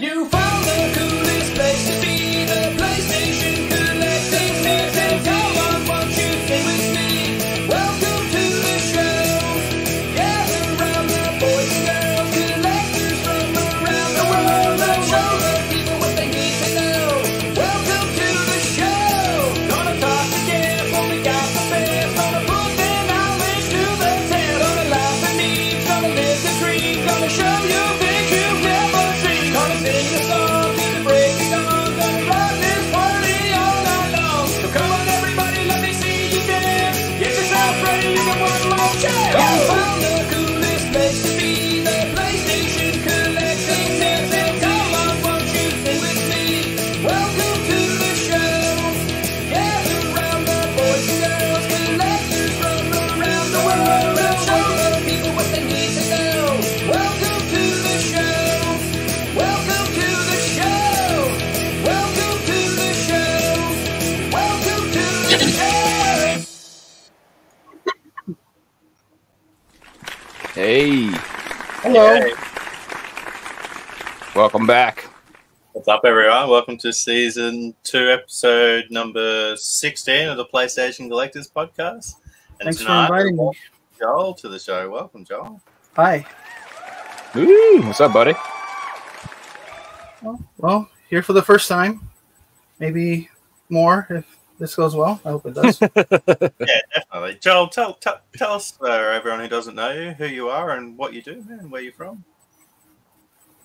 You found the Welcome to season two, episode number 16 of the PlayStation Collectors Podcast. And Thanks for tonight, inviting me. Joel to the show. Welcome, Joel. Hi. Woo, what's up, buddy? Well, here for the first time. Maybe more if this goes well. I hope it does. Yeah, definitely. Joel, tell, tell, tell us, uh, everyone who doesn't know you, who you are and what you do and where you're from.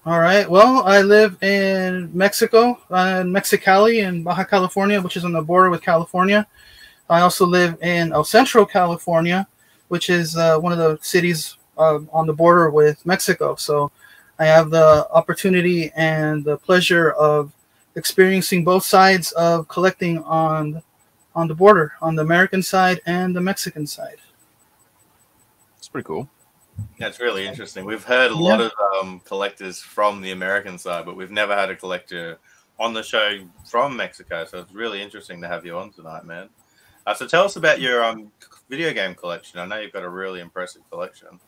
All right. Well, I live in Mexico, uh, in Mexicali in Baja California, which is on the border with California. I also live in El Centro, California, which is uh, one of the cities uh, on the border with Mexico. So I have the opportunity and the pleasure of experiencing both sides of collecting on on the border, on the American side and the Mexican side. It's pretty cool. That's really interesting. We've heard a lot of um, collectors from the American side, but we've never had a collector on the show from Mexico. So it's really interesting to have you on tonight, man. Uh, so tell us about your um, video game collection. I know you've got a really impressive collection.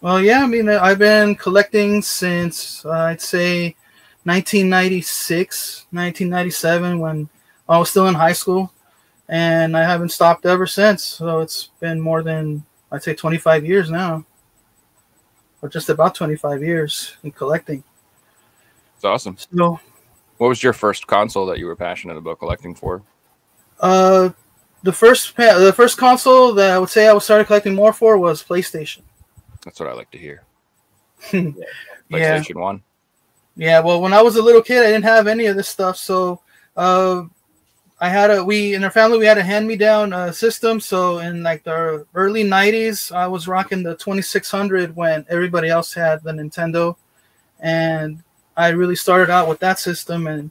Well, yeah, I mean, I've been collecting since uh, I'd say 1996, 1997, when I was still in high school, and I haven't stopped ever since. So it's been more than I'd say 25 years now, or just about 25 years in collecting. It's awesome. So, What was your first console that you were passionate about collecting for? uh, the first pa- the first console that I would say I was started collecting more for was PlayStation. That's what I like to hear. Yeah. PlayStation One. Yeah, well, when I was a little kid, I didn't have any of this stuff. So, uh, I had a we in our family we had a hand me down uh, system. So in like the early '90s, I was rocking the 2600 when everybody else had the Nintendo, and I really started out with that system, and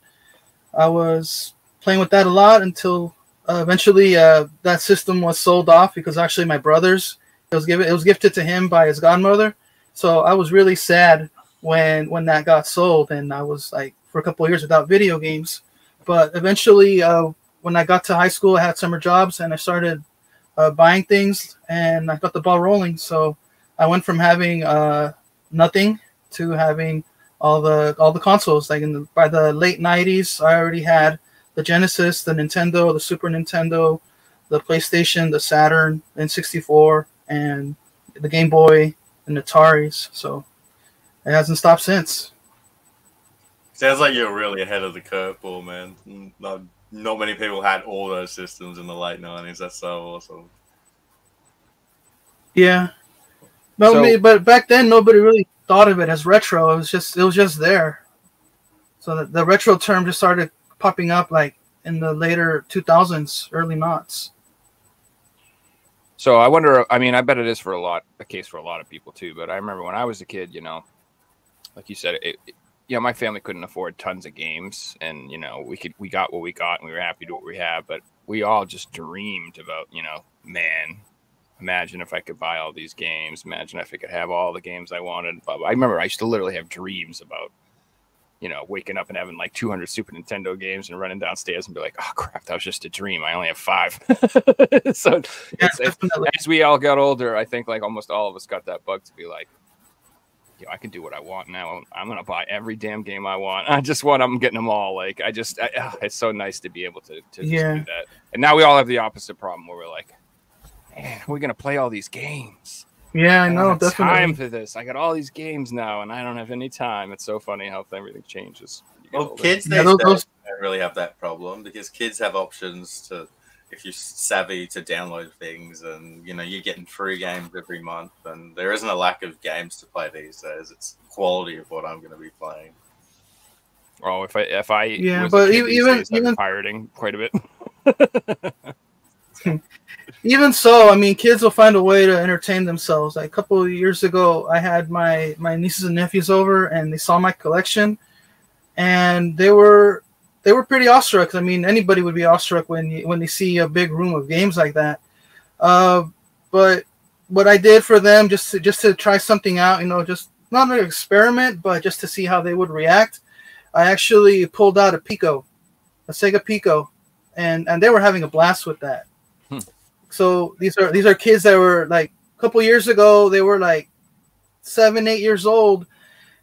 I was playing with that a lot until uh, eventually uh, that system was sold off because actually my brother's it was given it was gifted to him by his godmother. So I was really sad when when that got sold and i was like for a couple years without video games but eventually uh, when i got to high school i had summer jobs and i started uh, buying things and i got the ball rolling so i went from having uh, nothing to having all the all the consoles like in the, by the late 90s i already had the genesis the nintendo the super nintendo the playstation the saturn n64 and the game boy and ataris so it hasn't stopped since. Sounds like you're really ahead of the curveball, man. Mm, Not, not many people had all those systems in the late 90s. That's so awesome. Yeah. No, So- me- but back then nobody really thought of it as retro. It was just it was just there. So the, the retro term just started popping up like in the later 2000s, early knots. So I wonder. I mean, I bet it is for a lot, a case for a lot of people too. But I remember when I was a kid, you know, like you said, it, it, you know, my family couldn't afford tons of games, and you know, we could we got what we got, and we were happy to what we have. But we all just dreamed about, you know, man, imagine if I could buy all these games. Imagine if I could have all the games I wanted. Blah, blah. I remember I used to literally have dreams about you know, waking up and having like 200 Super Nintendo games and running downstairs and be like, oh crap, that was just a dream. I only have five. so Yeah, it's, it's, as we all got older, I think like almost all of us got that bug to be like, you know, I can do what I want now. I'm gonna buy every damn game I want. I just want. I'm getting them all. Like I just, I, ah, it's so nice to be able to, to just Yeah. do that. And now we all have the opposite problem where we're like, man, we're gonna play all these games. Yeah, I don't know, have Time for this. I got all these games now, and I don't have any time. It's so funny how everything changes. You Well, older. kids Yeah, these those- those- don't really have that problem because kids have options to, if you're savvy, to download things, and you know you're getting free games every month, and there isn't a lack of games to play these days. It's quality of what I'm going to be playing. Oh, if I if I Yeah, was but a kid these even- days, even- pirating quite a bit. even so, I mean, kids will find a way to entertain themselves. Like a couple of years ago, I had my my nieces and nephews over, and they saw my collection, and they were they were pretty awestruck. I mean, anybody would be awestruck when you, when they see a big room of games like that. Uh, but what I did for them, just to, just to try something out, you know, just not an experiment, but just to see how they would react, I actually pulled out a Pico, a Sega Pico, and and they were having a blast with that. So these are these are kids that were like a couple years ago. They were like seven, eight years old.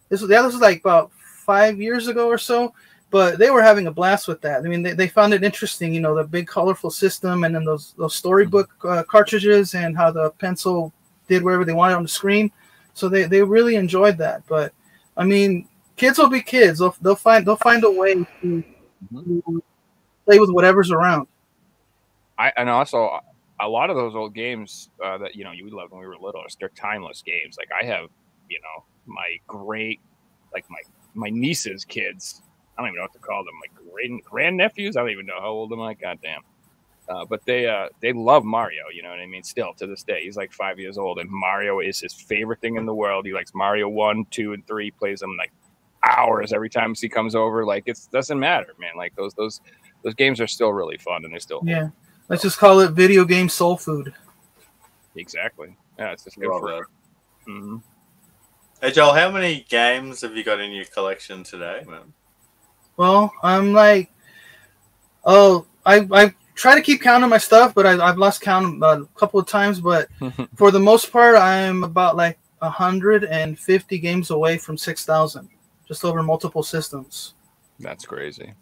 This was other was like about five years ago or so. But they were having a blast with that. I mean, they, they found it interesting, you know, the big colorful system, and then those those storybook uh, cartridges, and how the pencil did whatever they wanted on the screen. So they, they really enjoyed that. But I mean, kids will be kids. They'll, they'll find they'll find a way to, to play with whatever's around. I and also a lot of those old games uh, that you know you loved when we were little, they're timeless games. Like I have, you know, my great, like my my niece's kids. I don't even know what to call them. like grand grand nephews. I don't even know how old am I. Goddamn. Uh, but they uh, they love Mario. You know what I mean? Still to this day, he's like five years old, and Mario is his favorite thing in the world. He likes Mario one, two, and three. Plays them like hours every time he comes over. Like it doesn't matter, man. Like those those those games are still really fun, and they're still Yeah. Let's just call it video game soul food. Exactly. Yeah, it's just good Love for that. Mhm. Hey Joel, how many games have you got in your collection today, man? Well, I'm like, oh, I I try to keep count of my stuff, but I, I've lost count a couple of times. But for the most part, I'm about like 150 games away from 6,000, just over multiple systems. That's crazy.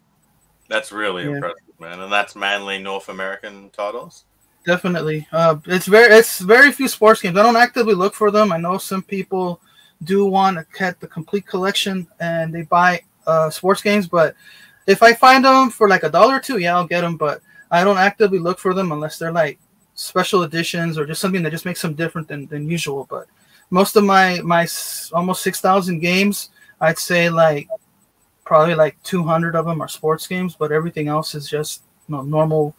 That's really Yeah. impressive, man. And that's mainly North American titles. Definitely, uh, it's very it's very few sports games. I don't actively look for them. I know some people do want to get the complete collection and they buy uh, sports games, but if I find them for like a dollar or two, yeah, I'll get them. But I don't actively look for them unless they're like special editions or just something that just makes them different than, than usual. But most of my my almost six thousand games, I'd say like probably like two hundred of them are sports games, but everything else is just you know, normal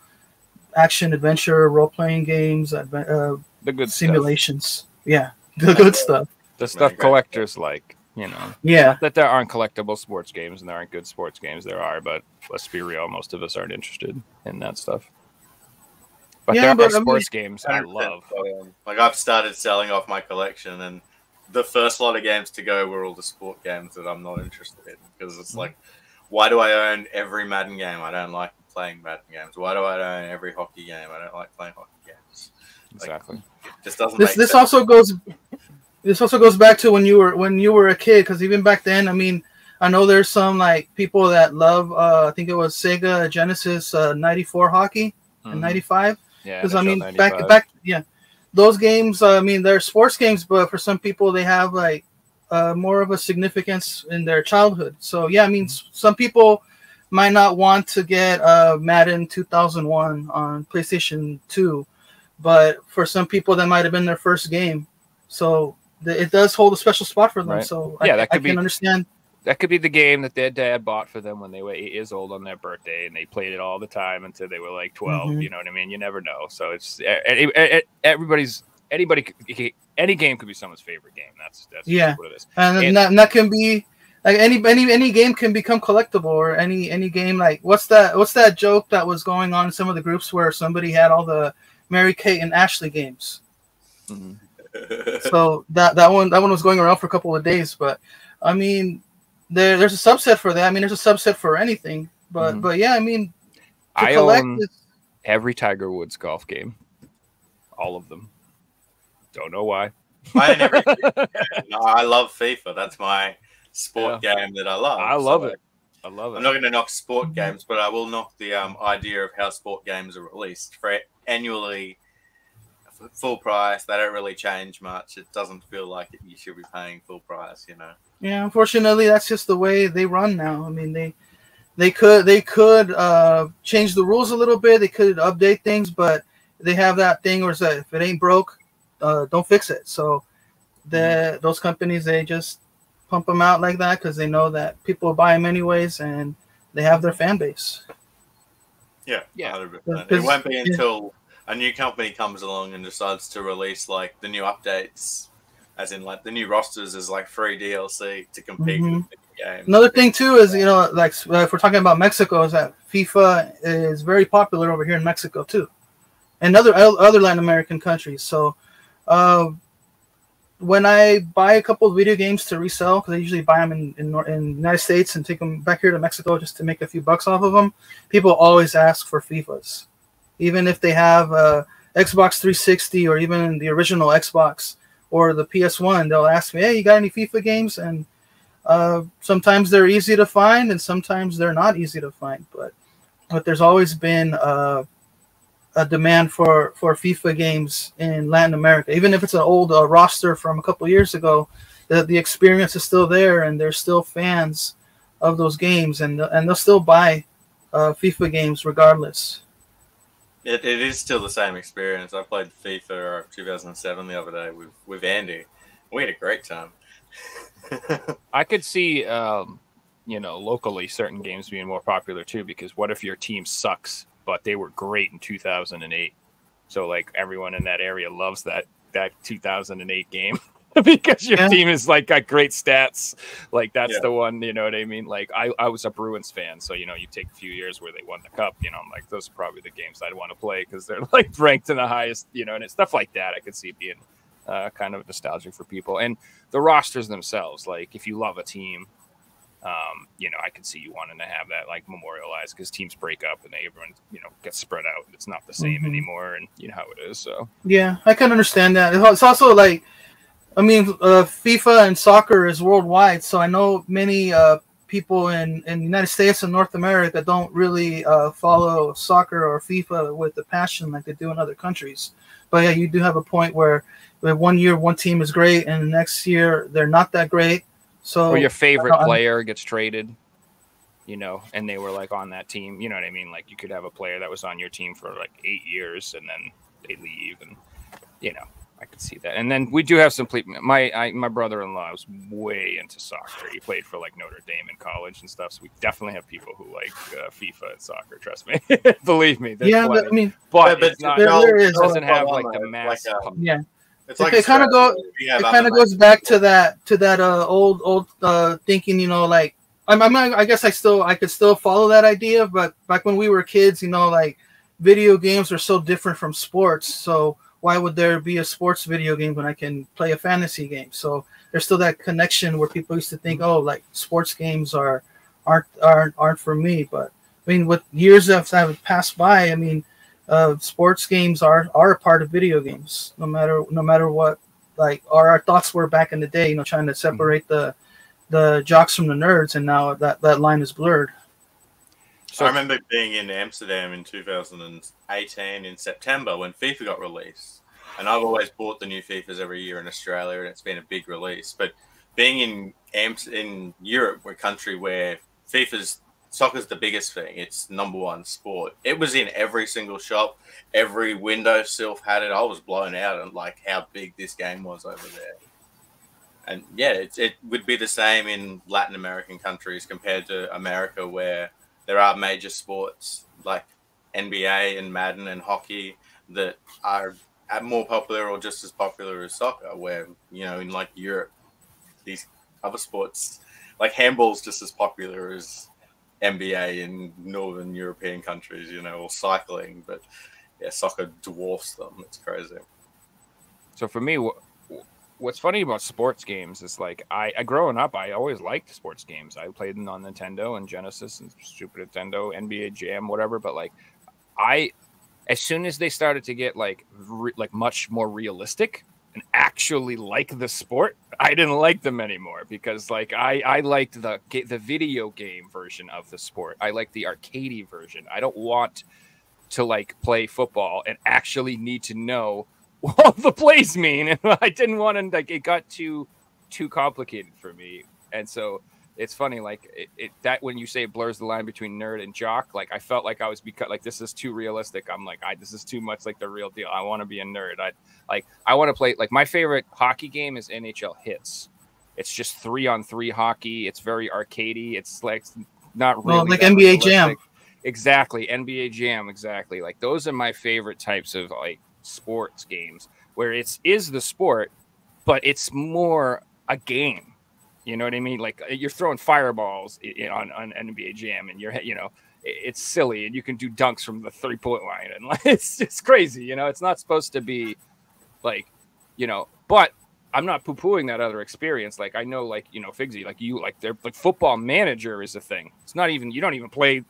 action adventure role playing games, adve- uh, The good stuff. simulations. Yeah, the good stuff. The stuff collectors like. You know Yeah, that there aren't collectible sports games and there aren't good sports games. There are, but let's be real, most of us aren't interested in that stuff. But Yeah, there but are I mean- sports games I love. Like I've started selling off my collection, and the first lot of games to go were all the sport games that I'm not interested in because it's mm-hmm. like, why do I own every Madden game? I don't like playing Madden games. Why do I own every hockey game? I don't like playing hockey games. Exactly. It just doesn't. this make this sense. also goes this also goes back to when you were when you were a kid because even back then, I mean, I know there's some like people that love. Uh, I think it was Sega Genesis uh, '94 hockey in Mhm. '95. Yeah, because I mean 95. back back yeah those games uh, i mean they're sports games but for some people they have like uh, more of a significance in their childhood so yeah i mean s- some people might not want to get uh, madden 2001 on playstation 2 but for some people that might have been their first game so it does hold a special spot for them Right. so Yeah, I, that I could can be- understand that could be the game that their dad bought for them when they were eight years old on their birthday, and they played it all the time until they were like 12 Mhm. You know what I mean? You never know. So it's everybody's anybody any game could be someone's favorite game. That's that's Yeah. what it is. and, And- that, and that can be like any any any game can become collectible or any any game like what's that what's that joke that was going on in some of the groups where somebody had all the Mary Kate and Ashley games. Mhm. So that that one that one was going around for a couple of days, but I mean there there's a subset for that. I mean, there's a subset for anything, but Mhm. but yeah, I mean, to I collect own is- every Tiger Woods golf game, all of them. Don't know why. I never. no, I love FIFA. That's my sport game that I love. I love So, it. I love it. I'm not going to knock sport Mhm. games, but I will knock the um, idea of how sport games are released for annually f- full price. They don't really change much. It doesn't feel like it, you should be paying full price. You know. Yeah, unfortunately, that's just the way they run now. I mean, they they could they could uh, change the rules a little bit. They could update things, but they have that thing where it's that if it ain't broke, uh, don't fix it. So the those companies they just pump them out like that because they know that people buy them anyways, and they have their fan base. Yeah, Yeah. 100%. Yeah, won't be yeah. until a new company comes along and decides to release like the new updates, as in like the new rosters as like free DLC to compete Mhm. with the game. Another thing too is you know like if we're talking about Mexico is that FIFA is very popular over here in Mexico too, and other other Latin American countries. So uh, when I buy a couple of video games to resell, because I usually buy them in in, in the United States and take them back here to Mexico just to make a few bucks off of them, people always ask for FIFAs, even if they have uh, Xbox 360 or even the original Xbox or the PS1. They'll ask me, "Hey, you got any FIFA games?" and uh, sometimes they're easy to find, and sometimes they're not easy to find. But but there's always been uh, a demand for for FIFA games in Latin America, even if it's an old uh, roster from a couple years ago. The the experience is still there, and there's still fans of those games, and and they'll still buy uh, FIFA games regardless. It, it is still the same experience. I played FIFA 2007 the other day with, with Andy. We had a great time. I could see, um, you know, locally certain games being more popular too. Because what if your team sucks, but they were great in 2008? So like everyone in that area loves that that 2008 game because your Yeah. team is like got great stats. Like that's Yeah. the one. You know what I mean? Like I I was a Bruins fan, so you know you take a few years where they won the cup. You know, I'm like those are probably the games I'd want to play because they're like ranked in the highest. You know, and it's stuff like that. I could see being uh, kind of nostalgic for people and the rosters themselves. Like if you love a team, um, you know, I could see you wanting to have that like memorialized because teams break up and they everyone you know gets spread out. and It's not the same Mhm. anymore, and you know how it is. So Yeah, I can understand that. It's also like, I mean, uh, FIFA and soccer is worldwide, so I know many uh, people in in the United States and North America don't really uh, follow soccer or FIFA with the passion like they do in other countries. But yeah, you do have a point where, where one year one team is great and the next year they're not that great. So or your favorite player gets traded. You know, and they were like on that team. You know what I mean? Like you could have a player that was on your team for like eight years, and then they leave, and you know, I could see that. And then we do have some. ple- My I, my brother-in-law was way into soccer. He played for like Notre Dame in college and stuff. So we definitely have people who like uh, FIFA and soccer. Trust me, believe me. there's yeah, but. I mean, but, but it's not. there- there is- doesn't have like well, the like, mass. um, yeah. It's It- like it kinda Australia. go- it kind of other goes back to that to that uh old old uh thinking you know like I'm, I'm not, I guess I still I could still follow that idea but back when we were kids you know like video games are so different from sports so why would there be a sports video game when I can play a fantasy game? So there's still that connection where people used to think oh like sports games are aren't aren't aren't for me. But I mean with years that have passed by I mean uh, sports games are are a part of video games no matter no matter what like our, our thoughts were back in the day you know trying to separate the the jocks from the nerds and now that that line is blurred So I remember being in Amsterdam in 2018 in September when FIFA got released. And I've always bought the new FIFAs every year in Australia, and it's been a big release. But being in Amst- in Europe, a country where FIFA's soccer's the biggest thing, it's number one sport. It was in every single shop, every windowsill had it. I was blown out and like how big this game was over there. And yeah, it, it would be the same in Latin American countries compared to America, where there are major sports like NBA and Madden and hockey that are more popular or just as popular as soccer. Where you know in like Europe, these other sports like handball's just as popular as NBA in northern European countries. You know, or cycling, but yeah, soccer dwarfs them. It's crazy. So for me, what's funny about sports games is like I, I growing up I always liked sports games. I played them on Nintendo and Genesis and Super Nintendo, NBA Jam, whatever. But like I, as soon as they started to get like re, like much more realistic and actually like the sport, I didn't like them anymore because like I I liked the the video game version of the sport. I like the arcadey version. I don't want to like play football and actually need to know what the plays mean. And I didn't want to like it got too too complicated for me. And so it's funny, like it, it that when you say it blurs the line between nerd and jock, like I felt like I was because like this is too realistic. I'm like, I this is too much like the real deal. I want to be a nerd. I like I want to play like my favorite hockey game is NHL Hitz. It's just three on three hockey. It's very arcadey. It's like not really Well, like NBA Jam. Exactly, NBA Jam. Exactly, like those are my favorite types of like sports games where it's is the sport, but it's more a game. You know what I mean? Like uh, you're throwing fireballs on on NBA Jam, and you're you know it's silly, and you can do dunks from the three point line, and like it's it's crazy. You know, it's not supposed to be like you know, but I'm not poo pooing that other experience. Like I know, like you know, Figsy, like you, like they're like football manager is a thing. It's not even you don't even play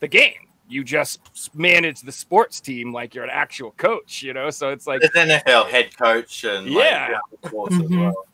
the game. You just manage the sports team like you're an actual coach. You know, so it's like There's NFL head coach and like, Yeah. of course as Mhm. well.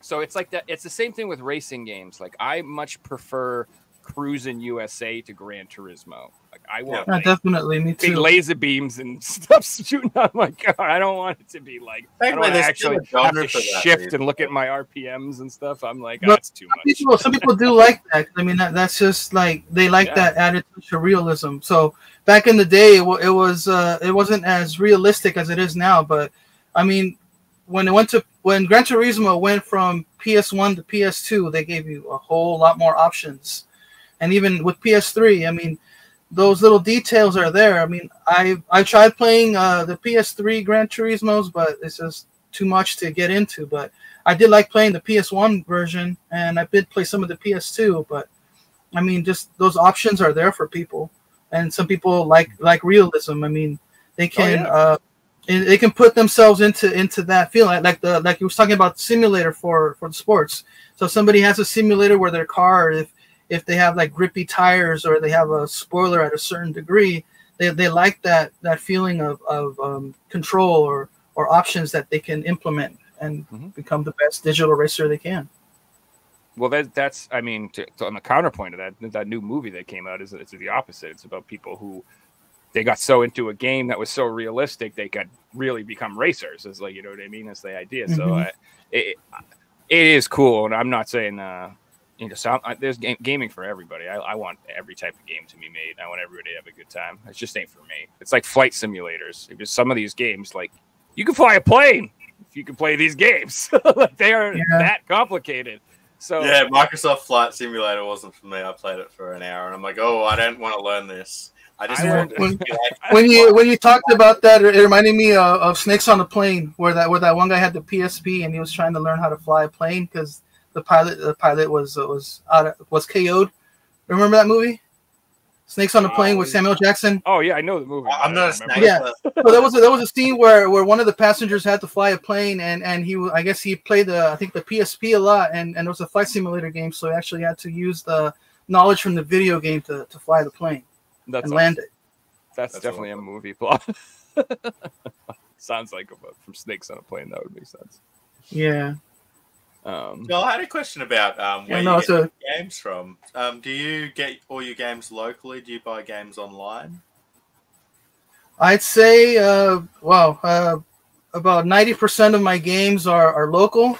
so it's like that. It's the same thing with racing games. Like I much prefer Cruis'n USA to Gran Turismo. Like I want Yeah, like, definitely, me big too. laser beams and stuff shooting out my car. I don't want it to be like I don't want to actually have to for that, shift and look at my RPMs and stuff. I'm like, But that's too Some much. people, some people do like that. I mean, that, that's just like they like Yeah. that added touch of realism. So back in the day, it, it was uh, it wasn't as realistic as it is now. But I mean, when it went to when Gran Turismo went from PS1 to PS2, they gave you a whole lot more options, and even with PS3, I mean, those little details are there. I mean, I I tried playing uh, the PS3 Gran Turismos, but it's just too much to get into. But I did like playing the PS1 version, and I did play some of the PS2. But I mean, just those options are there for people, and some people like like realism. I mean, they can yeah. uh, and they can put themselves into into that feeling, like the like you was talking about simulator for for the sports. So if somebody has a simulator where their car, if if they have like grippy tires or they have a spoiler at a certain degree, they, they like that that feeling of, of um, control or or options that they can implement and Mhm. become the best digital racer they can. Well, that, that's, I mean, to, to- on the counterpoint of that, that new movie that came out is it's the opposite. It's about people who they got so into a game that was so realistic they could really become racers. Is like, you know what I mean? That's the idea. So Mhm. uh, it, it is cool, and I'm not saying uh, you know, so I, there's game, gaming for everybody. I, I want every type of game to be made. I want everybody to have a good time. It just ain't for me. It's like flight simulators. Because some of these games, like you can fly a plane if you can play these games. like they are Yeah. that complicated. So Yeah, Microsoft Flight Simulator wasn't for me. I played it for an hour, and I'm like, oh, I don't want to learn this. I just I want learned- to be like, when you when you talked about that, it reminded me of, of Snakes on a Plane, where that where that one guy had the PSP and he was trying to learn how to fly a plane because the pilot the pilot was uh, was out of, was KO'd. Remember that movie? Snakes on the Plane with Um, Samuel Jackson. Oh yeah, I know the movie. I'm not a snake. Yeah. but So there was a, there was a scene where, where one of the passengers had to fly a plane and and he wa- I guess he played the I think the PSP a lot and and it was a flight simulator game so he actually had to use the knowledge from the video game to, to fly the plane That's and awesome. land it. That's, That's definitely awesome. a movie plot. Sounds like a, from Snakes on a Plane. That would make sense. Yeah. Um, Well, I had a question about um, where Yeah, no, you get your games from. Um, do you get all your games locally? Do you buy games online? I'd say, uh, well, uh, about ninety percent of my games are, are local,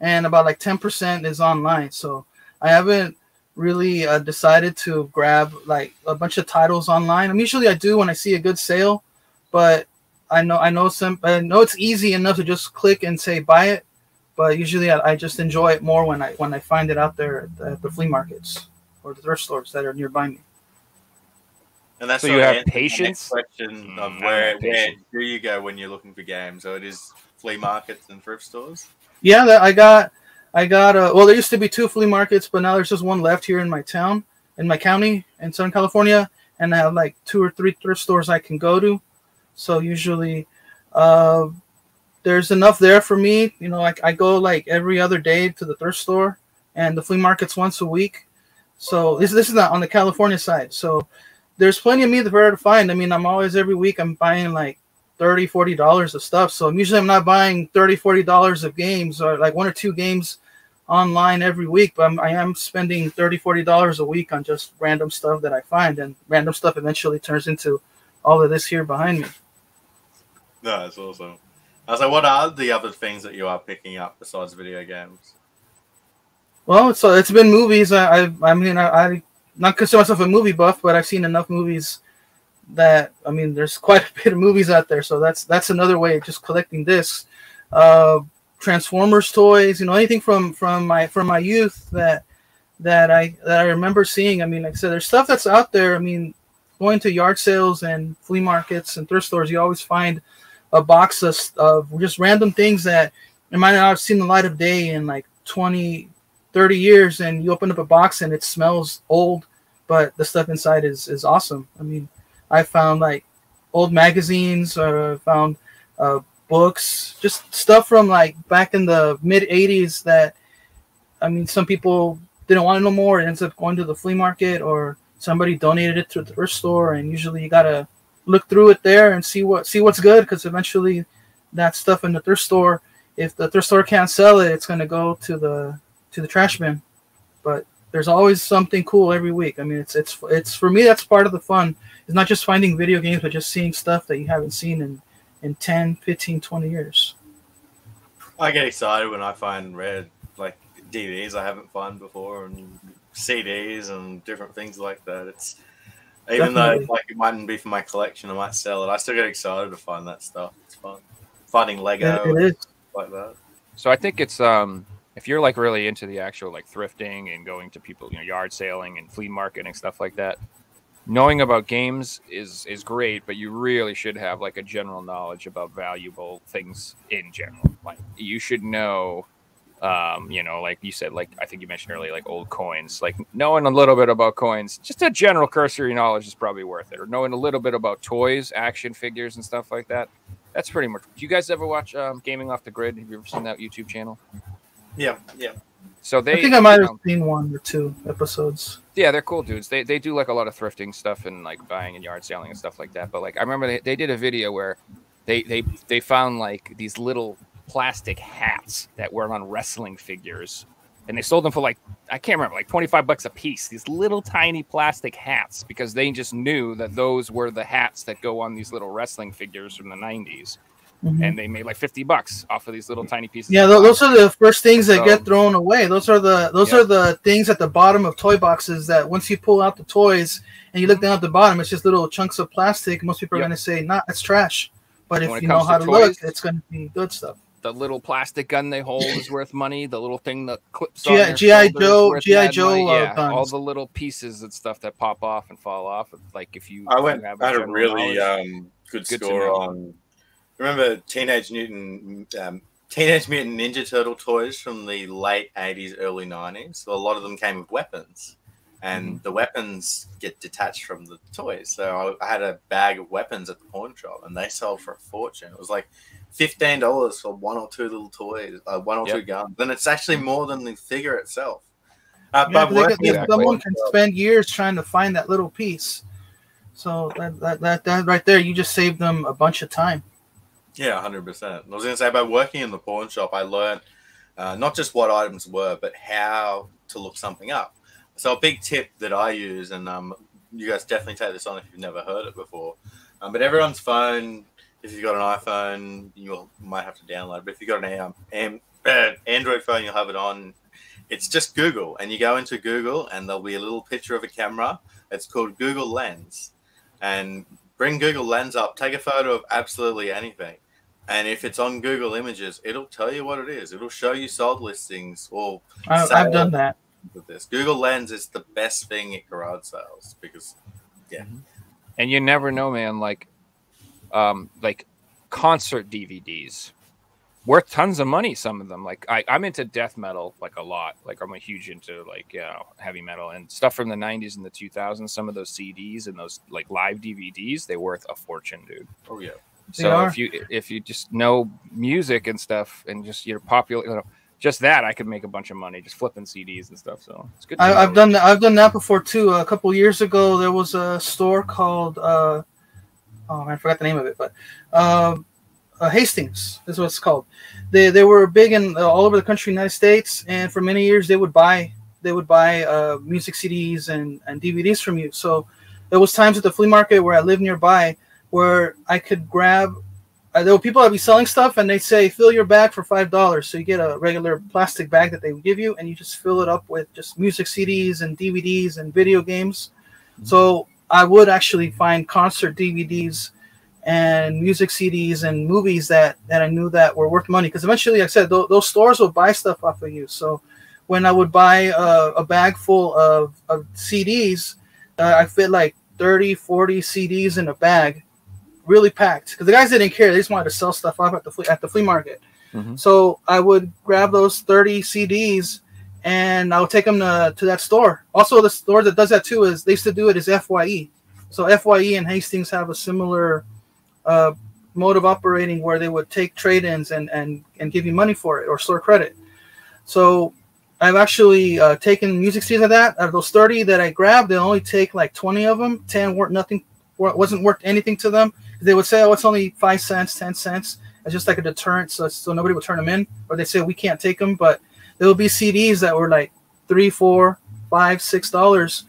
and about like ten percent is online. So I haven't really uh, decided to grab like a bunch of titles online. I mean, usually I do when I see a good sale, but I know I know some I know it's easy enough to just click and say buy it. But usually I, I just enjoy it more when I when I find it out there at the, at the flea markets or the thrift stores that are nearby me. And that's So you have patience? next Question Mm, of where where do you go when you're looking for games? So it is flea markets and thrift stores. Yeah, that I got, I got. Uh, well, there used to be two flea markets, but now there's just one left here in my town, in my county, in Southern California, and I have like two or three thrift stores I can go to. So usually, uh, there's enough there for me. You know, like I go like every other day to the thrift store, and the flea market's once a week. So this this is not on the California side. So there's plenty of me there to find. I mean, I'm always every week I'm buying like 30 40 dollars of stuff so usually i'm not buying 30 40 dollars of games or like one or two games online every week but I'm, i am spending 30 40 dollars a week on just random stuff that i find and random stuff eventually turns into all of this here behind me No, that's awesome. I was like, what are the other things that you are picking up besides video games? well so it's been movies i i, I mean I, I not consider myself a movie buff but i've seen enough movies that I mean, there's quite a bit of movies out there, so that's that's another way of just collecting discs. Uh, Transformers toys, you know, anything from from my from my youth that that I that I remember seeing. I mean, like I said, there's stuff that's out there. I mean, going to yard sales and flea markets and thrift stores, you always find a box of, of just random things that it might not have seen the light of day in like 20, 30 years, and you open up a box and it smells old, but the stuff inside is is awesome. I mean, I found like old magazines or found uh, books, just stuff from like back in the mid 80s that I mean, some people didn't want it no more. It ends up going to the flea market or somebody donated it to the thrift store. And usually you got to look through it there and see what see what's good because eventually that stuff in the thrift store, if the thrift store can't sell it, it's going to go to the to the trash bin. But there's always something cool every week. I mean, it's it's it's for me that's part of the fun it's not just finding video games, but just seeing stuff that you haven't seen in, in 10, 15, 20 years. I get excited when I find red like DVDs I haven't found before and CDs and different things like that. It's even Definitely. though like it mightn't be for my collection, I might sell it. I still get excited to find that stuff. It's fun. Finding Lego It- it is. like that. So I think it's um if you're like really into the actual like thrifting and going to people, you know, yard sailing and flea market and stuff like that, knowing about games is is great, but you really should have like a general knowledge about valuable things in general. Like you should know um, you know, like you said, like I think you mentioned earlier, like old coins, like knowing a little bit about coins, just a general cursory knowledge is probably worth it. Or knowing a little bit about toys, action figures, and stuff like that. That's pretty much. Do you guys ever watch um, Gaming Off the Grid? Have you ever seen that YouTube channel? Yeah, yeah. So they, I think I might have know, seen one or two episodes. yeah, they're cool dudes. They they do like a lot of thrifting stuff and like buying and yard selling and stuff like that. But like I remember they, they did a video where they they they found like these little plastic hats that were on wrestling figures. And they sold them for like I can't remember, like 25 bucks a piece. These little tiny plastic hats because they just knew that those were the hats that go on these little wrestling figures from the 90s. Mhm. And they made like 50 bucks off of these little tiny pieces. Yeah, those are the first things that So- get thrown away. Those are the those Yeah. are the things at the bottom of toy boxes that once you pull out the toys and you look down at the bottom, it's just little chunks of plastic. Most people are Yep. going to say, "Nah, it's trash." But if you know comes to how to look, it's going to be good stuff. The little plastic gun they hold is worth money. The little thing that clips on G.I. G.I. Joe- G.I. Joe, money. uh, all the little pieces and stuff that pop off and fall off. Like if you, I went. you have I had a really um, good, Good score on. Remember Teenage Mutant, um, Teenage Mutant Ninja Turtle toys from the late '80s, early '90s. So a lot of them came with weapons, and Mm-hmm. the weapons get detached from the toys. So I, I had a bag of weapons at the pawn shop, and they sold for a fortune. It was like fifteen dollars for one or two little toys, uh, one or Yep. two guns. And it's actually more than the figure itself. Uh, Yeah, but working- Exactly. someone can spend years trying to find that little piece, so that, that that that right there, you just saved them a bunch of time. Yeah, hundred percent. I was going to say about working in the pawn shop, I learned uh, not just what items were, but how to look something up. So a big tip that I use, and um, you guys definitely take this on if you've never heard it before. Um, but everyone's phone, if you've got an iPhone, you might have to download. it, But if you've got an um, am, uh, Android phone, you'll have it on. It's just Google, and you go into Google, and there'll be a little picture of a camera. It's called Google Lens, and bring Google Lens up, take a photo of absolutely anything. And if it's on Google Images, it'll tell you what it is. It'll show you sold listings or I, I've done that. With this. Google Lens is the best thing at garage sales because yeah. and you never know, man. Like, um, like concert DVDs worth tons of money. Some of them, like I, I'm into death metal like a lot. Like I'm a huge into like you know heavy metal and stuff from the '90s and the 2000s. Some of those CDs and those like live DVDs, they worth a fortune, dude. oh yeah, So if you if you just know music and stuff and just you're popular, you know, just that I could make a bunch of money just flipping CDs and stuff. So it's good. I, I've done that. I've done that before too. A couple years ago, there was a store called uh, oh I forgot the name of it, but um, uh, Hastings is what it's called. They they were big in uh, all over the country, United States, and for many years they would buy they would buy uh, music CDs and and DVDs from you. So there was times at the flea market where I lived nearby where I could grab. Uh, there were people that would be selling stuff, and they'd say, "Fill your bag for five dollars." So you get a regular plastic bag that they would give you, and you just fill it up with just music CDs and DVDs and video games. So I would actually find concert DVDs and music CDs and movies that that I knew that were worth money. Because eventually, like I said, th- those stores would buy stuff off of you. So when I would buy a, a bag full of, of CDs, uh, I fit like 30, 40 CDs in a bag, really packed. Because the guys didn't care; they just wanted to sell stuff off at the flea, at the flea market. Mhm. So I would grab those 30 CDs and I would take them to, to that store. Also, the store that does that too is they used to do it is FYE. So FYE and Hastings have a similar uh, mode of operating where they would take trade-ins and, and, and give you money for it or store credit. So I've actually uh, taken music CDs of that. Out of those 30 that I grabbed, they only take like 20 of them. 10 weren't nothing, wasn't worth anything to them. They would say, oh, it's only five cents, 10 cents. It's just like a deterrent, so, so nobody would turn them in. Or they say, we can't take them. But there will be CDs that were like three, four, five, six dollars.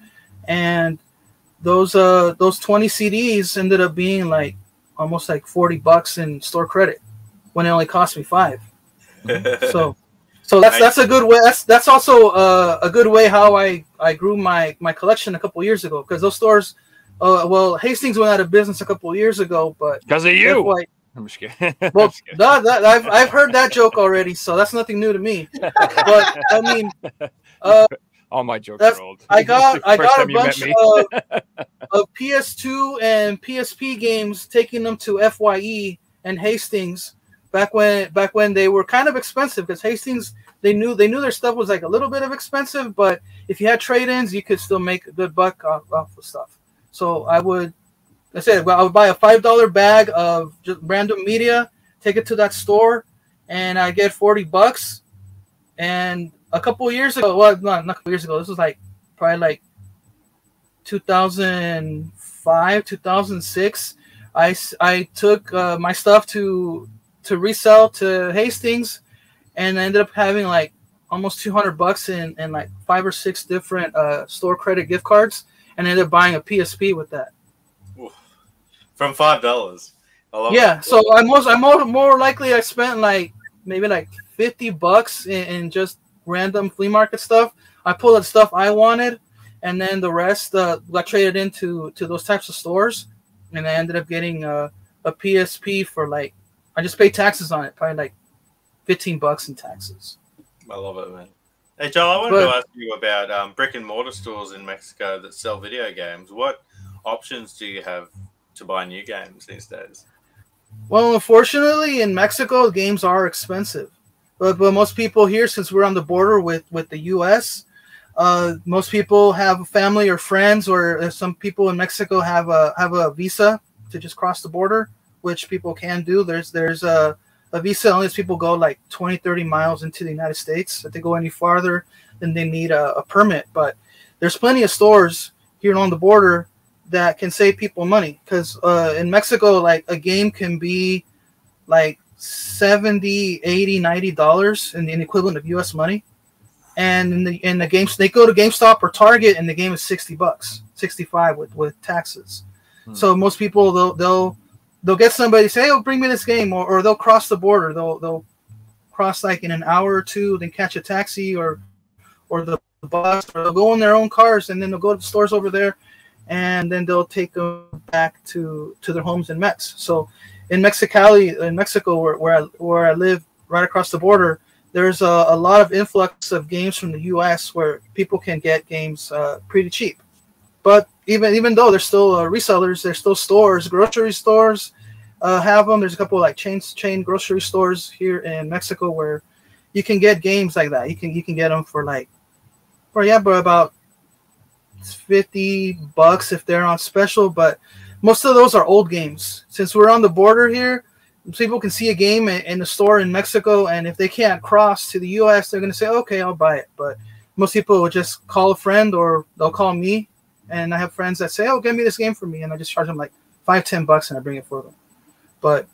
And those uh those 20 CDs ended up being like almost like 40 bucks in store credit when it only cost me five. So so that's that's a good way. That's that's also uh, a good way how I I grew my my collection a couple years ago because those stores. Uh, well, Hastings went out of business a couple years ago, but because of you. FY I'm just kidding. I'm well, just kidding. that, that, I've I've heard that joke already, so that's nothing new to me. But I mean, uh, All my jokes are old. I got I got a time you met bunch of, of PS2 and PSP games, taking them to FYE and Hastings back when back when they were kind of expensive because Hastings they knew they knew their stuff was like a little bit of expensive, but if you had trade-ins, you could still make a good buck off, off of stuff. So I would, I said, I would buy a five dollar bag of just random media, take it to that store, and I get forty bucks. And a couple years ago, well, not, not a couple years ago, this was like probably like 2005, 2006. I, I took uh, my stuff to to resell to Hastings, and I ended up having like almost 200 bucks in, in like five or six different uh, store credit gift cards, and ended up buying a PSP with that. From five dollars. Yeah, it. so I most I more more likely I spent like maybe like 50 bucks in, in just random flea market stuff. I pulled the stuff I wanted, and then the rest uh, got traded into to those types of stores, and I ended up getting a, a PSP for like I just paid taxes on it, probably like 15 bucks in taxes. I love it, man. Hey, Joel, I wanted But- to ask you about um, brick and mortar stores in Mexico that sell video games. What options do you have to buy new games these days? Well, unfortunately, in Mexico, games are expensive. But, but most people here, since we're on the border with, with the U.S., uh, most people have family or friends, or uh, some people in Mexico have a have a visa to just cross the border, which people can do. There's there's a, a visa unless people go like 20, 30 miles into the United States. If they go any farther, then they need a, a permit. But there's plenty of stores here on the border that can save people money because uh, in mexico like a game can be like 70 80 90 dollars in the equivalent of us money and in the in the games they go to gamestop or target and the game is 60 bucks 65 with with taxes Hmm. so most people they'll they'll they'll get somebody say oh bring me this game or, or they'll cross the border they'll they'll cross like in an hour or two then catch a taxi or or the bus or they'll go in their own cars and then they'll go to the stores over there and then they'll take them back to to their homes in Mex. So in Mexicali, in Mexico, where where I, where I live, right across the border, there's a, a lot of influx of games from the U.S. where people can get games uh, pretty cheap. But even even though there's still uh, resellers, there's still stores, grocery stores uh, have them. There's a couple of like chains chain grocery stores here in Mexico where you can get games like that. You can you can get them for like, for yeah, but about 50 bucks if they're on special but most of those are old games. Since we're on the border here, people can see a game in, in the store in Mexico, and if they can't cross to the U.S., they're gonna say, "Okay, I'll buy it." But most people will just call a friend or they'll call me, and I have friends that say, "Oh, get me this game for me," and I just charge them like five, ten bucks, and I bring it for them. But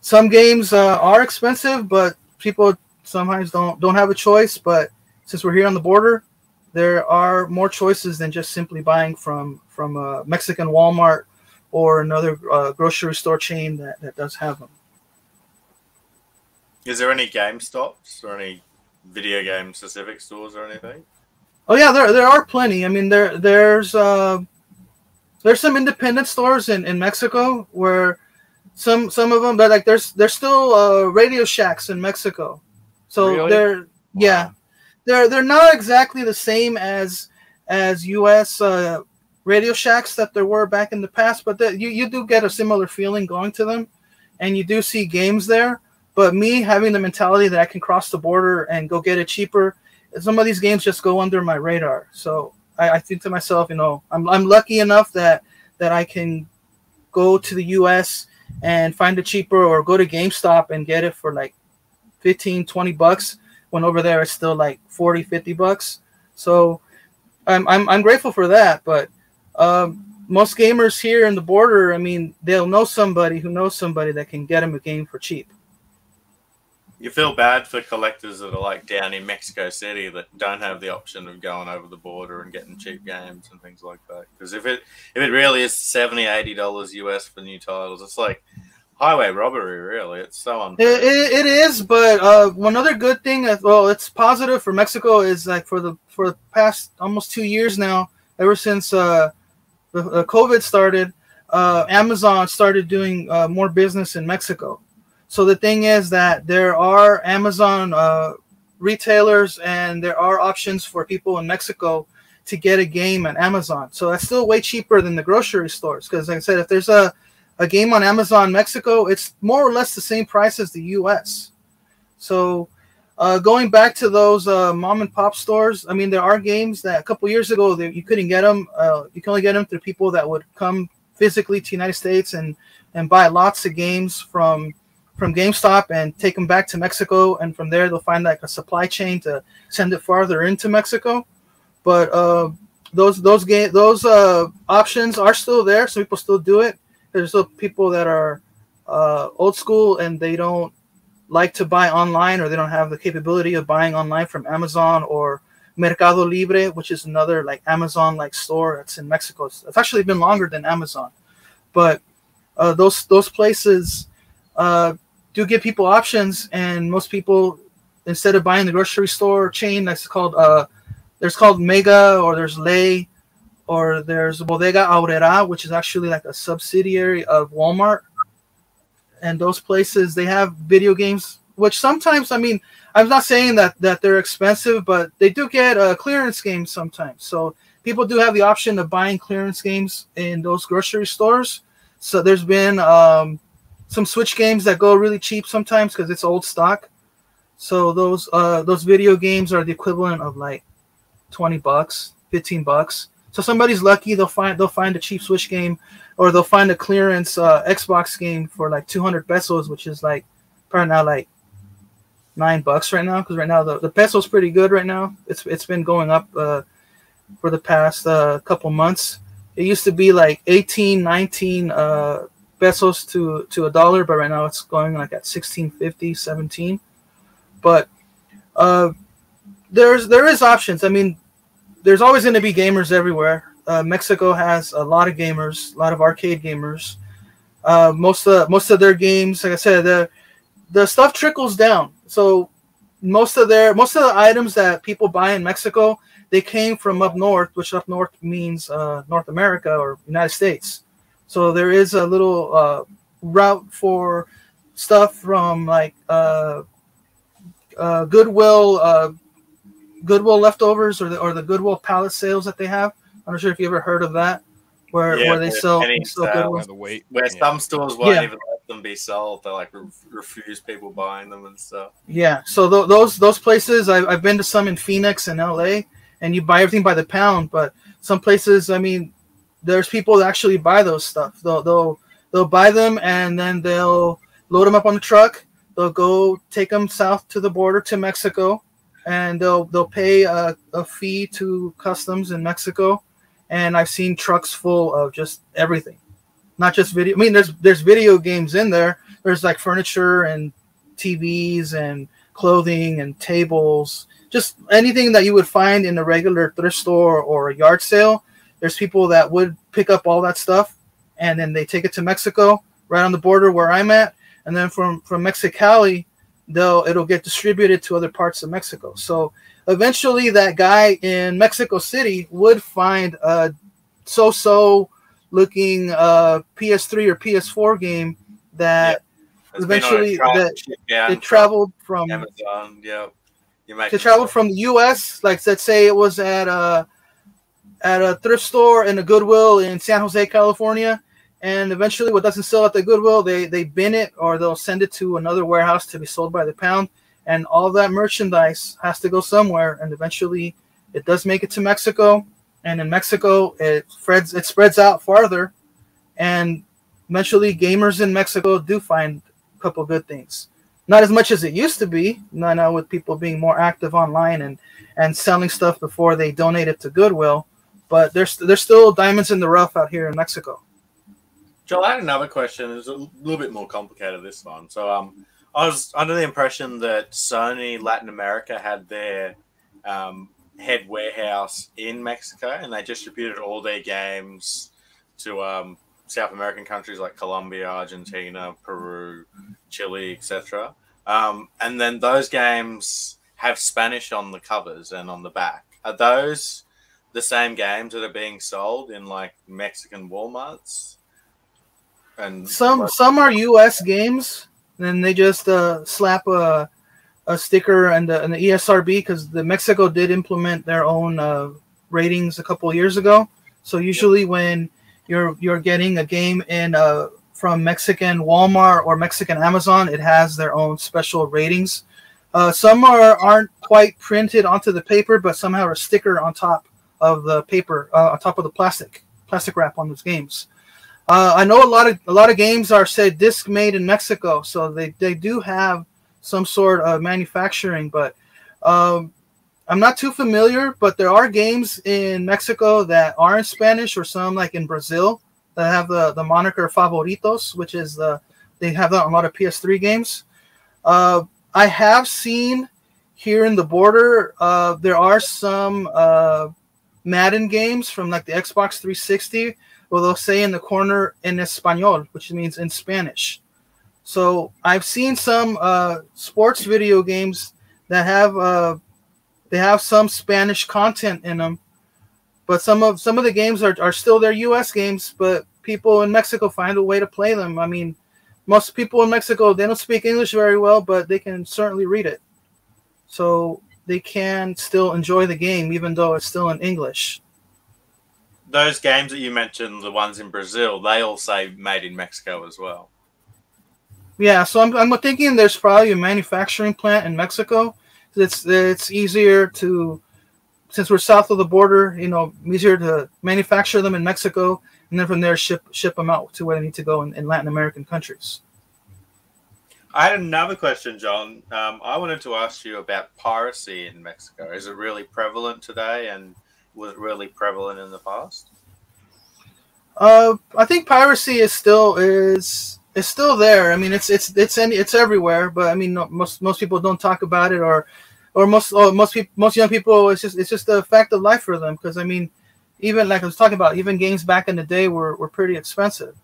some games uh, are expensive, but people sometimes don't don't have a choice. But since we're here on the border, there are more choices than just simply buying from from a Mexican Walmart or another uh, grocery store chain that, that does have them. Is there any Game Stops or any video game specific stores or anything? Oh yeah, there there are plenty. I mean, there there's uh, there's some independent stores in, in Mexico where some some of them, but like there's there's still uh, Radio Shacks in Mexico. So Really? they're yeah, they're they're not exactly the same as as U.S. Uh, Radio Shacks that there were back in the past, but the, you you do get a similar feeling going to them, and you do see games there. But me having the mentality that I can cross the border and go get it cheaper, some of these games just go under my radar. So I, I think to myself, you know, I'm I'm lucky enough that that I can go to the U.S. and find it cheaper, or go to GameStop and get it for like 15, 20 bucks. When over there it's still like 40, 50 bucks. So I'm I'm, I'm grateful for that. But um, most gamers here in the border, I mean, they'll know somebody who knows somebody that can get them a game for cheap. You feel bad for collectors that are like down in Mexico City that don't have the option of going over the border and getting cheap games and things like that. Because if it if it really is 70 80 dollars US for new titles, it's like highway robbery. Really, it's so unfair. It, it, it is, but uh, one other good thing, uh, well, it's positive for Mexico is like for the for the past almost two years now, ever since uh, the, the COVID started, uh, Amazon started doing uh, more business in Mexico. So the thing is that there are Amazon uh, retailers and there are options for people in Mexico to get a game on Amazon. So that's still way cheaper than the grocery stores because, like I said, if there's a a game on Amazon Mexico, it's more or less the same price as the U.S. So, uh, going back to those uh, mom and pop stores, I mean, there are games that a couple years ago that you couldn't get them. Uh, you can only get them through people that would come physically to the United States and and buy lots of games from from GameStop and take them back to Mexico, and from there they'll find like a supply chain to send it farther into Mexico. But uh, those those game those uh, options are still there, so people still do it there's still people that are uh, old school and they don't like to buy online or they don't have the capability of buying online from Amazon or Mercado Libre, which is another like Amazon like store that's in Mexico. It's it's actually been longer than Amazon, but uh, those those places uh, do give people options, and most people instead of buying the grocery store chain that's called uh, there's called Mega or there's Ley or there's Bodega Aurrera, which is actually like a subsidiary of Walmart. And those places they have video games, which sometimes I mean I'm not saying that that they're expensive, but they do get uh, clearance games sometimes. So people do have the option of buying clearance games in those grocery stores. So there's been um, some Switch games that go really cheap sometimes because it's old stock. So those uh, those video games are the equivalent of like twenty bucks, fifteen bucks. So somebody's lucky; they'll find they'll find a cheap Switch game, or they'll find a clearance uh, Xbox game for like two hundred pesos, which is like probably now like nine bucks right now. Because right now the, the peso's pretty good right now. It's it's been going up uh, for the past uh, couple months. It used to be like 18, 19 uh, pesos to to a dollar, but right now it's going like at 16.50, 17. But uh, there's there is options. I mean, there's always going to be gamers everywhere. Uh, Mexico has a lot of gamers, a lot of arcade gamers. Uh, most of most of their games, like I said, the the stuff trickles down. So most of their most of the items that people buy in Mexico, they came from up north, which up north means uh, North America or United States. So there is a little uh, route for stuff from like uh, uh, Goodwill, uh, Goodwill leftovers, or the or the Goodwill pallet sales that they have. I'm not sure if you ever heard of that, where Yeah, where they sell, penny they sell. Goodwill. The weight. Where yeah. some stores won't Yeah. even let them be sold. They like re- refuse people buying them and stuff. Yeah, so th- those those places I've, I've been to some in Phoenix and LA, and you buy everything by the pound. But some places, I mean, there's people that actually buy those stuff. They'll they'll they'll buy them and then they'll load them up on the truck. They'll go take them south to the border to Mexico, and they'll they'll pay a, a fee to customs in Mexico. And I've seen trucks full of just everything, not just video. I mean, there's there's video games in there. There's like furniture and TVs and clothing and tables, just anything that you would find in a regular thrift store or a yard sale. There's people that would pick up all that stuff and then they take it to Mexico, right on the border where I'm at, and then from from Mexicali, they'll it'll get distributed to other parts of Mexico. So eventually, that guy in Mexico City would find a so-so looking uh, PS3 or PS4 game that It's been on a eventually that it traveled from Amazon. Yeah, you make to travel from the U.S. Like let's say it was at a at a thrift store in a Goodwill in San Jose, California, and eventually, what doesn't sell at the Goodwill, they they bin it or they'll send it to another warehouse to be sold by the pound, and all that merchandise has to go somewhere, and eventually, it does make it to Mexico, and in Mexico, it spreads it spreads out farther, and eventually, gamers in Mexico do find a couple good things. Not as much as it used to be. Not now with people being more active online and and selling stuff before they donate it to Goodwill. But there's there's still diamonds in the rough out here in Mexico. Joel, I had another question. It's a little bit more complicated this one. So, um, I was under the impression that Sony Latin America had their um, head warehouse in Mexico, and they distributed all their games to um, South American countries like Colombia, Argentina, Peru, Chile, etc. Um, and then those games have Spanish on the covers and on the back. Are those the same games that are being sold in like Mexican WalMarts? And Some some are U.S. games, and they just uh, slap a a sticker and the, and the ESRB because the Mexico did implement their own uh, ratings a couple years ago. So usually when you're you're getting a game in uh, from Mexican Walmart or Mexican Amazon, it has their own special ratings. Uh, some are aren't quite printed onto the paper, but somehow a sticker on top of the paper, uh, on top of the plastic plastic wrap on those games. Uh, I know a lot of a lot of games are said disc made in Mexico, so they, they do have some sort of manufacturing, but um, I'm not too familiar. But there are games in Mexico that are in Spanish, or some like in Brazil that have the the moniker favoritos, which is the they have that on a lot of PS3 games. Uh, I have seen here in the border uh, there are some uh, Madden games from like the Xbox 360 where they'll say in the corner in español, which means in Spanish. So I've seen some uh, sports video games that have uh, they have some Spanish content in them, but some of some of the games are, are still their U.S. games, but people in Mexico find a way to play them. I mean, most people in Mexico they don't speak English very well, but they can certainly read it, so they can still enjoy the game even though it's still in English. those games that you mentioned, the ones in Brazil, they all say made in Mexico as well. Yeah, so I'm, I'm thinking there's probably a manufacturing plant in Mexico. It's it's easier to since we're south of the border, you know, easier to manufacture them in Mexico and then from there ship ship them out to where they need to go in, in Latin American countries. I had another question, John. Um, I wanted to ask you about piracy in Mexico. Is it really prevalent today, and was it really prevalent in the past? Uh, I think piracy is still is is still there. I mean, it's it's it's it's everywhere, but I mean, most most people don't talk about it, or or most or most people most young people it's just it's just a fact of life for them. Because I mean, even like I was talking about, even games back in the day were were pretty expensive.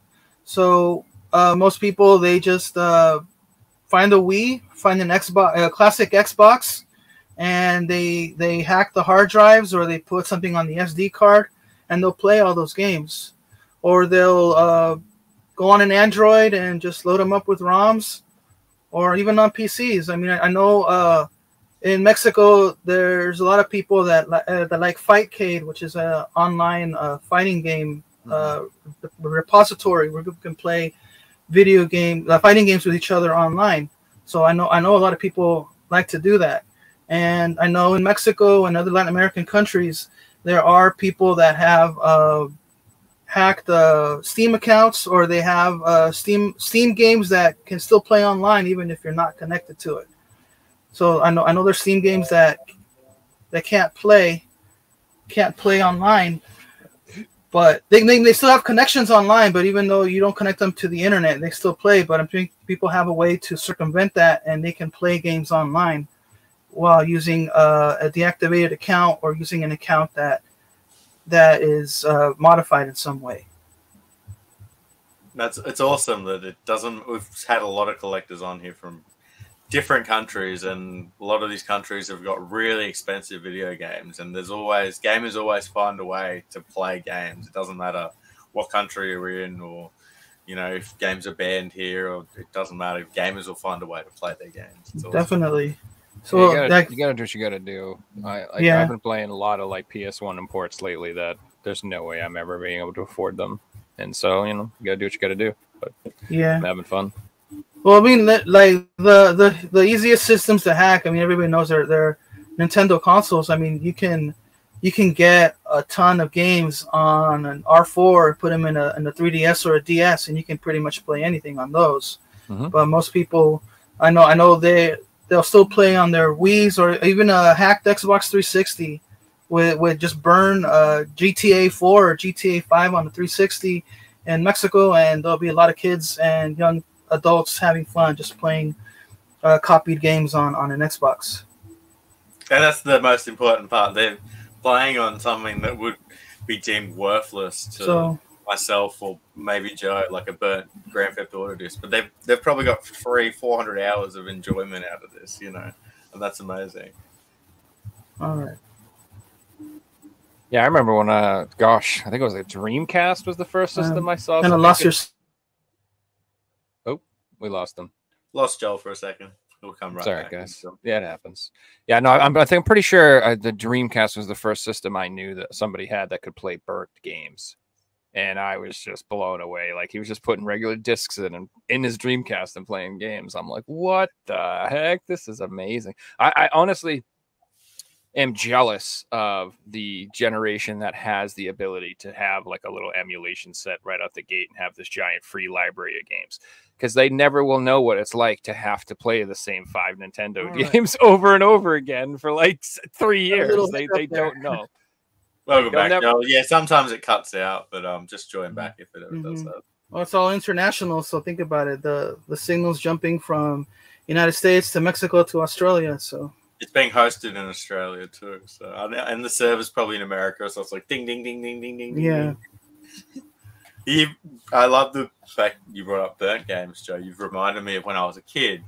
So uh, most people they just uh, find a Wii, find an Xbox, a classic Xbox, and they they hack the hard drives or they put something on the SD card, and they'll play all those games, or they'll uh, go on an Android and just load them up with ROMs, or even on PCs. I mean, I, I know uh, in Mexico there's a lot of people that li- uh, that like Fightcade, which is an online uh, fighting game uh, repository where people can play video game uh, fighting games with each other online. So I know I know a lot of people like to do that, and I know in Mexico and other Latin American countries there are people that have uh, hacked uh, Steam accounts or they have uh, Steam Steam games that can still play online even if you're not connected to it. So I know I know there's Steam games that that can't play can't play online, but they, they, they still have connections online. But even though you don't connect them to the internet, they still play. But I'm think people have a way to circumvent that and they can play games online while using uh, a deactivated account or using an account that that is uh, modified in some way. That's it's awesome that it doesn't. We've had a lot of collectors on here from different countries, and a lot of these countries have got really expensive video games. And there's always gamers always find a way to play games. It doesn't matter what country you're in, or you know if games are banned here, or it doesn't matter. Gamers will find a way to play their games. It's awesome. Definitely. So So you, gotta, that, you gotta do what you gotta do. I like, Yeah. I've been playing a lot of like PS1 imports lately that there's no way I'm ever being able to afford them. And so, you know, you gotta do what you gotta do. But yeah. I'm having fun. Well, I mean, li- like the the the easiest systems to hack. I mean, everybody knows they're they're Nintendo consoles. I mean, you can you can get a ton of games on an R4, put them in a in a 3DS or a DS, and you can pretty much play anything on those. Mhm. But most people, I know, I know they they'll still play on their Wii's or even a hacked Xbox 360 with with just burn uh, GTA 4 or GTA 5 on the 360 in Mexico, and there'll be a lot of kids and young adults having fun just playing uh, copied games on on an Xbox. And that's the most important part. They're playing on something that would be deemed worthless to So myself or maybe Joe, like a burnt Grand Theft Auto disc. But they've they've probably got three, four hundred hours of enjoyment out of this, you know, and that's amazing. all right, Yeah, I remember when uh gosh, I think it was a Dreamcast was the first Um, system I saw. kind of something lost your. We lost them. Lost Joel for a second. We'll come right Sorry, back. guys. Yeah, it happens. Yeah, no, I'm, I think I'm pretty sure uh, the Dreamcast was the first system I knew that somebody had that could play burnt games, and I was just blown away. Like he was just putting regular discs in and in his Dreamcast and playing games. I'm like, what the heck? This is amazing. I, I honestly am jealous of the generation that has the ability to have like a little emulation set right out the gate and have this giant free library of games because they never will know what it's like to have to play the same five Nintendo All right. games over and over again for like three years. They, they there. don't know. Welcome They'll back, never- Joel. Yeah, sometimes it cuts out, but um, just join back if it ever does Mhm. that. Well, it's all international, so think about it. The the signals jumping from United States to Mexico to Australia. So It's being hosted in Australia too, so and- the server's probably in America, so it's like ding, ding, ding, ding, ding, ding. ding, Yeah. ding. You, I love the fact you brought up burnt games, Joe. You've reminded me of when I was a kid.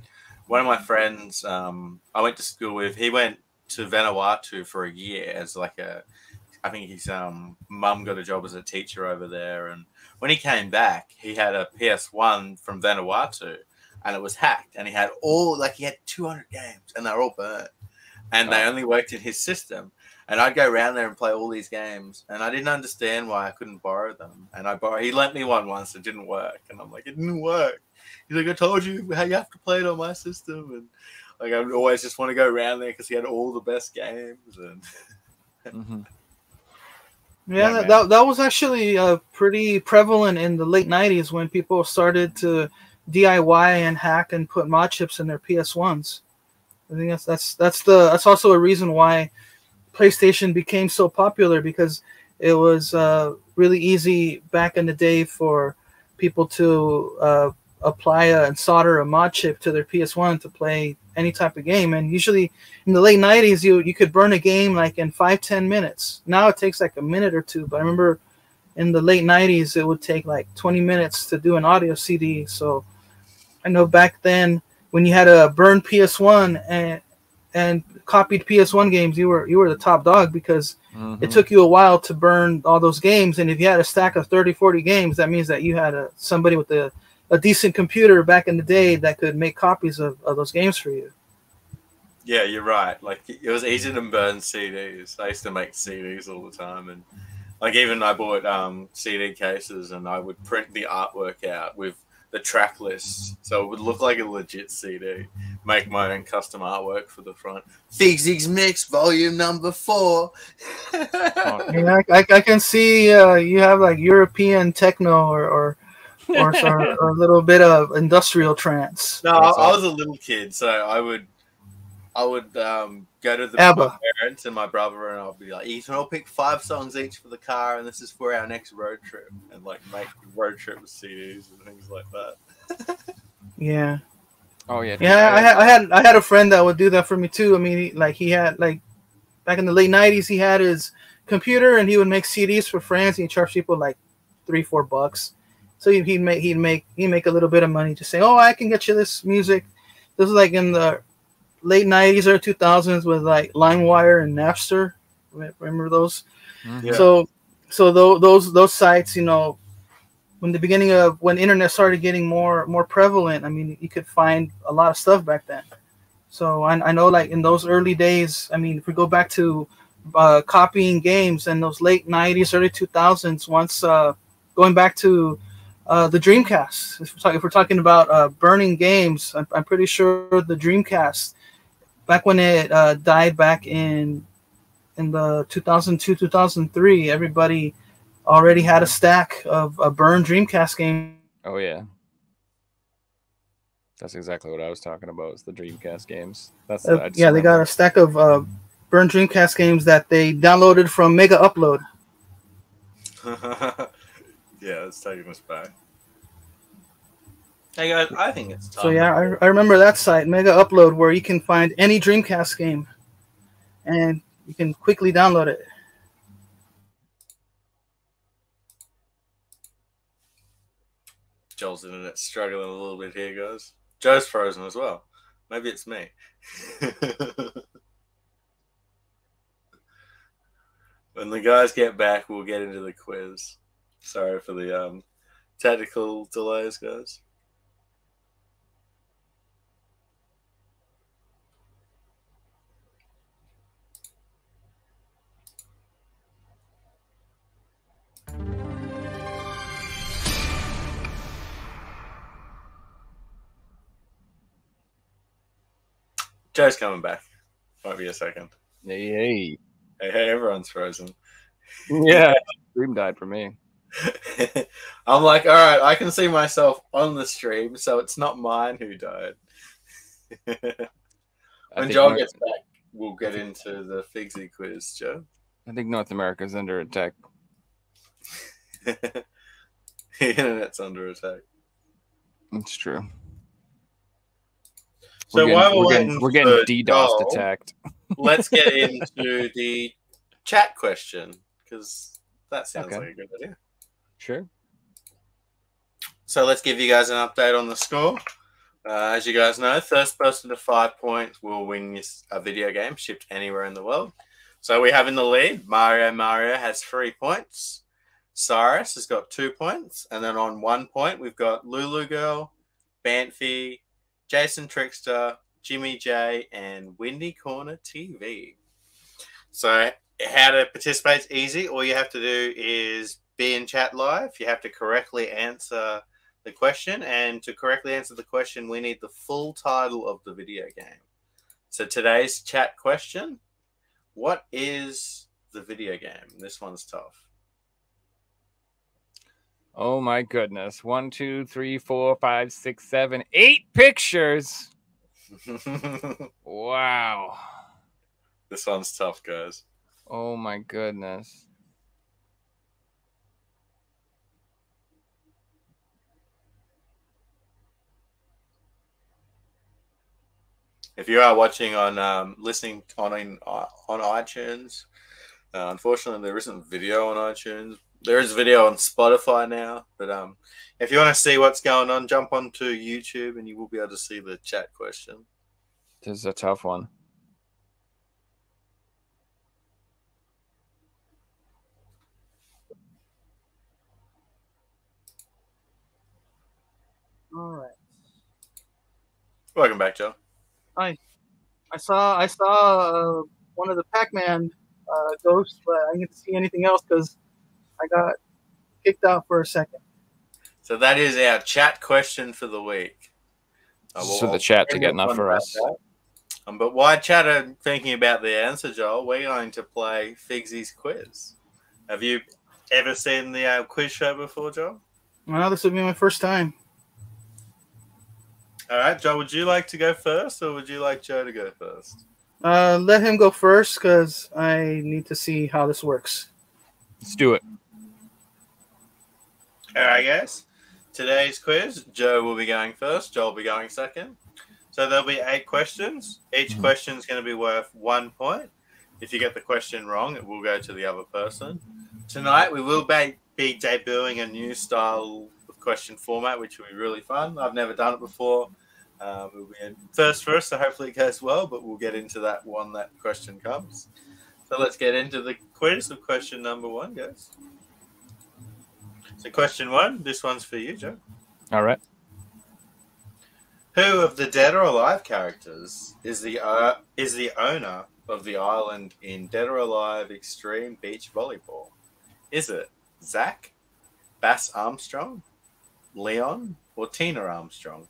One of my friends, um, I went to school with. He went to Vanuatu for a year as like a. I think his um, mum got a job as a teacher over there, and when he came back, he had a PS One from Vanuatu, and it was hacked, and he had all like he had 200 games, and they're all burnt, and they only worked in his system. And I'd go around there and play all these games, and I didn't understand why I couldn't borrow them. And I borrow. He lent me one once. It didn't work, and I'm like, it didn't work. He's like, I told you how you have to play it on my system, and like I would always just want to go around there because he had all the best games. And Mhm. yeah, Yeah, that, that, that was actually uh, pretty prevalent in the late '90s when people started to DIY and hack and put mod chips in their PS ones. I think that's that's that's the that's also a reason why PlayStation became so popular because it was uh, really easy back in the day for people to uh, apply a, and solder a mod chip to their PS1 to play any type of game. And usually in the late 90s, you you could burn a game like in five ten minutes. Now it takes like a minute or two. But I remember in the late 90s, it would take like 20 minutes to do an audio CD. So I know back then when you had a burn PS1 and and copied PS1 games, you were you were the top dog because Mhm. it took you a while to burn all those games and if you had a stack of 30 40 games that means that you had a somebody with a, a decent computer back in the day that could make copies of, of those games for you yeah, you're right. Like it was easy to burn CDs. I used to make CDs all the time, and like even I bought um, CD cases, and I would print the artwork out with the track list, so it would look like a legit CD. Make my own custom artwork for the front. Figsy's Mix Volume Number Four. Yeah, I, I, I can see uh, you have like European techno or or, or, or, or a little bit of industrial trance. No, I, I was a little kid, so I would, I would um, go to the ABBA. parents and my brother, and I'll be like, "Ethan, I'll pick five songs each for the car, and this is for our next road trip," and like make road trip with CDs and things like that. Yeah, oh yeah. yeah. I had, I had I had a friend that would do that for me too. I mean, he, like he had like back in the late '90s, he had his computer and he would make CDs for friends. And he charged people like three, four bucks. So he'd, he'd make he'd make he'd make a little bit of money just saying, "Oh, I can get you this music." This is like in the late '90s or 2000s with like LimeWire and Napster. Remember those? Mhm. Yeah. So, so tho- those those sites, you know, when the beginning of when internet started getting more more prevalent, I mean, you could find a lot of stuff back then. So I, I know, like in those early days, I mean, if we go back to uh, copying games in those late '90s, early 2000s, once uh, going back to uh, the Dreamcast, if we're, talk- if we're talking about uh, burning games, I'm, I'm pretty sure the Dreamcast, back when it uh, died back in in the 2002 2003 everybody already had a stack of a burn dreamcast game Oh yeah. That's exactly what I was talking about. Is the Dreamcast games. That's Uh, I just yeah they got a stack of uh, burn dreamcast games that they downloaded from Megaupload yeah, it's taking us back. Hey guys, I think it's time. so yeah I, I remember that site Megaupload where you can find any dreamcast game and you can quickly download it Joel's internet's struggling a little bit here, guys. Joe's frozen as well. Maybe it's me. when the guys get back, we'll get into the quiz. Sorry for the um, technical delays, guys. Joe's coming back. Might be a second. Hey, hey. Hey, hey, everyone's frozen. Yeah. Dream died for me. I'm like, all right, I can see myself on the stream, so it's not mine who died. When Joe gets back, we'll get into the Figsy quiz, Joe. I think North America's under attack. the internet's under attack. It's true. So we're while getting, we're, we're getting, we're getting DDoS attacked. let's get into the chat question because that sounds Okay. like a good idea. Sure. So let's give you guys an update on the score. Uh, as you guys know, first person to five points will win this, a video game shipped anywhere in the world. So we have in the lead Mario. Mario has three points. Cyrus has got two points, and then on one point we've got Lulu Girl, Banffy, Jason Trickster, Jimmy J, and Windy Corner TV. So how to participate is easy. All you have to do is be in chat live. You have to correctly answer the question, and to correctly answer the question, we need the full title of the video game. So today's chat question: What is the video game? This one's tough. Oh my goodness. One, two, three, four, five, six, seven, eight pictures. Wow. this one's tough, guys. Oh my goodness. If you are watching on um, listening on uh, on iTunes, uh, unfortunately there isn't video on iTunes. There is a video on Spotify now, but um, if you want to see what's going on, jump onto YouTube and you will be able to see the chat question. This is a tough one. all right Welcome back, Joe. Hi. i saw i saw uh, one of the pac-man uh, ghosts but i didn't see anything else because i got kicked out for a second So that is our chat question for the week. Uh, So the chat to get enough for us. Um, but while chat are thinking about the answer, Joel, we're going to play Figsy's quiz. Have you ever seen the uh, quiz show before, Joel? Well, this will be my first time. All right, Joel, would you like to go first or would you like Joe to go first? Uh, let him go first because I need to see how this works. Let's do it. All right, guys. Today's quiz, Joe will be going first, Joel will be going second. So there'll be eight questions. Each Mhm. question is going to be worth one point. If you get the question wrong, it will go to the other person. Tonight, we will be, be debuting a new style of question format, which will be really fun. I've never done it before. Um, it'll be a first for us, so hopefully it goes well, but we'll get into that one that question comes. So let's get into the quiz of question number one, guys. So, question one, this one's for you, Joe. All right. Who of the Dead or Alive characters is the uh, is the owner of the island in Dead or Alive Extreme Beach Volleyball? Is it Zack, Bass Armstrong, Leon, or Tina Armstrong?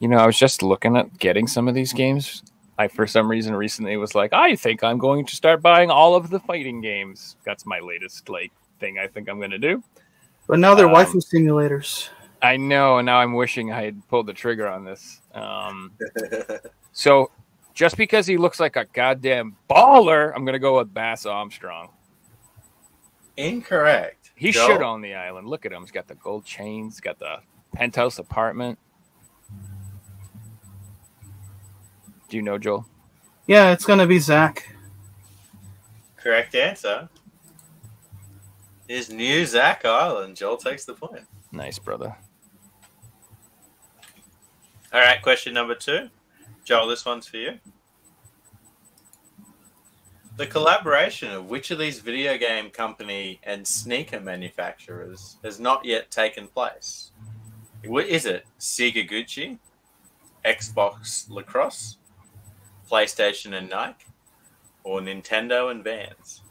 You know, I was just looking at getting some of these games. I, for some reason, recently was like, I think I'm going to start buying all of the fighting games. That's my latest like thing. I think I'm going to do. But now they're Um, waifu simulators. I know, and now I'm wishing I had pulled the trigger on this. Um, so, just because he looks like a goddamn baller, I'm going to go with Bass Armstrong. Incorrect. He Joel? should own the island. Look at him. He's got the gold chains, got the penthouse apartment. Do you know Joel? Yeah, it's gonna be Zack. Correct answer is New Zack Island. Joel takes the point. Nice, brother. All right, question number two. Joel, this one's for you. The collaboration of which of these video game company and sneaker manufacturers has not yet taken place? What is it Sega Gucci, Xbox Lacrosse, PlayStation and Nike, or Nintendo and Vans?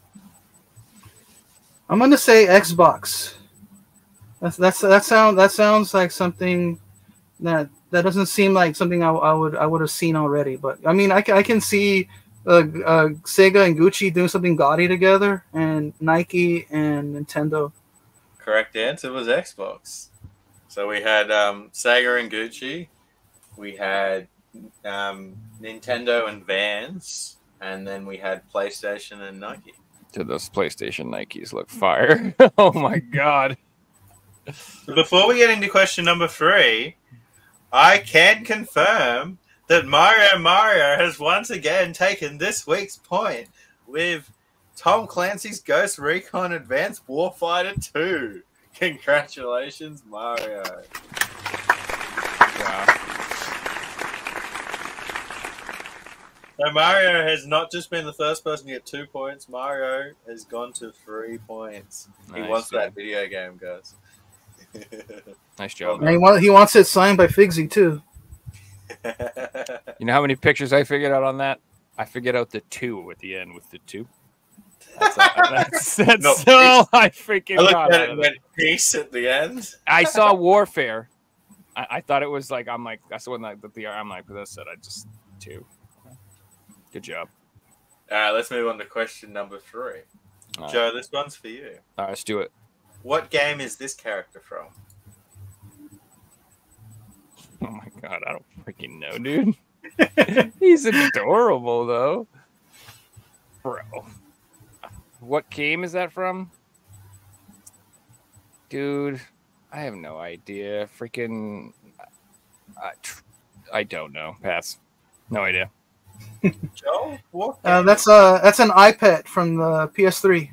I'm gonna say Xbox. That's that's that sound that sounds like something that that doesn't seem like something I, I would I would have seen already. But I mean, I, I can see uh, uh, Sega and Gucci doing something gaudy together, and Nike and Nintendo. Correct answer was Xbox. So we had um, Sega and Gucci, we had um, Nintendo and Vans, and then we had PlayStation and Nike. Did those PlayStation Nikes look fire? oh my god. Before we get into question number three, I can confirm that Mario Mario has once again taken this week's point with Tom Clancy's Ghost Recon Advanced Warfighter 2. Congratulations, Mario. Wow. So Mario has not just been the first person to get two points. Mario has gone to three points. he wants dude. that video game, guys. Nice job. And he, want, he wants it signed by Figsy too. You know how many pictures I figured out on that? I figured out the two at the end with the two. That's, that's, that's No, so I freaking I looked got at out it and it. went peace at the end. I saw Warfare. I, I thought it was like I'm like that's the one that the I'm like this said I just two. Good job. All right, let's move on to question number three. Right. Joe, this one's for you. All right, let's do it. What game is this character from? Oh my god, I don't freaking know, dude. He's adorable though. Bro. What game is that from? Dude, I have no idea. Freaking I, I don't know. Pass. No idea. Joel, what? Uh, that's uh that's an EyePet from the PS3.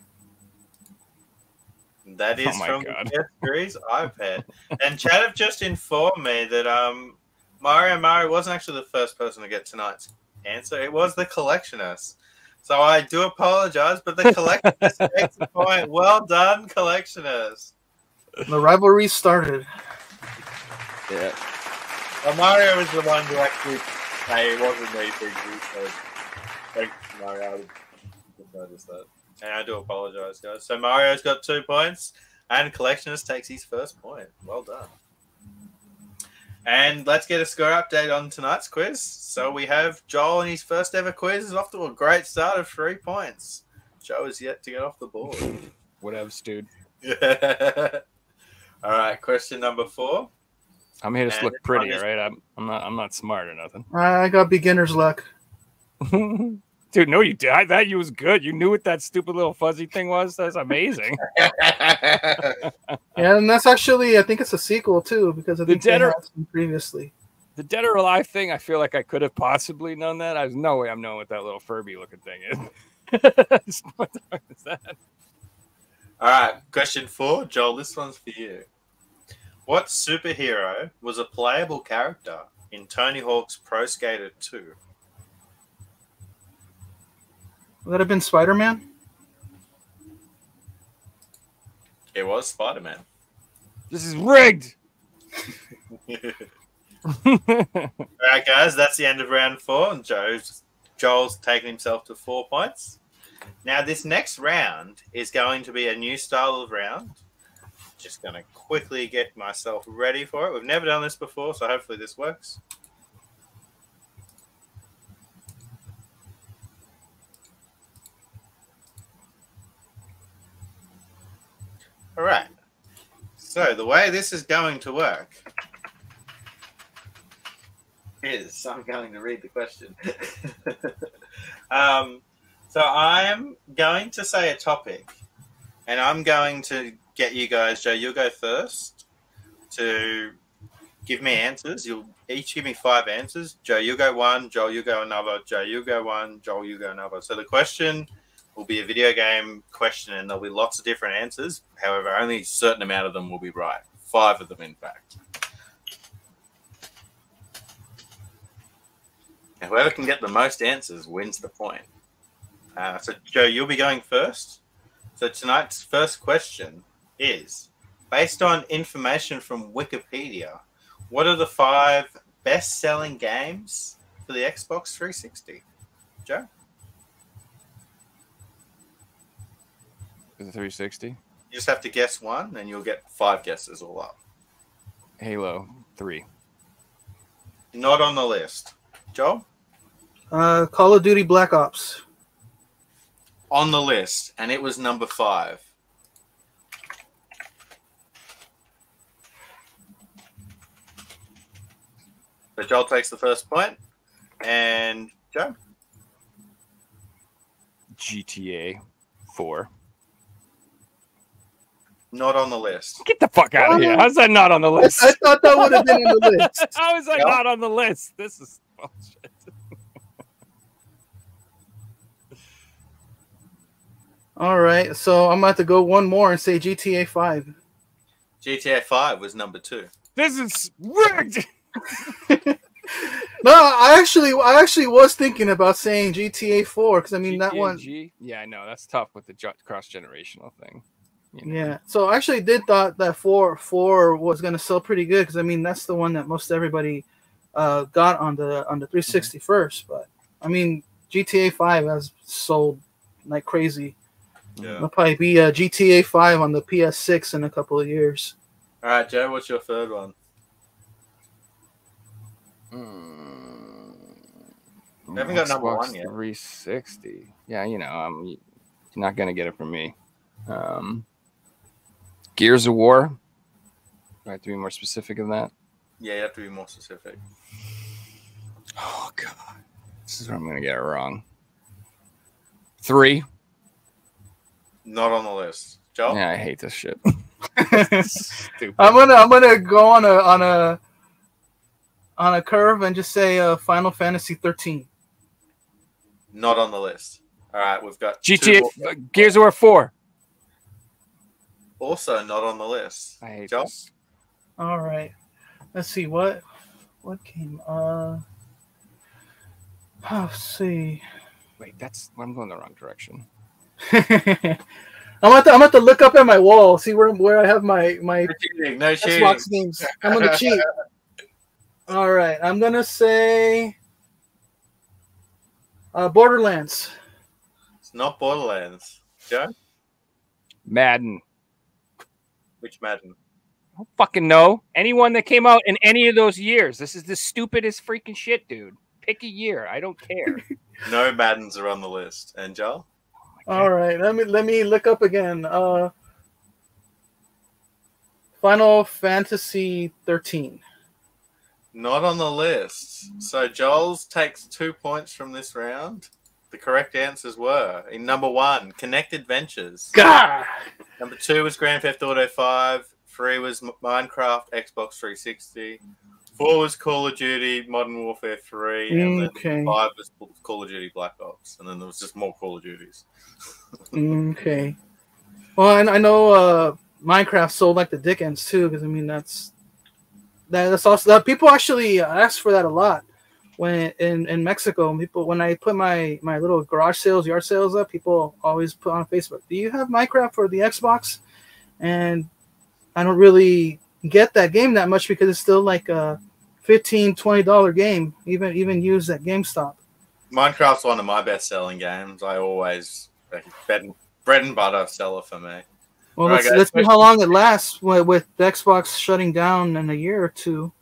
That is Oh my from God. the PS3's EyePet. And Chad have just informed me that um, Mario Mario wasn't actually the first person to get tonight's answer. It was the collectionist. So I do apologize, but the collectionist takes the point. Well done, collectionist. The rivalry started. Yeah. Well, Mario is the one who actually. Hey, it wasn't me, Figgy, so thanks, Mario. I didn't notice that. And I do apologize, guys. So Mario's got two points. And Collectionist takes his first point. Well done. And let's get a score update on tonight's quiz. So we have Joel in his first ever quiz is off to a great start of three points. Joe is yet to get off the board. Whatevs, dude. All right, question number four. I'm here to And look this pretty, one is- all right? I'm, I'm not. I'm not smart or nothing. I got beginner's luck. Dude, no, you did. I thought you was good. You knew what that stupid little fuzzy thing was. That's amazing. Yeah, and that's actually I think it's a sequel too because I The think they Dead or- previously. the dead or alive thing, I feel like I could have possibly known that. I was no way I'm knowing what that little Furby looking thing is. what the fuck is that? All right, question four, Joel. This one's for you. What superhero was a playable character in Tony Hawk's Pro Skater 2? Would that have been Spider Man? It was Spider Man. This is rigged. All right, guys, that's the end of round four, and Joe's Joel's taken himself to four points. Now, this next round is going to be a new style of round. Just to quickly get myself ready for it. We've never done this before, so hopefully this works. All right. So the way this is going to work is I'm going to read the question. um, so I'm going to say a topic, and I'm going to get you guys, Joe. You'll go first to give me answers. You'll each give me five answers. Joe, you'll go one. Joel, you go another. Joe, you go one. Joel, you go another. So the question will be a video game question, and there'll be lots of different answers. However, only a certain amount of them will be right. Five of them, in fact. And whoever can get the most answers wins the point. Uh, so, Joe, you'll be going first. So, tonight's first question is based on information from Wikipedia, what are the five best selling games for the Xbox 360? Joe? Is it 360? You just have to guess one, and you'll get five guesses all up. Halo 3. Not on the list. Joe? Uh, Call of Duty Black Ops. On the list, and it was number five. So Joel takes the first point, and Joe? GTA 4. Not on the list. Get the fuck out of here. How's that not on the list? I thought that would have been on the list. How is that Yeah. not on the list? This is bullshit. All right, so I'm about to go one more and say GTA 5. GTA 5 was number two. This is rigged. No, I actually, I actually was thinking about saying GTA 4 because I mean that one. G? Yeah, I know. That's tough with the cross generational thing. You know? Yeah, so I actually did thought that four four was gonna sell pretty good because I mean that's the one that most everybody uh, got on the on the 360 first. But I mean GTA 5 has sold like crazy. It'll probably be a GTA 5 on the PS6 in a couple of years. All right, Joe, what's your third one? Mm. We haven't got number one yet. 360. Yeah, you know, I'm you're not gonna get it from me. Um, Gears of War. Do I have to be more specific than that? Yeah, you have to be more specific. Oh god, this is where I'm gonna get it wrong. Three. Not on the list. Joel? Yeah, I hate this shit. Stupid. I'm gonna I'm gonna go on a on a on a curve and just say uh, Final Fantasy 13. Not on the list. All right, we've got two GTA more. Gears of War four. Also not on the list. I hate Joel? this. All right, let's see what what came. Uh, let's see. Wait, that's I'm going the wrong direction. I'm about to I'm about to look up at my wall, see where where I have my my No cheating. No cheating. Xbox games. I'm gonna cheat. All right, I'm gonna say uh, Borderlands. It's not Borderlands. Joe? Madden. Which Madden? I don't fucking know. Anyone that came out in any of those years. This is the stupidest freaking shit, dude. Pick a year. I don't care. No Maddens are on the list. And Joel? All right, let me let me look up again. Uh, Final Fantasy 13. Not on the list. So Joel's takes two points from this round. The correct answers were in number one, Kinect Adventures. God. Number two was Grand Theft Auto 5. Three was Minecraft, Xbox 360. Four was Call of Duty, Modern Warfare 3. And then Okay. five was Call of Duty Black Ops. And then there was just more Call of Duties. Okay. Well, and I know uh, Minecraft sold like the Dickens too, because I mean that's that, that's also that people actually ask for that a lot when in in Mexico. People when I put my my little garage sales, yard sales up, people always put on Facebook, "Do you have Minecraft for the Xbox?" And I don't really get that game that much because it's still like a 15 20 dollar game even even used at GameStop. Minecraft's one of my best selling games. I always bread and, bread and butter seller for me. Well, Right, let's, let's see how long it lasts with, with the Xbox shutting down in a year or two.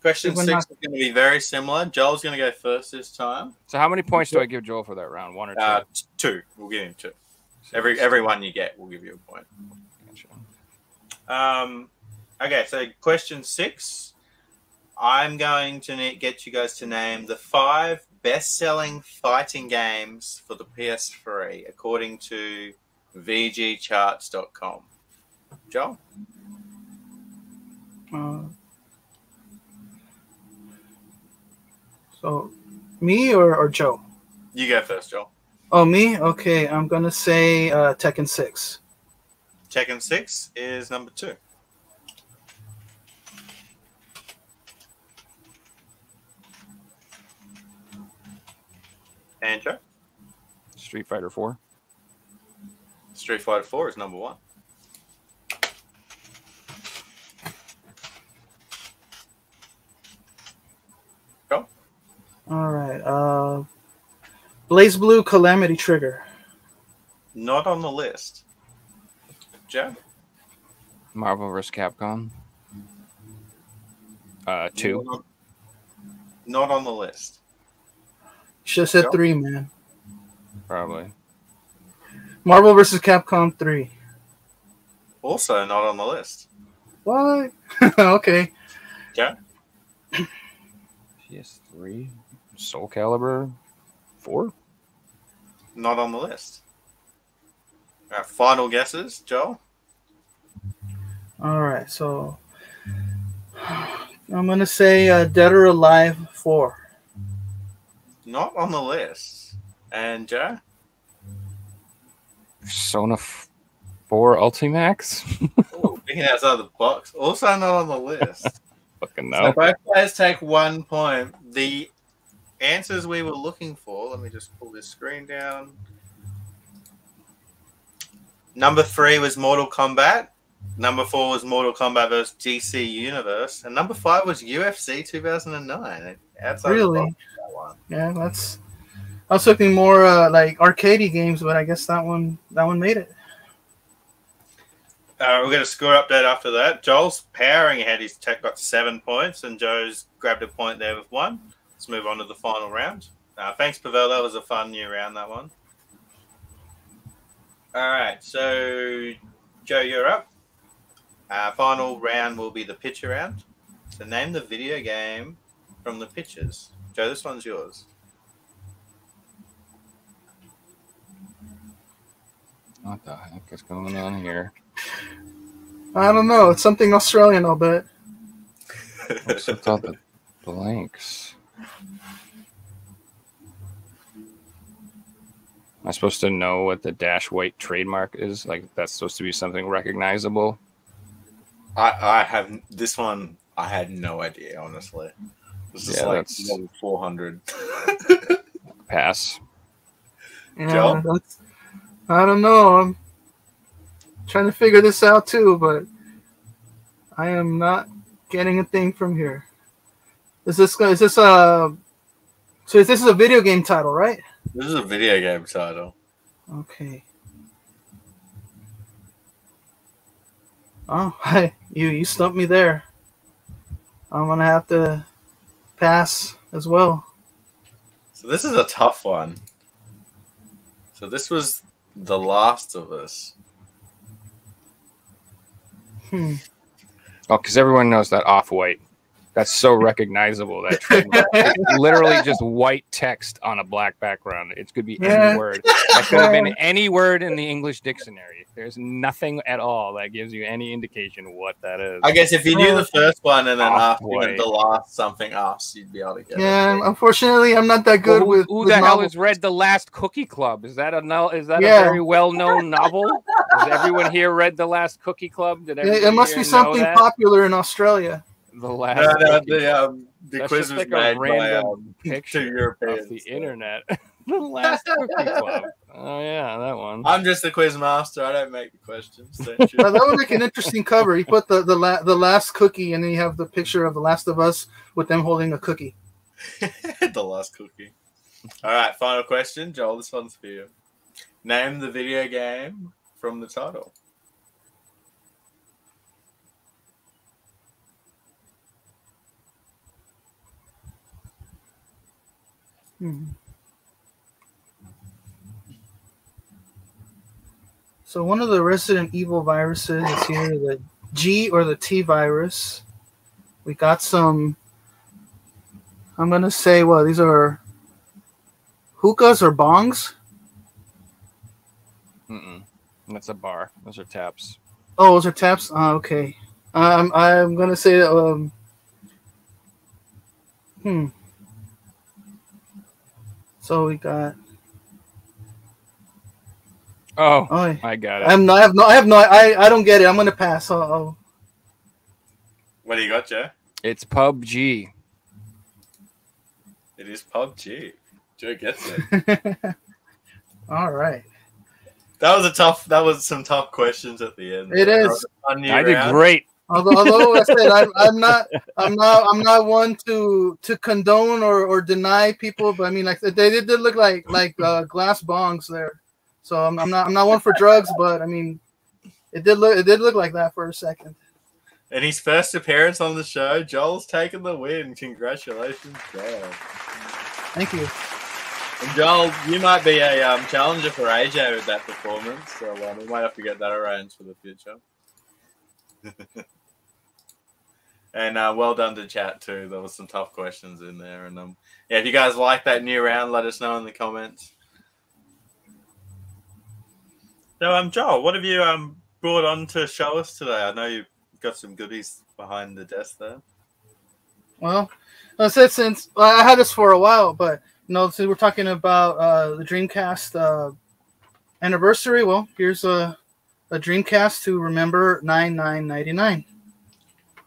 Question six not- is going to be very similar. Joel's going to go first this time. so how many points do I give Joel for that round? One or two? Uh, two. We'll give him two. Every every one you get, we'll give you a point. Gotcha. Um, okay, so question six. I'm going to ne- get you guys to name the five best-selling fighting games for the PS3 according to VGChartz.com. Joel, Uh, so, me or, or Joe? you go first. Joel. Oh, me? Okay, I'm gonna say uh, Tekken Six. Tekken Six is number two. And Joe, Street Fighter Four. Street Fighter Four is number one. Go. All right. Uh, BlazBlue Calamity Trigger. Not on the list. Joe, Marvel vs. Capcom. Uh, two. Not on, not on the list. Should have said Joe? three, man. Probably. Marvel vs. Capcom Three. Also not on the list. What? okay. PS3. Soul Calibur. Four. Not on the list. All right, final guesses, Joel. All right. So I'm gonna say uh, Dead or Alive Four. Not on the list. And Joe. Persona Four Ultimax. Ooh, thinking outside the box. Also not on the list. Fucking no. So no. both players take one point. The answers we were looking for. Let me just pull this screen down. Number three was Mortal Kombat. Number four was Mortal Kombat vs. DC Universe, and number five was UFC 2009. Outside Really? box, that one. Yeah, that's. I was looking more uh, like arcadey games, but I guess that one that one made it. Uh, we're going to score update after that. Joel's powering ahead. He's got seven points, and Joe's grabbed a point there with one. Let's move on to the final round. Uh, thanks, Pavel. That was a fun new round, that one. All right, so Joe, you're up. Uh, final round will be the picture round. So name the video game from the pictures. Joe, this one's yours. What the heck is going on here? I don't know. It's something Australian, I'll bet. What's with all the blanks? Am I supposed to know what the dash white trademark is? Like that's supposed to be something recognizable? I, I have this one. I had no idea, honestly. This is Yeah, like that's- 400. Pass. Yeah, Joe? that's, I don't know. I'm trying to figure this out too, but I am not getting a thing from here. Is this is this a so is this is a video game title, right? this is a video game title. Okay. Oh, hi. You you stumped me there. I'm gonna have to pass as well. So this is a tough one. So this was The Last of Us. Hmm. Oh, because everyone knows that off white. That's so recognizable. That literally just white text on a black background. It could be Yeah. any word. That could have been any word in the English dictionary. There's nothing at all that gives you any indication what that is. I guess if you knew the first one and then Oh, after boy. the last something else, you'd be able to get Yeah, it. unfortunately, I'm not that good Well, who, with. who with the hell has read the Last Cookie Club? Is that a no, is that Yeah. a very well known novel? Has everyone here read the Last Cookie Club? Did It, it must be something popular in Australia. The Last No, no, the, um, the That's quiz was like made a by random um, two picture Europeans. of the so- internet. the Last Cookie Club. Oh yeah, that one. I'm just the quiz master. I don't make the questions. Don't you? that would make an interesting cover. You put the the, la- the last cookie, and then you have the picture of the Last of Us with them holding a cookie. the last cookie. All right, final question, Joel. This one's for you. Name the video game from the title. So one of the Resident Evil viruses is either the G or the T virus. We got some. I'm gonna say, well, these are hookahs or bongs. Mm-mm. That's a bar. Those are taps. Oh, those are taps. Ah, okay. Um, I'm gonna say, um, hmm. So we got. Oh, Oh, I got it. I'm not. I have no. I have no. I. I don't get it. I'm gonna pass. Oh, oh. What do you got, Joe? It's PUBG. It is PUBG. Joe gets it. All right. That was a tough. That was some tough questions at the end. It is. That is. was a fun new I did round. great. Although, although I said I'm, I'm not. I'm not. I'm not one to to condone or, or deny people, but I mean, like they did, did look like like uh, glass bongs there. So I'm, I'm not. I'm not one for drugs, but I mean, it did look. It did look like that for a second. In his first appearance on the show, Joel's taken the win. Congratulations, Joel. Thank you. And Joel, you might be a um, challenger for AJ with that performance, so um, we might have to get that arranged for the future. and uh, well done to chat too. There was some tough questions in there, and um, yeah, if you guys like that new round, let us know in the comments. So, um, Joel, what have you um brought on to show us today? I know you've got some goodies behind the desk there. Well, I said since well, I had this for a while, but you know, since we're talking about uh, the Dreamcast uh, anniversary, well, here's a a Dreamcast to remember nine nine ninety nine.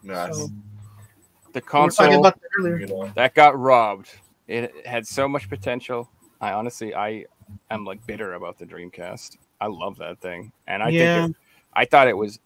Nice. So- The We were talking console about that earlier. Good that got robbed. It had so much potential. I honestly, I am like bitter about the Dreamcast. I love that thing, and I Yeah. think it, I thought it was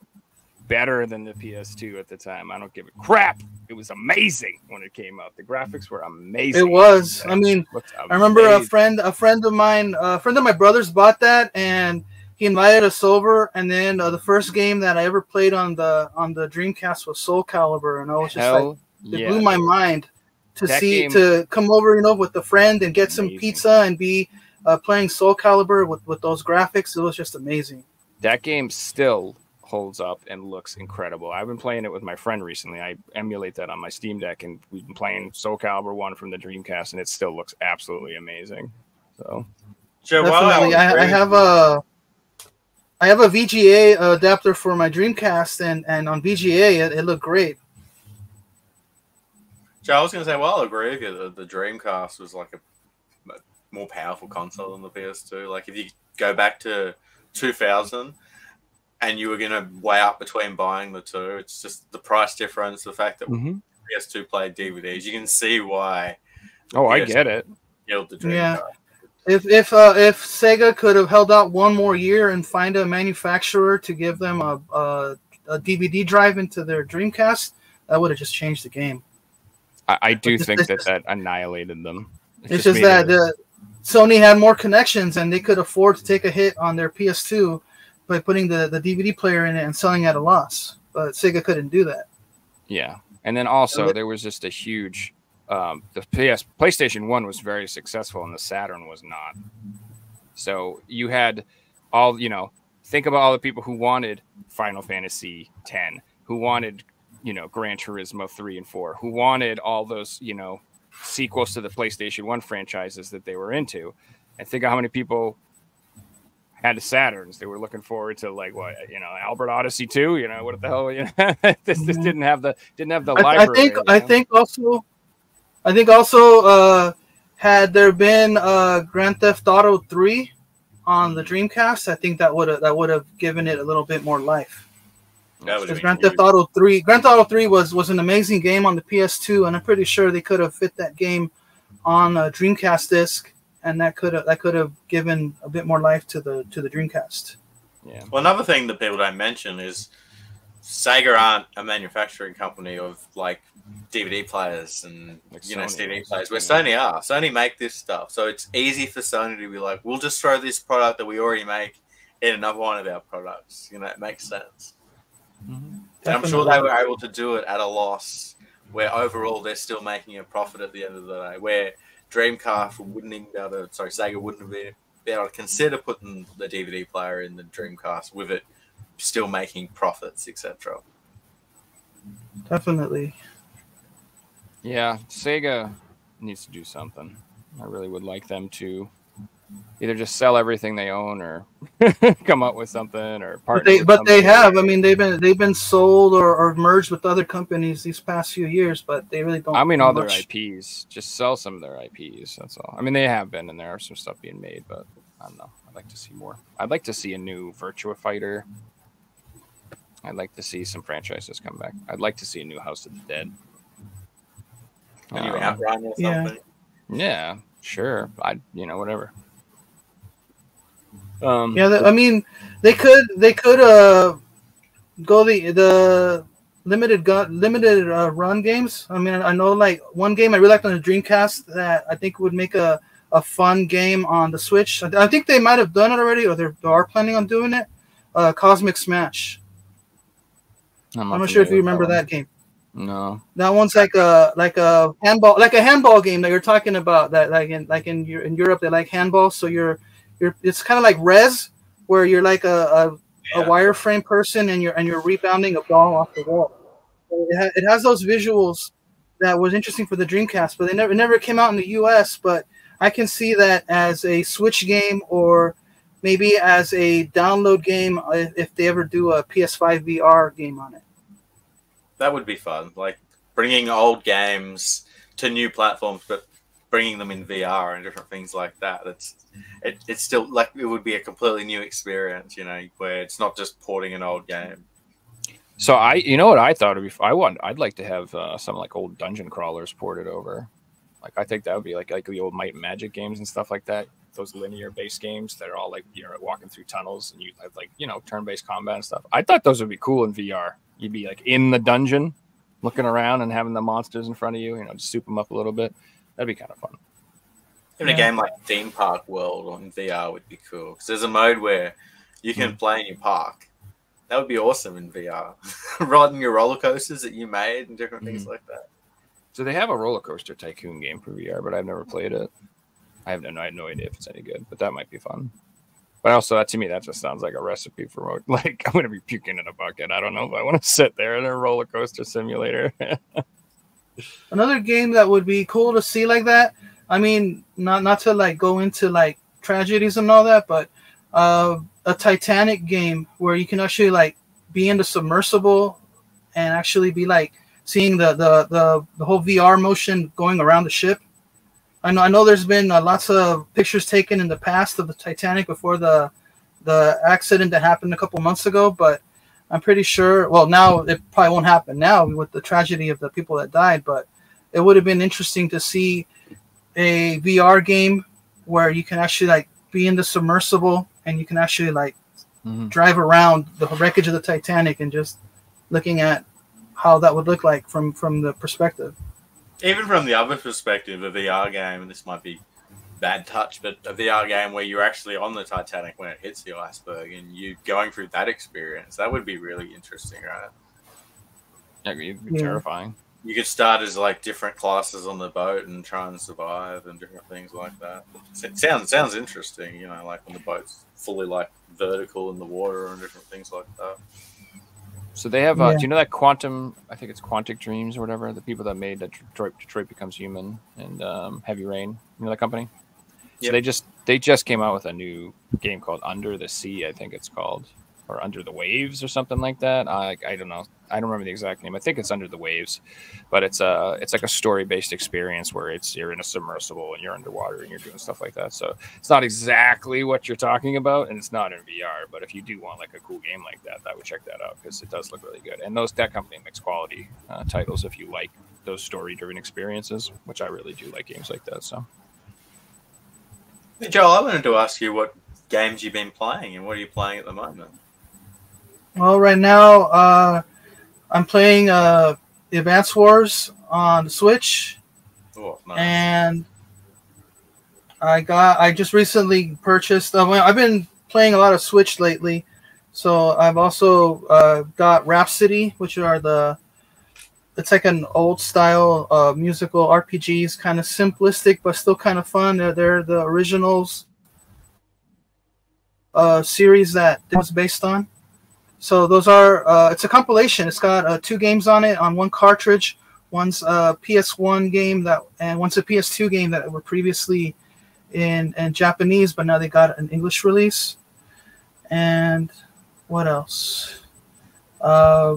better than the PS2 at the time. I don't give a crap. It was amazing when it came out. The graphics were amazing. It was. I mean, I remember a friend, a friend of mine, a friend of my brother's bought that, and he invited us over. And then uh, the first game that I ever played on the on the Dreamcast was Soul Calibur, and I was just like, Hell it yeah. blew my mind to That see game- to come over, you know, with a friend and get some Amazing. pizza and be uh, playing Soul Calibur with with those graphics. It was just amazing. that game still holds up and looks incredible. I've been playing it with my friend recently. I emulate that on my Steam Deck, and we've been playing Soul Calibur One from the Dreamcast, and it still looks absolutely amazing. So Joe, while Definitely, I, I, I have a. I have a VGA adapter for my Dreamcast, and, and on VGA it, it looked great. Joe, I was going to say, well, I agree with you. The, the Dreamcast was like a, a more powerful console than the PS2. Like, if you go back to 2000 and you were going to weigh up between buying the two, it's just the price difference, the fact that mm-hmm. PS2 played DVDs, you can see why oh, I get it. killed the Dreamcast. Yeah. If if uh, if Sega could have held out one more year and find a manufacturer to give them a, a, a DVD drive into their Dreamcast, that would have just changed the game. I, I do It's- think it's that just- that annihilated them. It's just made that uh, Sony had more connections and they could afford to take a hit on their PS2 by putting the, the DVD player in it and selling at a loss. but Sega couldn't do that. Yeah, and then also there was just a huge. Um, the PS PlayStation One was very successful, and the Saturn was not. So you had all you know. Think about all the people who wanted Final Fantasy X, who wanted you know Gran Turismo three and four, who wanted all those you know sequels to the PlayStation One franchises that they were into, and think of how many people had the Saturns. They were looking forward to like what you know, Albert Odyssey two. You know what the hell? You know, this, this Mhm. didn't have the didn't have the I, I library. think you I think also, I think also, uh, had there been uh, Grand Theft Auto three on the Dreamcast, I think that would have that would have given it a little bit more life. That would Because have been Grand Theft Auto three, Grand Theft Auto three was was an amazing game on the PS2, and I'm pretty sure they could have fit that game on a Dreamcast disc, and that could have that could have given a bit more life to the to the Dreamcast. yeah. Well, another thing that people don't mention is Sega aren't a manufacturing company of like DVD players and Like you know Sony CD players. Where yeah. Sony are, Sony make this stuff, so it's easy for Sony to be like, "We'll just throw this product that we already make in another one of our products." You know, it makes sense. Mm-hmm. And I'm sure they were able to do it at a loss, where overall they're still making a profit at the end of the day. Where Dreamcast wouldn't even be able to, sorry, Sega wouldn't be, be able to consider putting the DVD player in the Dreamcast with it still making profits, etc. Definitely. Yeah, Sega needs to do something. I really would like them to either just sell everything they own or come up with something or But partner. they but they have. I mean, they've been they've been sold or, or merged with other companies these past few years, but they really don't. I mean, all their. IPs. Just sell some of their IPs. That's all. I mean, they have been, and there are some stuff being made, but I don't know. I'd like to see more. I'd like to see a new Virtua Fighter. I'd like to see some franchises come back. I'd like to see a new House of the Dead. A new Um, Outrun or yeah. something. yeah, sure. I, you know, whatever. Um, Yeah, the, I mean, they could they could uh go the the limited gun limited uh, run games. I mean, I know like one game I really liked on the Dreamcast that I think would make a, a fun game on the Switch. I, I think they might have done it already, or they're, they are planning on doing it. Uh, Cosmic Smash. I'm not sure if you remember that game. No. That one's like a like a handball like a handball game that you're talking about. That like in like in in Europe they like handball. So you're you're it's kind of like Rez, where you're like a, a, a wireframe person and you're and you're rebounding a ball off the wall. It, ha- it has those visuals that was interesting for the Dreamcast, but they never it never came out in the U.S. But I can see that as a Switch game or maybe as a download game uh, if they ever do a PS5 VR game on it. That would be fun. Like bringing old games to new platforms, but bringing them in VR and different things like that. It's it, it's still like it would be a completely new experience, you know, where it's not just porting an old game. So I, you know what I thought would be. I want. I'd like to have uh, some like old dungeon crawlers ported over. Like I think that would be like like the old Might and Magic games and stuff like that. Those linear based games that are all like you know walking through tunnels and you have like you know turn based combat and stuff. I thought those would be cool in VR. You'd be like in the dungeon, looking around and having the monsters in front of you. You know, just soup them up a little bit. That'd be kind of fun. Even Yeah. a game like Theme Park World on VR would be cool because there's a mode where you can hmm. play in your park. That would be awesome in VR. Riding your roller coasters that you made and different things hmm. like that. So they have a roller coaster tycoon game for VR, but I've never played it. I have no, I have no idea if it's any good, but that might be fun. But also, that to me, that just sounds like a recipe for like I'm gonna be puking in a bucket. I don't know if I want to sit there in a roller coaster simulator. Another game that would be cool to see like that. I mean, not not to like go into like tragedies and all that, but uh, a Titanic game where you can actually like be in the submersible and actually be like seeing the the the, the whole VR motion going around the ship. I know I know there's been uh, lots of pictures taken in the past of the Titanic before the the accident that happened a couple months ago, but I'm pretty sure. Well, now it probably won't happen now with the tragedy of the people that died, but it would have been interesting to see a VR game where you can actually like be in the submersible and you can actually like Mhm. drive around the wreckage of the Titanic and just looking at how that would look like from from the perspective. Even from the other perspective, a VR game, and this might be bad touch, but a VR game where you're actually on the Titanic when it hits the iceberg and you going through that experience, that would be really interesting, right? Yeah, it'd be Yeah. terrifying. You could start as like different classes on the boat and try and survive and different things like that. It sounds sounds interesting, you know, like when the boat's fully like vertical in the water and different things like that. So they have. Uh, Yeah. Do you know that Quantum? I think it's Quantic Dreams or whatever. The people that made Detroit, Detroit Becomes Human and um, Heavy Rain. You know that company? So they just they just came out with a new game called Under the Sea. I think it's called, or Under the Waves or something like that. I I don't know. I don't remember the exact name. I think it's Under the Waves, but it's a it's like a story based experience where it's you're in a submersible and you're underwater and you're doing stuff like that. So it's not exactly what you're talking about, and it's not in VR. But if you do want like a cool game like that, I would check that out because it does look really good. And those that company makes quality uh, titles if you like those story driven experiences, which I really do like games like that. So Hey, Joel, I wanted to ask you what games you've been playing and what are you playing at the moment? Well, right now, uh, I'm playing uh, the Advance Wars on the Switch, Oh, nice. and I got. I just recently purchased. Uh, I've been playing a lot of Switch lately, so I've also uh, got Rhapsody, which are the. It's like an old style uh, musical RPGs, kind of simplistic but still kind of fun. They're, they're the originals uh, series that it was based on. So those are uh, it's a compilation. It's got uh, two games on it on one cartridge. One's a PS1 game that and one's a PS2 game that were previously in in Japanese, but now they got an English release. And what else? Uh,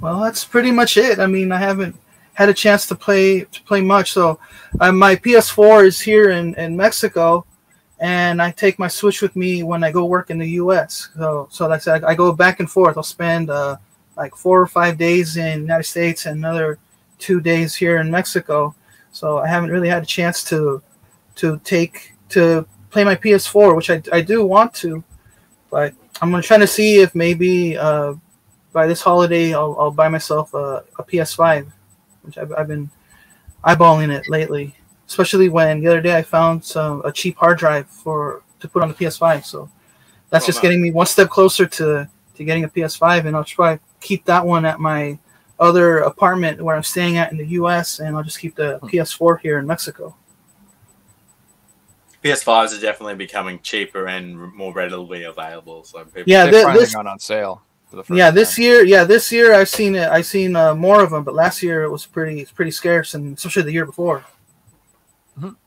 well, that's pretty much it. I mean, I haven't had a chance to play to play much. So uh, my PS4 is here in in Mexico and I take my Switch with me when I go work in the U.S. So, so like I said, I go back and forth. I'll spend uh, like four or five days in the United States and another two days here in Mexico. So I haven't really had a chance to to take to play my PS4, which I, I do want to, but I'm gonna try to see if maybe uh, by this holiday I'll, I'll buy myself a, a PS5, which I've, I've been eyeballing it lately especially when the other day I found some a cheap hard drive for to put on the PS5. So that's Oh, just nice. getting me one step closer to to getting a PS5, and I'll try to keep that one at my other apartment where I'm staying at in the U.S. and I'll just keep the Hmm. PS4 here in Mexico. PS5s are definitely becoming cheaper and more readily available. So people, Yeah, they've thi- finally this gone on sale. For the first yeah this year yeah this year I've seen it I've seen uh, more of them, but last year it was pretty it's pretty scarce, and especially the year before.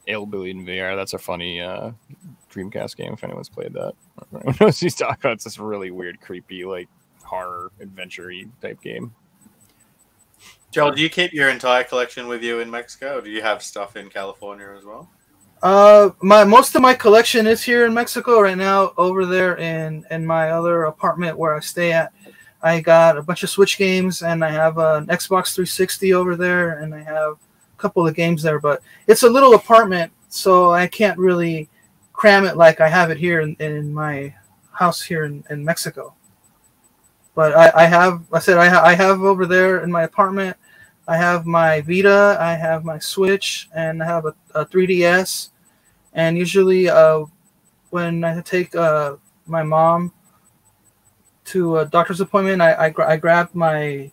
Il Billion VR. That's a funny uh, Dreamcast game. If anyone's played that, everyone knows he's talking about. It's this really weird, creepy, like horror adventure type game. Joel, do you keep your entire collection with you in Mexico? Or do you have stuff in California as well? Uh, my most of my collection is here in Mexico right now. Over there in in my other apartment where I stay at, I got a bunch of Switch games and I have an Xbox 360 over there, and I have a couple of games there. But it's a little apartment, so I can't really cram it like I have it here in, in my house here in, in Mexico. But I, I have, I said I, ha- I have over there in my apartment. I have my Vita, I have my Switch, and I have a, a 3DS. And usually, uh, when I take uh, my mom to a doctor's appointment, I I, gra- I grabbed my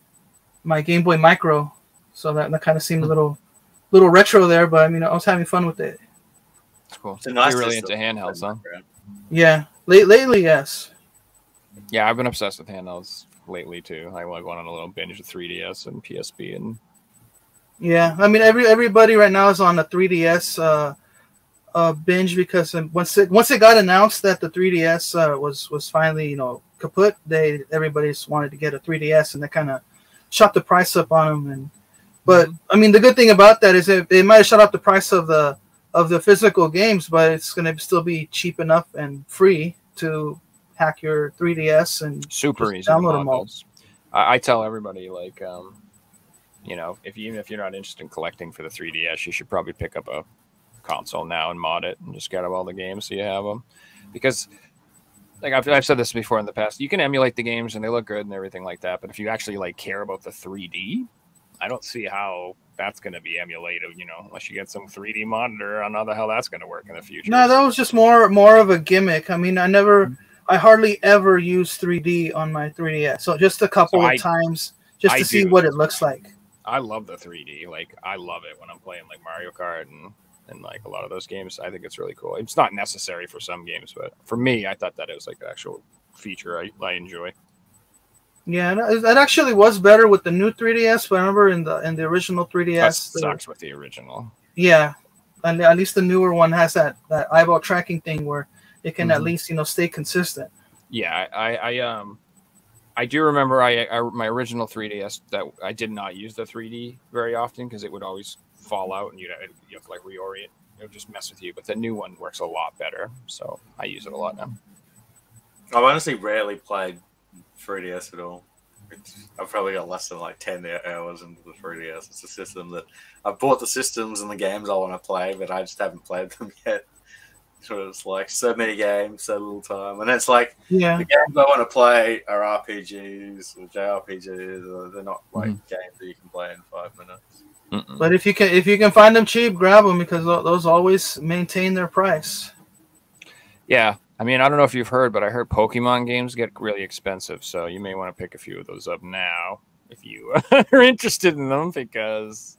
my Game Boy Micro, so that, that kind of seemed a little little retro there. But I mean, I was having fun with it. It's cool. It's a nice You're really into handhelds, huh? Yeah, late lately, yes. Yeah, I've been obsessed with handhelds lately too. I went on a little binge of 3DS and PSP, and Yeah, I mean, every everybody right now is on a 3DS uh, uh, binge because um, once it once it got announced that the 3DS uh, was was finally you know kaput, they everybody just wanted to get a 3DS and they kind of shot the price up on them. And but I mean, the good thing about that is it, it might have shot up the price of the of the physical games, but it's going to still be cheap enough and free to hack your 3DS and super easy. to download 'em mod all. I, I tell everybody like, um, you know, if you, even if you're not interested in collecting for the 3DS, you should probably pick up a console now and mod it and just get all the games so you have them. Because, like I've, I've said this before in the past, you can emulate the games and they look good and everything like that. But if you actually like care about the 3D, I don't see how that's going to be emulated. You know, unless you get some 3D monitor, I don't know how the hell that's going to work in the future. No, that was just more more of a gimmick. I mean, I never, I hardly ever use 3D on my 3DS. So just a couple So of I- times just I to see what it looks like. I love the 3D. Like I love it when I'm playing like Mario Kart and and like a lot of those games. I think it's really cool. It's not necessary for some games, but for me, I thought that it was like an actual feature I, I enjoy. Yeah, and it it actually was better with the new 3DS. But I remember in the in the original 3DS, That the- sucks with the original. yeah, and at least the newer one has that that eyeball tracking thing where it can at Mhm. least you know stay consistent. Yeah, I, I um, I do remember I, I my original 3ds that I did not use the 3D very often because it would always fall out and you'd you have to like reorient. It would just mess with you. But the new one works a lot better, so I use it a lot now. I've honestly rarely played 3DS at all. It's, I've probably got less than like 10 hours into the 3DS. It's a system that I've bought the systems and the games I want to play, but I just haven't played them yet. So it's like so many games, so little time. And it's like Yeah, the games I want to play are RPGs or JRPGs, or they're not like mm-hmm. games that you can play in five minutes. Mm-mm. but if you can if you can find them cheap, grab them because those always maintain their price. Yeah, I mean, I don't know if you've heard, but I heard Pokemon games get really expensive, so you may want to pick a few of those up now if you are interested in them, because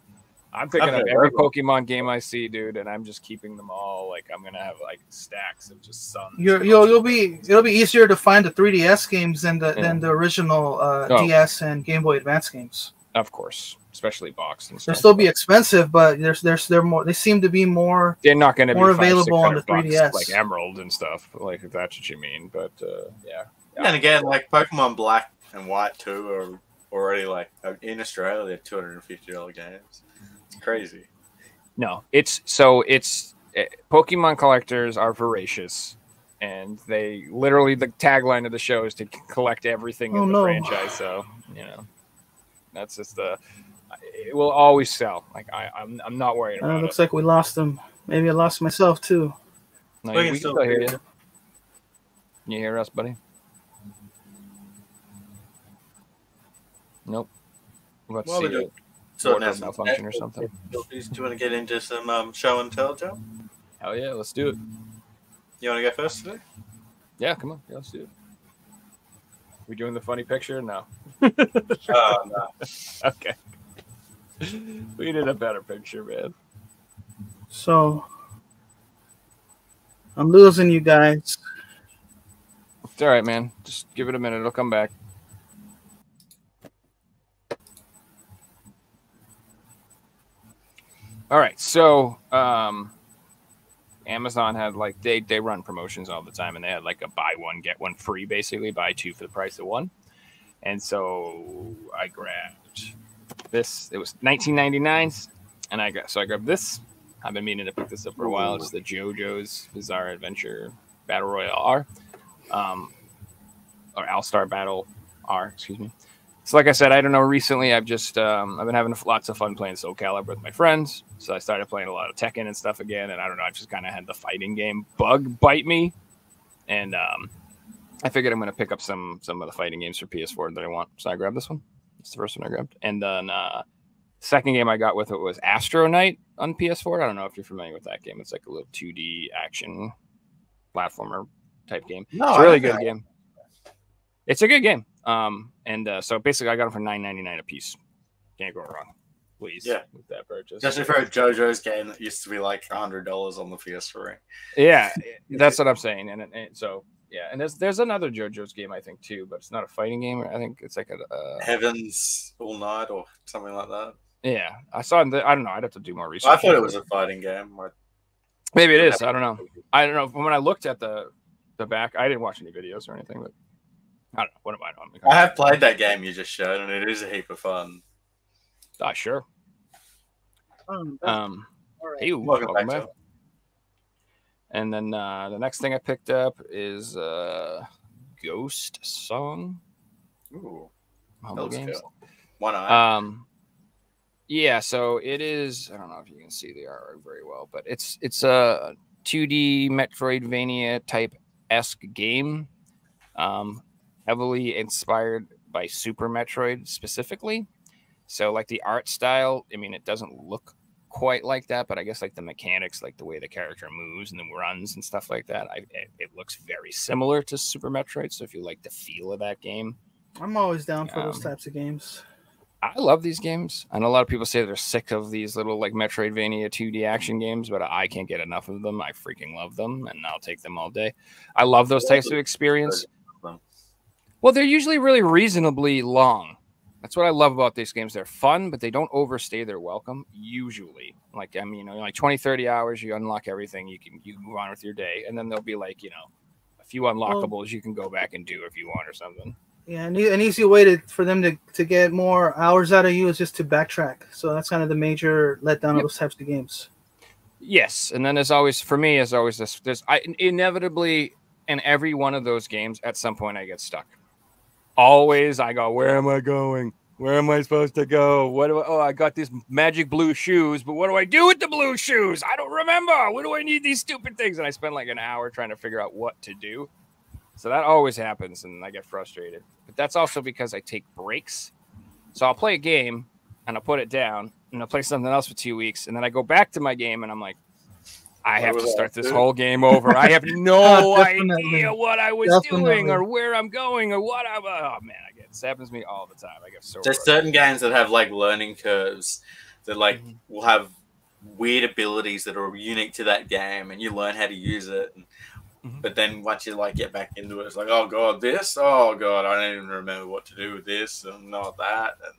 I'm picking I've up every Pokemon game I see, dude, and I'm just keeping them all. Like I'm gonna have like stacks of just suns. You're, you'll you'll be it'll be easier to find the 3DS games than the than the original uh, Oh. DS and Game Boy Advance games. Of course, especially boxed and They'll still be expensive, but there's there's they're more they seem to be more They're not going to be more five, available on the 3DS. like Emerald and stuff. Like if that's what you mean, but uh, yeah, And again, like Pokemon Black and White 2 are already like in Australia, they're $250 games. It's crazy. No, it's so it's eh, Pokemon collectors are voracious, and they literally the tagline of the show is to collect everything Oh, in the no. franchise. So you know, that's just the it will always sell. Like I, I'm I'm not worried Uh, about looks it. like we lost them. Maybe I lost myself too. No, We we can can still still hear hear you. You hear us, buddy? Nope. Let's What are we see. doing? it. So Board now malfunction or something. Do you want to get into some um, show and tell, Joe? Hell yeah, let's do it. You want to go first today? Yeah, come on, yeah, let's do it. We doing the funny picture? No. Uh, no. Okay. we did a better picture, man. So I'm losing you guys. It's all right, man. Just give it a minute. It'll come back. All right. So, um, Amazon had like they they run promotions all the time, and they had like a buy one get one free, basically buy two for the price of one. And so I grabbed this. It was 19.99, and I got so I grabbed this. I've been meaning to pick this up for a while. It's the JoJo's Bizarre Adventure Battle Royale R, um, or All Star Battle R. Excuse me. So, like I said, I don't know. Recently, I've just um, I've been having lots of fun playing Soul Calibur with my friends. So I started playing a lot of Tekken and stuff again. And I don't know, I just kind of had the fighting game bug bite me, and um, I figured I'm going to pick up some some of the fighting games for PS4 that I want. So I grabbed this one. It's the first one I grabbed, and then uh, second game I got with it was Astro Knight on PS4. I don't know if you're familiar with that game. It's like a little 2D action platformer type game. No, It's a really good game. It's a good game. Um, and uh, so basically, I got them for nine ninety nine a piece. Can't go wrong. Please, Yeah. with that purchase. Especially for a JoJo's game that used to be like $100 on the PS3. Yeah, that's what I'm saying. And, and so yeah, and there's there's another JoJo's game I think too, but it's not a fighting game. I think it's like a uh, Heavens All Night or something like that. yeah. I saw. The, I don't know. I'd have to do more research. I thought it was a fighting game. Maybe it is. I don't know. I don't know. When I looked at the the back, I didn't watch any videos or anything, but I don't know. What am I doing? I have played that game you just showed, and it is a heap of fun. Ah, sure. Um, Um, all right. hey, Welcome welcome back, back. And then uh, the next thing I picked up is uh, Ghost Song. Ooh, Humble Games. cool. One eye. Um, yeah, so it is. I don't know if you can see the artwork very well, but it's it's a 2D Metroidvania type esque game, um, heavily inspired by Super Metroid specifically. So, like the art style, I mean, it doesn't look quite like that, but I guess like the mechanics, like the way the character moves and then runs and stuff like that, I, it, it looks very similar to Super Metroid. So, if you like the feel of that game, I'm always down for those Um, types of games. I love these games. I know a lot of people say they're sick of these little like Metroidvania 2D action games, but I can't get enough of them. I freaking love them, and I'll take them all day. I love those types of experience. Well, they're usually really reasonably long. That's what I love about these games. They're fun, but they don't overstay their welcome. Usually, like I mean, you know, like 20, 30 hours, you unlock everything. You can you can move on with your day, and then there'll be like you know a few unlockables you can go back and do if you want or something. Yeah, an, an easy way to for them to, to get more hours out of you is just to backtrack. So that's kind of the major letdown Yep. of those types of games. Yes, and then there's always for me as always this. There's I inevitably in every one of those games at some point I get stuck. Always I go, where am I going? Where am I supposed to go? What do I? Oh, I got these magic blue shoes, but what do I do with the blue shoes? I don't remember. What do I need these stupid things? And I spend like an hour trying to figure out what to do. So that always happens, and I get frustrated. But that's also because I take breaks. So I'll play a game and I'll put it down and I'll play something else for two weeks, and then I go back to my game and I'm like, I have to start this whole game over. I have no idea what I was Definitely. doing or where I'm going or what I'm. Oh man, I get this happens to me all the time. I get so. There's frustrated. certain games that have like learning curves that like Mhm. will have weird abilities that are unique to that game, and you learn how to use it. And, Mhm. But then once you like get back into it, it's like, oh god, this, oh god, I don't even remember what to do with this and not that. And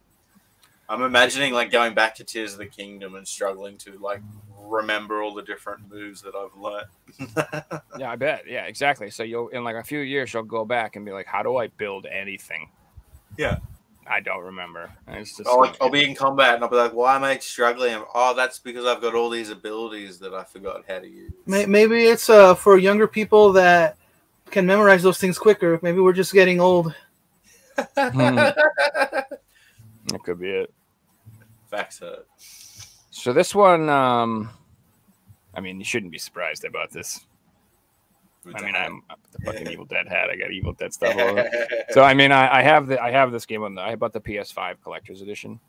I'm imagining like going back to Tears of the Kingdom and struggling to like remember all the different moves that I've learned. Yeah, I bet. Yeah, exactly. So you'll in like a few years you'll go back and be like, how do I build anything? Yeah. I don't remember. It's just I'll, like- I'll be in combat and I'll be like, why am I struggling? Oh, that's because I've got all these abilities that I forgot how to use. Maybe it's uh, for younger people that can memorize those things quicker. Maybe we're just getting old. that could be it. Facts hurt. So this one, um, I mean, you shouldn't be surprised about this. I mean, I'm I'm the fucking Evil Dead hat. I got Evil Dead stuff. all over. so I mean, I, I have the I have this game on the I bought the PS5 collector's edition,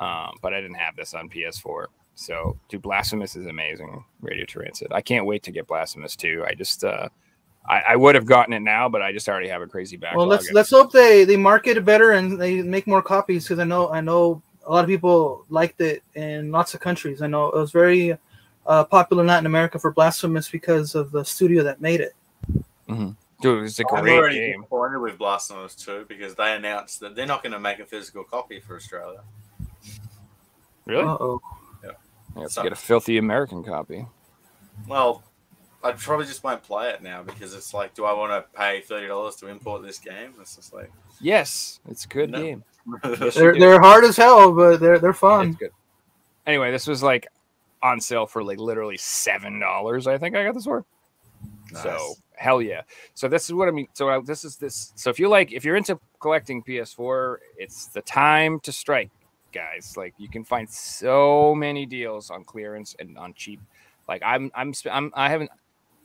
um, but I didn't have this on PS4. So, dude, Blasphemous is amazing. Radio Transit. I can't wait to get Blasphemous too. I just uh, I, I would have gotten it now, but I just already have a crazy backlog. Well, let's let's hope they they market it better and they make more copies because I know I know a lot of people liked it in lots of countries. I know it was very uh, popular in Latin America for Blasphemous because of the studio that made it. dude, it's a I'm great already game. disappointed with Blasphemous too because they announced that they're not going to make a physical copy for Australia. Really? Uh oh. Yeah, let's get a filthy American copy. Well, I probably just won't play it now because it's like, do I want to pay thirty dollars to import this game? It's just like, Yes, it's a good No. game. They're they're hard as hell, but they're they're fun. It's good. Anyway, this was like on sale for like literally seven dollars. I think I got this for. So hell yeah. So this is what I mean. So I, this is this. So if you like, if you're into collecting PS4, it's the time to strike, guys. Like you can find so many deals on clearance and on cheap. Like I'm, I'm, I'm I haven't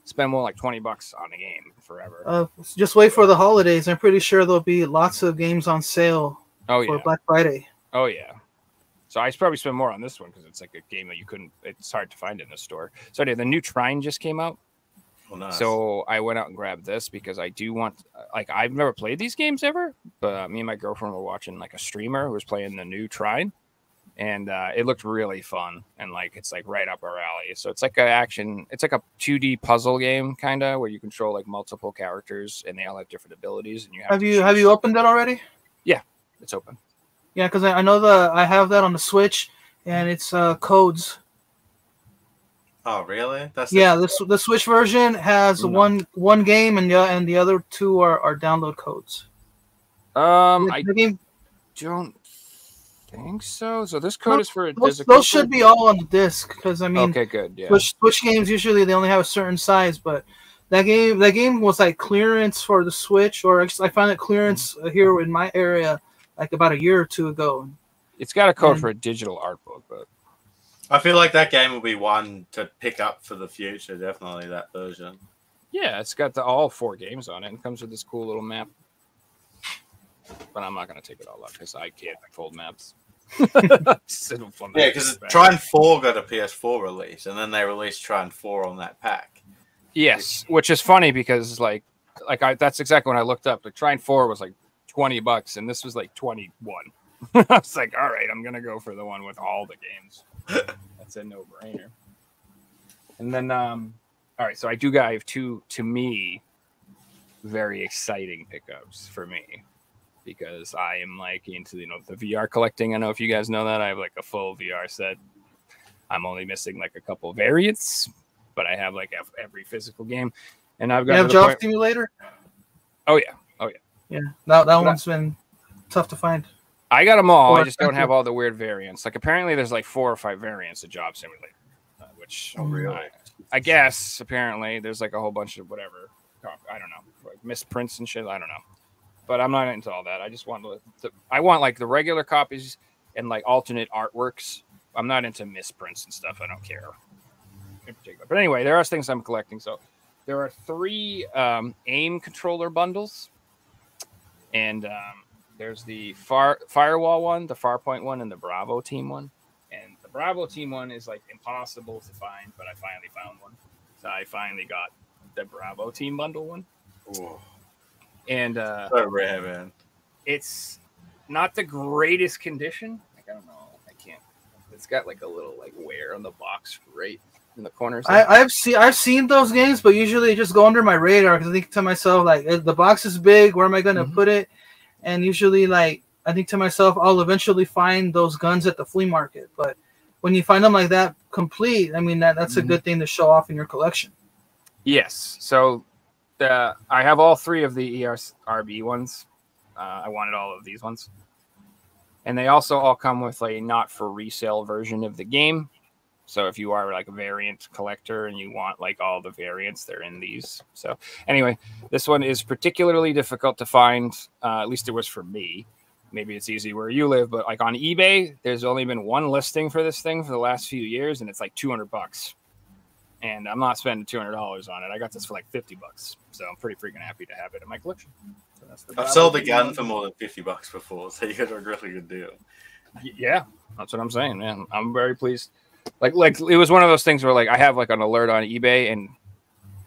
spent more like twenty bucks on a game forever. Uh, just wait for the holidays. I'm pretty sure there'll be lots of games on sale oh for yeah. Black Friday. Oh yeah. So I probably spend more on this one because it's like a game that you couldn't. It's hard to find in the store. So anyway, the new Trine just came out. Oh, nice. So I went out and grabbed this because I do want. Like I've never played these games ever, but uh, me and my girlfriend were watching like a streamer who was playing the new Trine, and uh, it looked really fun and like it's like right up our alley. So it's like a action. It's like a 2D puzzle game kind of where you control like multiple characters and they all have different abilities and you have. Have to you have you opened that already? It's open. Yeah, because I, I know the I have that on the Switch, and it's uh, codes. oh, really? That's Yeah, the, S- the Switch version has No. one one game, and the and the other two are, are download codes. Um, I the game, don't think so. So this code No, is for. those, there's a those code should be all on the disc because I mean, okay, good. Yeah. Switch, Switch games usually they only have a certain size, but that game that game was like clearance for the Switch, or I found it clearance Mm-hmm. here in my area like about a year or two ago. It's got a code and- for a digital art book, but I feel like that game will be one to pick up for the future. Definitely that version. yeah, it's got the all four games on it and comes with this cool little map. But I'm not gonna take it all up because I can't fold maps. Just it'll flip Yeah, because back. Trine Four got a PS4 release, and then they released Trine Four on that pack. yes, which is funny because like like I that's exactly when I looked up. Like Trine Four was like twenty bucks and this was like twenty one. I was like, all right, I'm gonna go for the one with all the games. That's a no brainer. And then, um, all right, so I do got I have two to me very exciting pickups for me because I am like into you know the VR collecting. I know if you guys know that I have like a full VR set. I'm only missing like a couple variants, but I have like every physical game, and I've You got have to the Job point- Simulator? Oh yeah, Yeah, that that But I- one's been tough to find. I got them all. I just don't have all the weird variants. Like apparently, there's like four or five variants of Job Simulator, uh, which Oh, really? I, I guess apparently there's like a whole bunch of whatever. I don't know, like misprints and shit. I don't know, but I'm not into all that. I just want to. the I want like the regular copies and like alternate artworks. I'm not into misprints and stuff. I don't care in particular. But anyway, there are things I'm collecting. So there are three um, aim controller bundles, and um, there's the far firewall one, the Farpoint one, and the Bravo team one. And the Bravo team one is like impossible to find, but I finally found one. So I finally got the Bravo team bundle one, Ooh, and uh, so rare, man. it's not the greatest condition. Like I don't know, I can't. It's got like a little like wear on the box right in the corners. there. I, I've seen I've seen those games, but usually they just go under my radar because I think to myself like "Eh, the box is big. Where am I going to Mhm. put it? And usually like I think to myself, I'll eventually find those guns at the flea market. But when you find them like that complete, I mean that that's a Mhm. good thing to show off in your collection. Yes. So the I have all three of the E ERS RB ones. Uh, I wanted all of these ones, and they also all come with a not for resale version of the game. So if you are like a variant collector and you want like all the variants, they're in these. So anyway, this one is particularly difficult to find. Uh, at least it was for me. Maybe it's easy where you live, but like on eBay, there's only been one listing for this thing for the last few years, and it's like 200 bucks and I'm not spending two hundred dollars on it. I got this for like fifty bucks, so I'm pretty freaking happy to have it in my collection. So that's the I've sold the gun for more than fifty bucks before, so you got a really good deal. Yeah, that's what I'm saying, man. I'm very pleased. Like, like it was one of those things where like I have like an alert on eBay and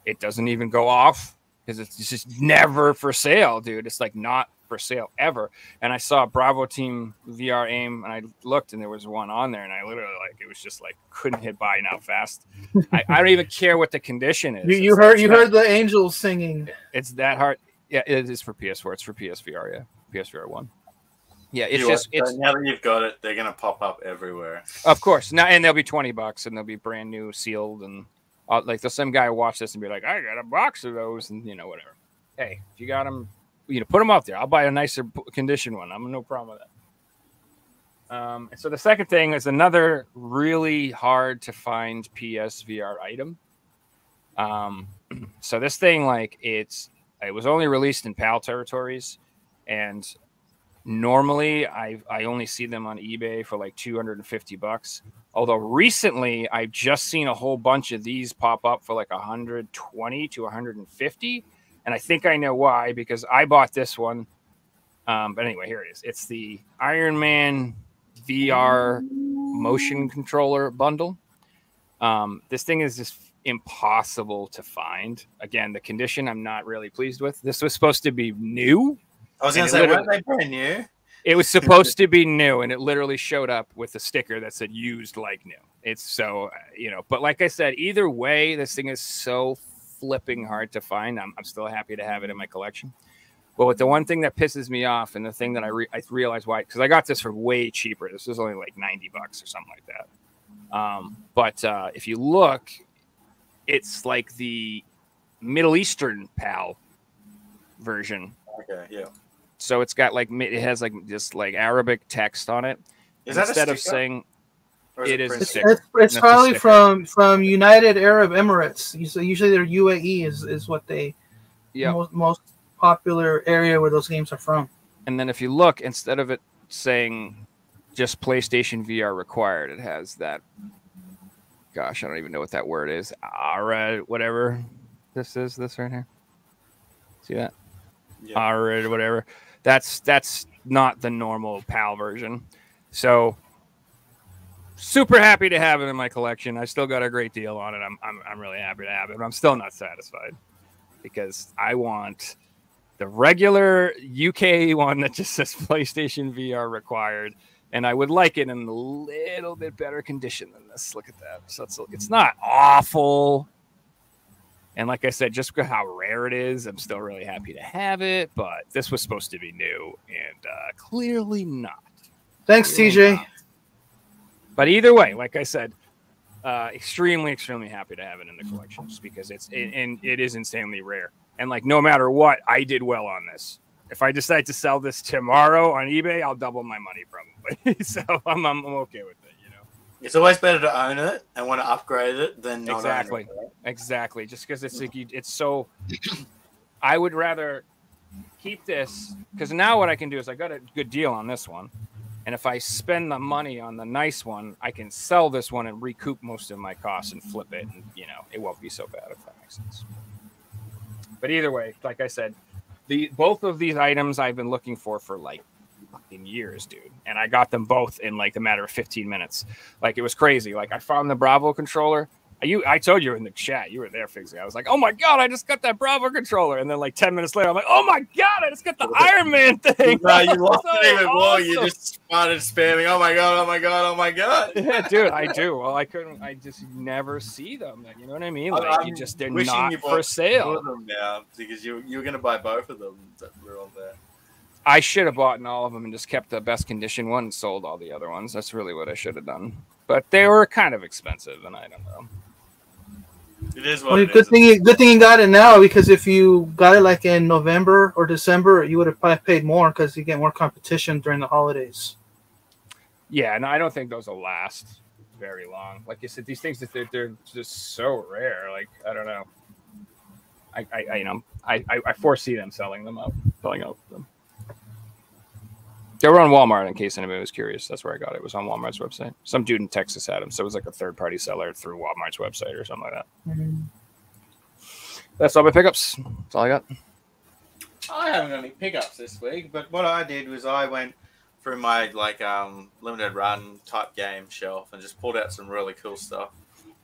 it doesn't even go off because it's just never for sale, dude. It's like not for sale ever. And I saw Bravo Team VR aim and I looked and there was one on there and I literally like it was just like couldn't hit buy now fast. I, I don't even care what the condition is. You, you heard you not- heard the angels singing. It's that hard. Yeah, it is for PS4. It's for PSVR. Yeah, PSVR one. Yeah, it's You just it's now that you've got it, they're gonna pop up everywhere. of course now, and they'll be twenty bucks, and they'll be brand new, sealed, and uh, like the some guy will watch this and be like, I got a box of those, and you know whatever. Hey, if you got them, you know, put them out there. I'll buy a nicer condition one. I'm no problem with that. Um, so the second thing is another really hard to find PSVR item. Um, so this thing, like, it's it was only released in PAL territories, and normally I I only see them on eBay for like 250 bucks. Although recently I've just seen a whole bunch of these pop up for like 120 to 150, and I think I know why because I bought this one. Um, but anyway, here it is. It's the Iron Man VR motion controller bundle. Um, this thing is just impossible to find. Again, the condition I'm not really pleased with. This was supposed to be new. I was gonna it say, weren't they brand new? It was supposed to be new, and it literally showed up with a sticker that said "used like new." It's so you know, but like I said, either way, this thing is so flipping hard to find. I'm, I'm still happy to have it in my collection. But with the one thing that pisses me off, and the thing that I re- I realize why, because I got this for way cheaper. This was only like ninety bucks or something like that. Um, but uh, if you look, it's like the Middle Eastern PAL version Okay, yeah. So it's got like it has like just like Arabic text on it. Is And that instead a of sticker? saying Or it is? It's, it's, it's That's a probably from from United Arab Emirates. So usually their UAE is is what they yeah, most, most popular area where those games are from. and then if you look instead of it saying just PlayStation VR required, it has that. Gosh, I don't even know what that word is. Ara, whatever this is. This right here. See that? Yeah. Ara, whatever. That's that's not the normal PAL version. So super happy to have it in my collection. I still got a great deal on it. I'm I'm, I'm really happy to have it, but I'm still not satisfied because I want the regular UK one that just says PlayStation VR required, and I would like it in a little bit better condition than this. Look at that. So it's it's not awful. And like I said, just how rare it is, I'm still really happy to have it. But this was supposed to be new, and uh, clearly not. Thanks, TJ. But either way, like I said, uh, extremely, extremely happy to have it in the collection just because it's it, and it is insanely rare. And like no matter what, I did well on this. If I decide to sell this tomorrow on eBay, I'll double my money probably. so I'm, I'm okay with it. You know. It's always better to own it and want to upgrade it than not Exactly. Own it. Exactly. Just because it's like you, it's so. I would rather keep this because now what I can do is I got a good deal on this one, and if I spend the money on the nice one, I can sell this one and recoup most of my costs and flip it, and you know it won't be so bad if that makes sense. But either way, like I said, the both of these items I've been looking for for like fucking years, dude, and I got them both in like a matter of 15 minutes. Like it was crazy. Like I found the Bravo controller. You, I told you in the chat, you were there, Figsy. I was like, "Oh my god, I just got that Bravo controller," and then like ten minutes later, I'm like, "Oh my god, I just got the Iron Man thing." No, you lost So it even more. You just started spamming. Oh my god! Oh my god! Oh my god! yeah, dude, I do. Well, I couldn't. I just never see them. You know what I mean? I'm- Like you just they're not for sale. them now because you you were gonna buy both of them that were on there. I should have bought all of them and just kept the best condition one and sold all the other ones. That's really what I should have done. But they were kind of expensive, and I don't know. It is what Well, it good is. thing you good thing you got it now because if you got it like in November or December, you would have probably paid more because you get more competition during the holidays. Yeah, and I don't think those will last very long. Like you said, these things they're, they're just so rare. Like I don't know. I, I, I you know I, I, I foresee them selling them out, selling out them. They were on Walmart in case anybody was curious. That's where I got it. It was on Walmart's website. Some dude in Texas had them, so it was like a third party seller through Walmart's website or something like that. That's all my pickups. That's all I got. I haven't got any pickups this week, but what I did was I went through my like um limited run type game shelf and just pulled out some really cool stuff.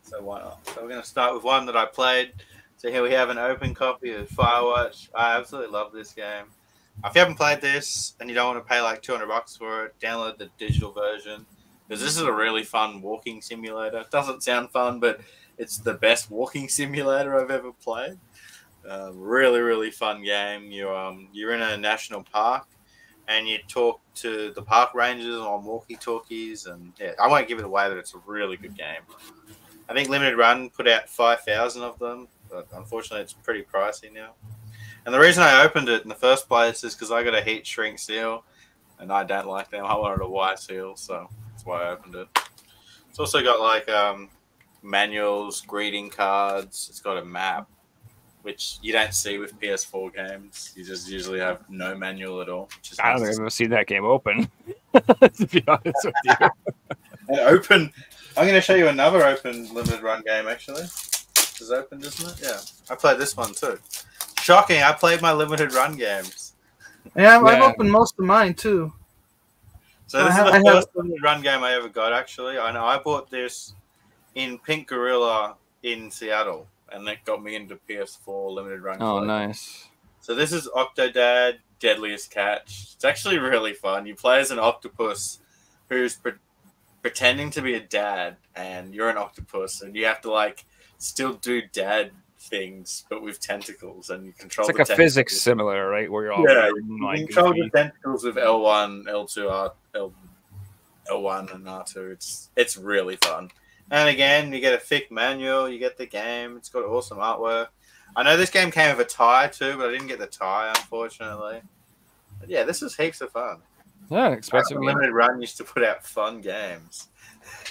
So why not? So we're gonna start with one that I played. So here we have an open copy of Firewatch. I absolutely love this game. If you haven't played this and you don't want to pay like 200 bucks for it, download the digital version because this is a really fun walking simulator. It doesn't sound fun, but it's the best walking simulator I've ever played. Uh, really, really fun game. You um, you're in a national park, and you talk to the park rangers on walkie-talkies, and yeah, I won't give it away, but it's a really good game. I think Limited Run put out five thousand of them, but unfortunately, it's pretty pricey now. And the reason I opened it in the first place is because I got a heat shrink seal, and I don't like them. I wanted a white seal, so that's why I opened it. It's also got like um, manuals, greeting cards. It's got a map which you don't see with PS4 games. You just usually have no manual at all. I don't think. I've ever seen that game open. to be honest with you. An open. I'm going to show you another open limited run game. Actually, this is open, isn't it? Yeah, I played this one too. Shocking! I played my limited run games. Yeah, I've, I've Yeah. opened most of mine too. So this I have- is the have- first limited run game I ever got. Actually, I know I bought this in Pink Gorilla in Seattle, and that got me into PS4 limited run. Oh, collection. nice. So this is Octodad Dadliest Catch. It's actually really fun. You play as an octopus who's pre- pretending to be a dad, and you're an octopus, and you have to like still do dad things, but with tentacles, and you control. It's like a physics similar, right? Where you're all Yeah, You control goofy. the tentacles with L one, L two, R L L one, and R two. It's it's really fun. And again, you get a thick manual. You get the game. It's got awesome artwork. I know this game came with a tie too, but I didn't get the tie unfortunately. But yeah, this is heaps of fun. Yeah, expensive. Limited Run used to put out fun games.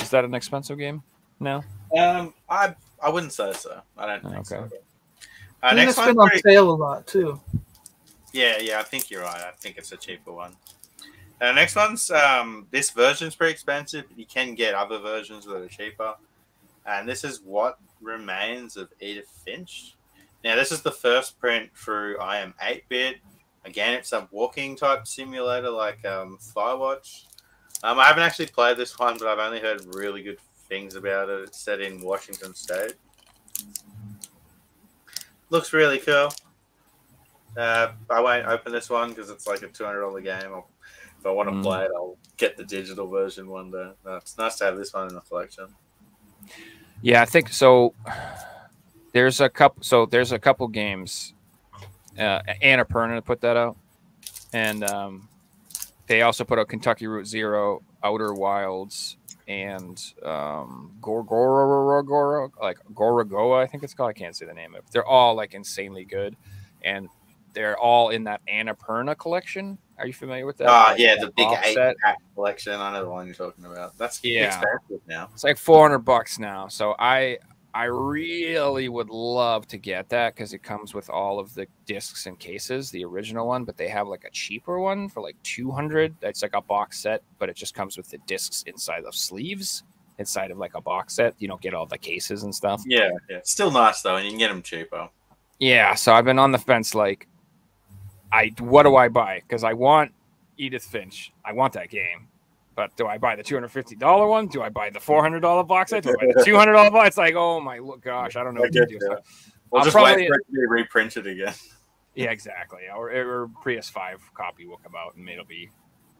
Is that an expensive game? No. um, I I wouldn't say so. I don't think Okay. so. I Uh, think next it's one's been on pretty sale a lot too. Yeah, yeah, I think you're right. I think it's a cheaper one. Uh, next one's um, this version's pretty expensive. but You can get other versions that are cheaper. And this is what remains of Edith Finch. Now, this is the first print through iam8bit. Again, it's a walking type simulator like um, Firewatch. Um, I haven't actually played this one, but I've only heard really good things about it. It's set in Washington State. Looks really cool. Uh, I won't open this one because it's like a two hundred dollar game. I'll, if I want to Mm. play it, I'll get the digital version one day. No, it's nice to have this one in the collection. Yeah, I think so. There's a couple. So there's a couple games. Uh, Annapurna put that out, and um, they also put out Kentucky Route Zero, Outer Wilds, and um, Gorgora, like Gorogoa, I think it's called. I can't say the name of it. They're all like insanely good, and they're all in that Annapurna collection. Are you familiar with that? Ah, Like, yeah, the big eight pack collection. I know the one you're talking about. That's Yeah. expensive now. It's like 400 bucks now. So I I really would love to get that because it comes with all of the discs and cases, the original one, but they have like a cheaper one for like 200. That's like a box set, but it just comes with the discs inside of sleeves, inside of like a box set. You don't get all the cases and stuff. Yeah, yeah. Still nice though, and you can get them cheaper. Yeah, so I've been on the fence like I what do I buy? Because I want Edith Finch. I want that game. But do I buy the two hundred fifty dollar one? Do I buy the four hundred dollar box set? Do I buy the two hundred dollar box? It's like, oh my gosh, I don't know I what to do. you. So- We'll I'll just probably- wait for it to be reprinted again. yeah, exactly. Or, or PS5 copy will come out and it'll be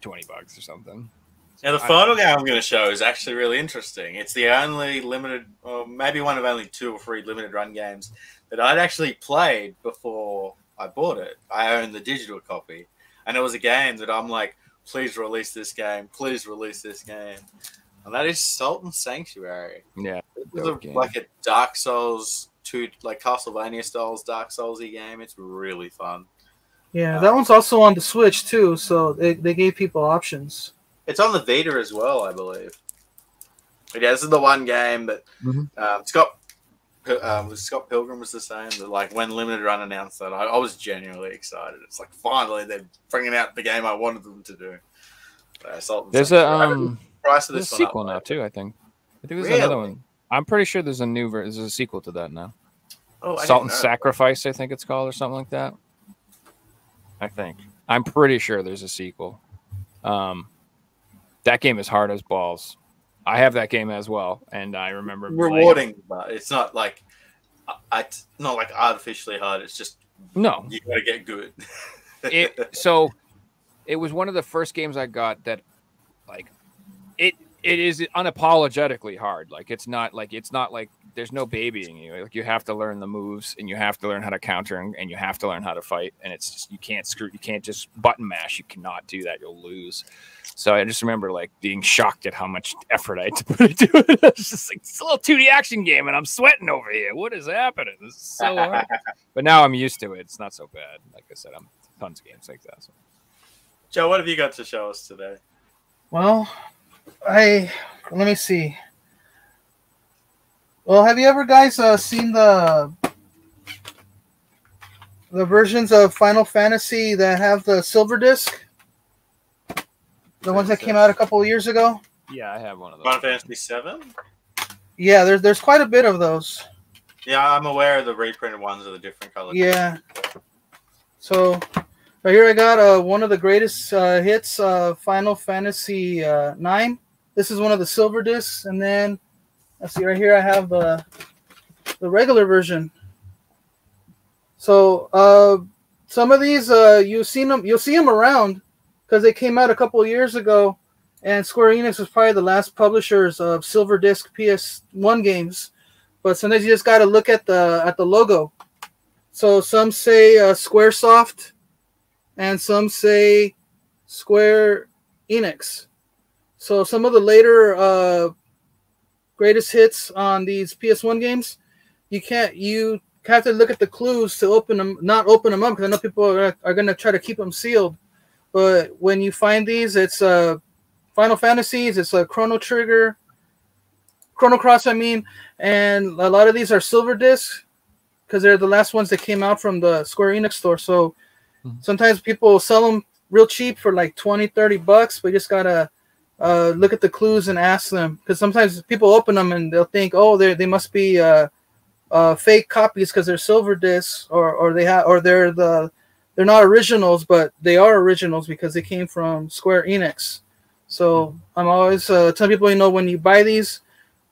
twenty bucks or something. Now, the I- final game I'm going to show is actually really interesting. It's the only limited, or maybe one of only two or three limited run games that I'd actually played before I bought it. I own the digital copy, and it was a game that I'm like, please release this game, please release this game, and that is Salt and Sanctuary. Yeah, It was a, like a Dark Souls two, like Castlevania styles Dark Soulsy game. It's really fun. Yeah, that one's also on the Switch too, so they, they gave people options. It's on the Vita as well, I believe. But yeah, this is the one game that Mhm. um, Scott um, Scott Pilgrim was the same. That like when Limited Run announced that, I, I was genuinely excited. It's like finally they're bringing out the game I wanted them to do. Uh, there's a Sanctuary. I haven't- um, price of there's a this sequel now too. I think. I think there's another one. I'm pretty sure there's a new ver- there's a sequel to that now. Oh, I Salt and. Sacrifice, I think it's called, or something like that. I think. I'm pretty sure there's a sequel. Um, that game is hard as balls. I have that game as well, and I remember playing. Rewarding, but it's not like I- it's not like artificially hard. It's just No, you got to get good. it so it was one of the first games I got that like it it is unapologetically hard. Like it's not like it's not like there's no babying you. Like you have to learn the moves and you have to learn how to counter and, and you have to learn how to fight. And it's just you can't screw you can't just button mash. You cannot do that. You'll lose. So I just remember like being shocked at how much effort I had to put into it. It's just like it's a little 2D action game and I'm sweating over here. What is happening? This is so hard. but now I'm used to it. It's not so bad. Like I said, I'm tons of games like that. So. Joe, what have you got to show us today? Well, I let me see. Well, have you ever guys uh, seen the the versions of Final Fantasy that have the silver disc? The ones that came out a couple of years ago? Yeah, I have one of those. Final Fantasy Seven. Yeah, there's there's quite a bit of those. Yeah, I'm aware of the reprinted ones of the different colors. Yeah. So right here I got uh, one of the greatest uh, hits, uh, Final Fantasy uh, Nine. This is one of the silver discs, and then let's see right here I have the the regular version. So uh, some of these uh, you've seen them, you'll see them around because they came out a couple years ago, and Square Enix was probably the last publishers of silver disc PS1 games. But sometimes you just got to look at the at the logo. So some say uh, SquareSoft, and some say Square Enix. So some of the later uh, greatest hits on these PS1 games, you can't you have to look at the clues to open them, not open them up because I know people are, are going to try to keep them sealed. But when you find these, it's uh, Final Fantasies, it's a Chrono Trigger, Chrono Cross, I mean, and a lot of these are silver discs because they're the last ones that came out from the Square Enix store. So. Sometimes people sell them real cheap for like 20, 30 bucks, but you just gotta uh, look at the clues and ask them because sometimes people open them and they'll think, oh, they they must be uh, uh, fake copies because they're silver discs or or they have or they're the they're not originals, but they are originals because they came from Square Enix. So I'm always uh, telling people, you know, when you buy these,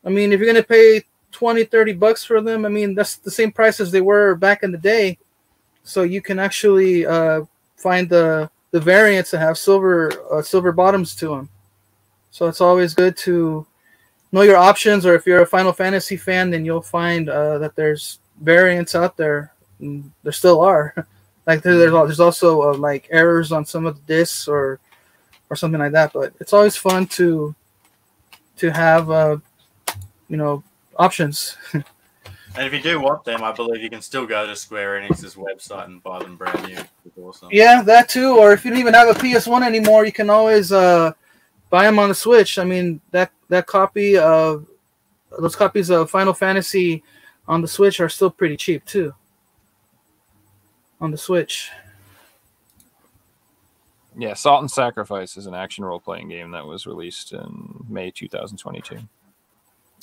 I mean, if you're gonna pay 20, 30 bucks for them, I mean, that's the same price as they were back in the day. So you can actually uh, find the the variants that have silver uh, silver bottoms to them. So it's always good to know your options, or if you're a Final Fantasy fan, then you'll find uh, that there's variants out there. And there still are. like there, there's there's also uh, like errors on some of the discs or or something like that. But it's always fun to to have uh, you know options. And if you do want them, I believe you can still go to Square Enix's website and buy them brand new. It's awesome. Yeah, that too. Or if you don't even have a PS1 anymore, you can always uh, buy them on the Switch. I mean, that that copy of those copies of Final Fantasy on the Switch are still pretty cheap too. On the Switch. Yeah, Salt and Sacrifice is an action role playing game that was released in May 2022.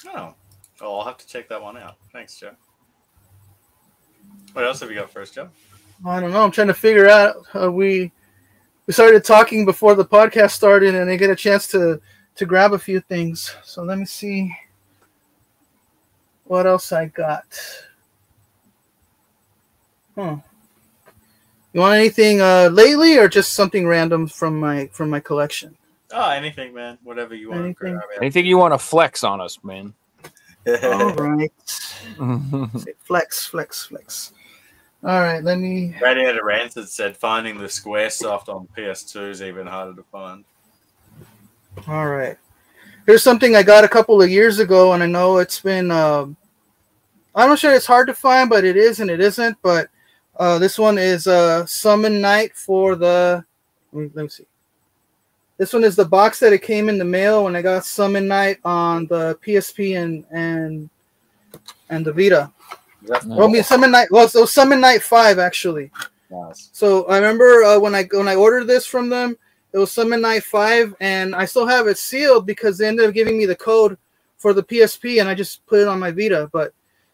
Oh. Oh, I'll have to check that one out. Thanks, Joe. What else have you got first, Joe? I don't know. I'm trying to figure out. Uh, we we started talking before the podcast started, and I get a chance to to grab a few things. So let me see what else I got. Hmm. You want anything uh, lately, or just something random from my from my collection? Oh, anything, man. Whatever you want Anything. to grab. Anything you want to flex on us, man? All right. Flex, flex, flex. All right. Let me. Radiator Rancid said finding the Squaresoft on PS2 is even harder to find. All right. Here's something I got a couple of years ago, and I know it's been. Um, I'm not sure it's hard to find, but it is and it isn't. But uh, this one is uh, Summon Night for the. Let me, let me see. This one is the box that it came in the mail when I got Summon Night on the PSP and and and the Vita. Is that Well, I mean Summon Night. Well, so Summon Night Five actually. nice? So I remember uh, when I when I ordered this from them, it was Summon Night Five, and I still have it sealed because they ended up giving me the code for the PSP, and I just put it on my Vita. But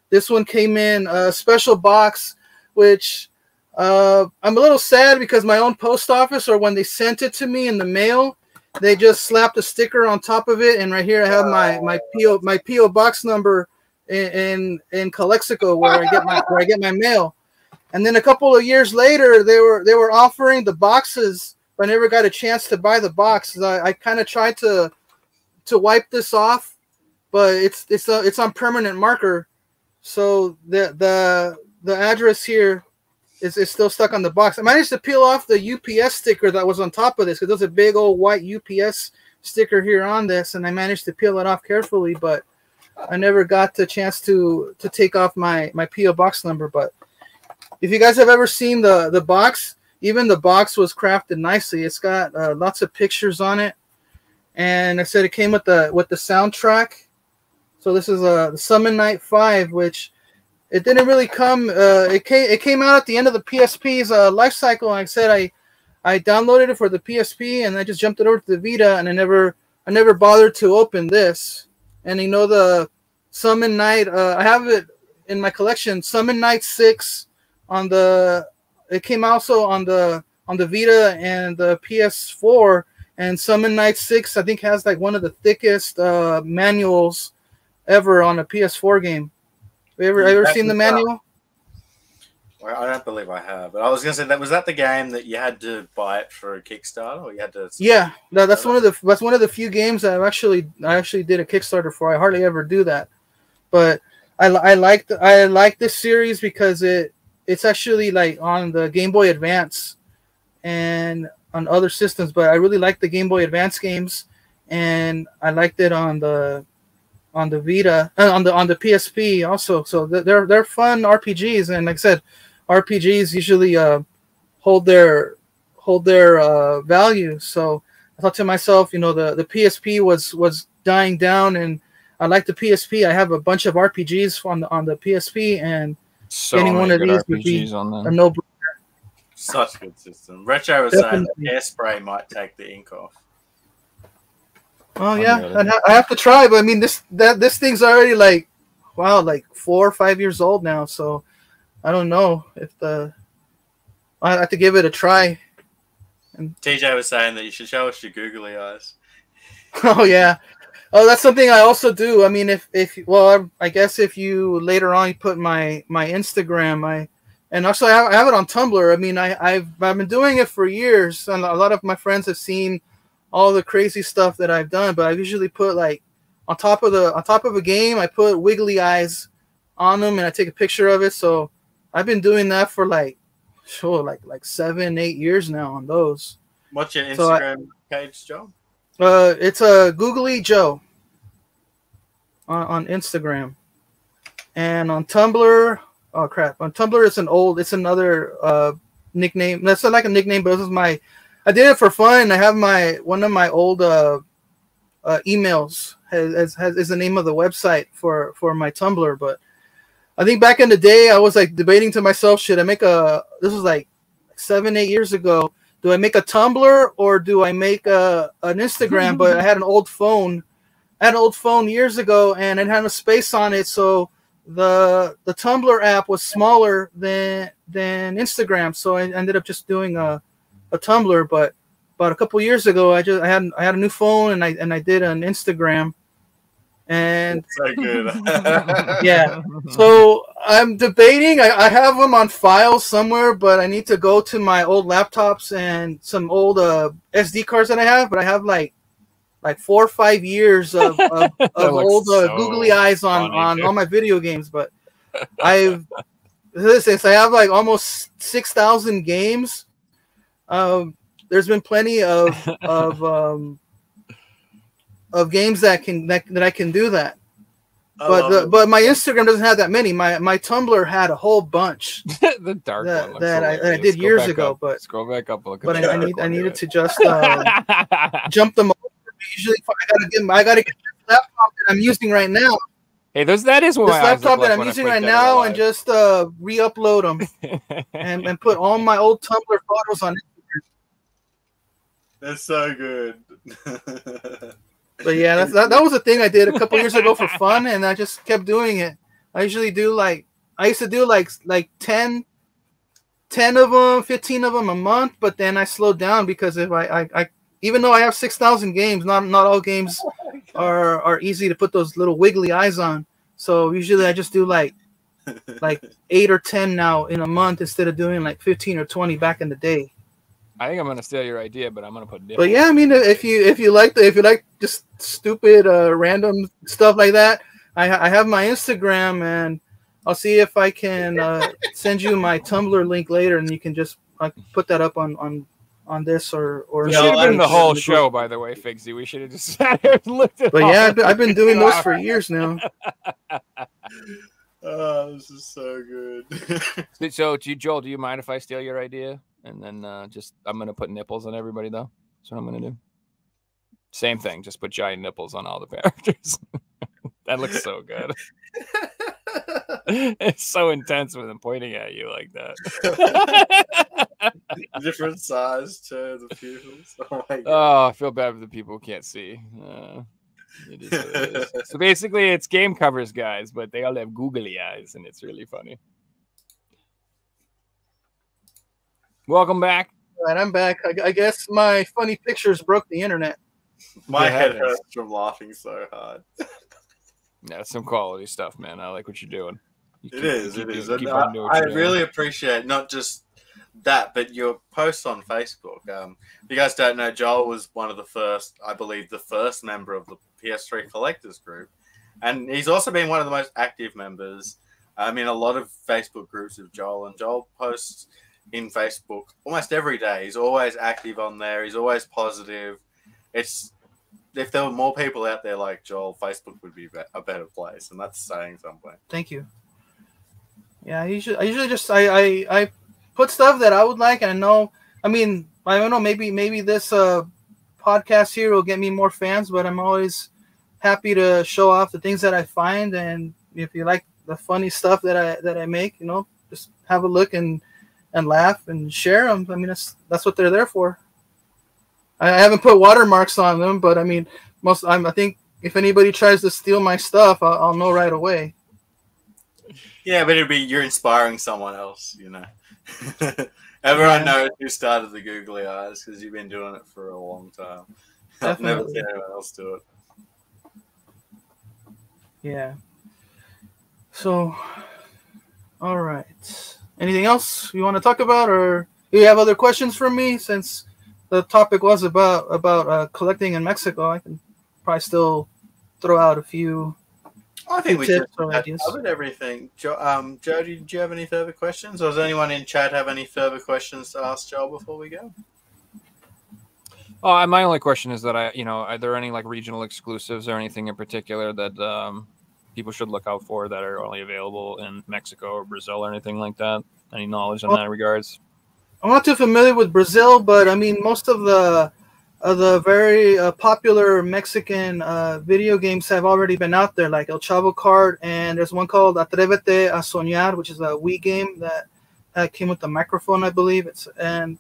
this one came in a special box, which uh, I'm a little sad because my own post office, or when they sent it to me in the mail, they just slapped a sticker on top of it, and right here I have my my PO my PO box number in in, in Calexico where I get my where I get my mail. And then a couple of years later, they were they were offering the boxes, but I never got a chance to buy the box. I, I kind of tried to to wipe this off, but it's it's a, it's on permanent marker, so the the the address here is, is still stuck on the box. I managed to peel off the UPS sticker that was on top of this because there's a big old white UPS sticker here on this, and I managed to peel it off carefully, but I never got the chance to to take off my my PO box number, but if you guys have ever seen the the box, even the box was crafted nicely. It's got uh, lots of pictures on it, and I said it came with the with the soundtrack. So this is a uh, Summon Night Five, which it didn't really come. Uh, it came it came out at the end of the PSP's uh, life cycle. I said I I downloaded it for the PSP, and I just jumped it over to the Vita, and I never I never bothered to open this. And you know the Summon Night, uh, I have it in my collection. Summon Night Six on the it came also on the on the Vita and the PS4 and Summon Night 6 I think has like one of the thickest uh, manuals ever on a PS4 game. Have you ever, ever seen the manual? Well, I don't believe I have, but I was gonna say that was that the game that you had to buy it for a Kickstarter, or you had to? Yeah, no, that's one of the that's one of the few games that I've actually I actually did a Kickstarter for. I hardly ever do that, but I I like the, I like this series because it it's actually like on the Game Boy Advance and on other systems, but I really like the Game Boy Advance games, and I liked it on the on the Vita uh, on the on the PSP also. So they're they're fun RPGs, and like I said, RPGs usually uh, hold their hold their uh, value. So I thought to myself, you know, the the PSP was was dying down, and I like the PSP. I have a bunch of RPGs on the on the PSP, and So Getting one of good these would be on a them. no. Such good system. Retro was saying that Definitely. hairspray might take the ink off. Oh yeah, Unreal. I'd ha- I have to try, but I mean this that this thing's already like, wow, like four or five years old now. So I don't know if the I have to give it a try. And TJ was saying that you should show us your googly eyes. Oh yeah. Oh, that's something I also do. I mean, if if well, I, I guess if you later on you put my my Instagram, I and also I have, I have it on Tumblr. I mean, I, I've I've been doing it for years, and a lot of my friends have seen all the crazy stuff that I've done. But I usually put like on top of the on top of a game, I put wiggly eyes on them, and I take a picture of it. So I've been doing that for like sure, like like seven, eight years now on those. What's your So I- Instagram page, Joe? Uh, it's a Googly Joe on, on Instagram, and on Tumblr. Oh crap! On Tumblr, it's an old. It's another uh nickname. That's not like a nickname, but this is my. I did it for fun. I have my one of my old uh, uh emails has, has, has is the name of the website for for my Tumblr. But I think back in the day, I was like debating to myself, should I make a? This was like seven, eight years ago do I make a Tumblr or do I make a an Instagram? but I had an old phone. I had an old phone years ago and it had a space on it, so the the Tumblr app was smaller than than Instagram. So I ended up just doing a a Tumblr. But about a couple years ago, I just I had I had a new phone and I and I did an Instagram. And So good. yeah, so I'm debating. I, I have them on file somewhere, but I need to go to my old laptops and some old uh, SD cards that I have. But I have like like four or five years of, of, of looks old uh, googly eyes on on dude. all my video games. But I've listen, I have like almost six thousand games. Um, there's been plenty of of um, of games that can that, that I can do that but love the, but my Instagram doesn't have that many. My my Tumblr had a whole bunch, the dark That- one that I- that I did Go years ago, up. but- scroll back up. Look at but I, I need I needed yeah. to just uh, jump them. over. Usually, I gotta get I gotta get this laptop that I'm using right now. hey, those that is what This my laptop that I'm using right now, and just uh, re-upload them and, and put all my old Tumblr photos on it. That's so good. But yeah, that's, that that was a thing I did a couple years ago for fun, and I just kept doing it. I usually do like I used to do like like 10, 10 of them, fifteen of them a month, but then I slowed down because if I I, I even though I have six thousand games, not not all games oh are are easy to put those little wiggly eyes on. So usually I just do like like eight or ten now in a month instead of doing like fifteen or twenty back in the day. I think I'm gonna steal your idea, but I'm gonna put. But yeah, I mean, if you if you like the if you like just stupid uh, random stuff like that, I I have my Instagram and I'll see if I can uh, send you my Tumblr link later, and you can just uh, put that up on on on this or or. It No, should have been the whole the show, by the way, Figsy. We should have just sat here and looked at. But all yeah, I've been, I've been doing those for years now. oh, this is so good. So, do you, Joel, do you mind if I steal your idea? And then uh, just I'm gonna put nipples on everybody, though. That's what I'm gonna do. Same thing, just put giant nipples on all the characters. that looks so good. it's so intense with them pointing at you like that. Different size to the pupils. Oh. Oh, I feel bad for the people who can't see. Uh, it is it is. so basically, it's game covers, guys, but they all have googly eyes, and it's really funny. Welcome back. Right, I'm back. I, I guess my funny pictures broke the internet. my Yeah, head it is. hurts from laughing so hard. Yeah, some quality stuff, man. I like what you're doing. You It keep- is. you It keep- is. keep I, on doing what I you're doing. really appreciate not just that, but your posts on Facebook. Um, if you guys don't know, Joel was one of the first, I believe, the first member of the PS3 collectors group, and he's also been one of the most active members. I'm in a lot of Facebook groups with Joel, and Joel posts in Facebook almost every day. He's always active on there. He's always positive. It's if there were more people out there like Joel, Facebook would be a better place, and that's saying something. Thank you. Yeah, I usually I usually just I I, I put stuff that I would like. And I know. I mean, I don't know. Maybe maybe this uh podcast here will get me more fans, but I'm always happy to show off the things that I find. And if you like the funny stuff that I that I make, you know, just have a look and and laugh and share them. I mean, that's that's what they're there for. I I haven't put watermarks on them, but I mean, most I'm, I think if anybody tries to steal my stuff, I'll, I'll know right away. Yeah, but it'd be you're inspiring someone else, you know. Everyone Yeah. knows who started the googly eyes because you've been doing it for a long time. I've never seen anyone else do it. Yeah. So, all right. Anything else you want to talk about, or do you have other questions for me? Since the topic was about about uh, collecting in Mexico, I can probably still throw out a few. I think we tips just or covered everything. Jo- um, Joe, did you have any further questions, or does anyone in chat have any further questions to ask Joel before we go? Oh, my only question is that I, you know, are there any like regional exclusives or anything in particular that um, people should look out for that are only available in Mexico or Brazil or anything like that? Any knowledge in Well- that regards? I'm not too familiar with Brazil, but I mean most of the of the very uh, popular Mexican uh, video games have already been out there, like El Chavo Kart, and there's one called Atrévete a Soñar, which is a Wii game that uh, came with the microphone, I believe. It's and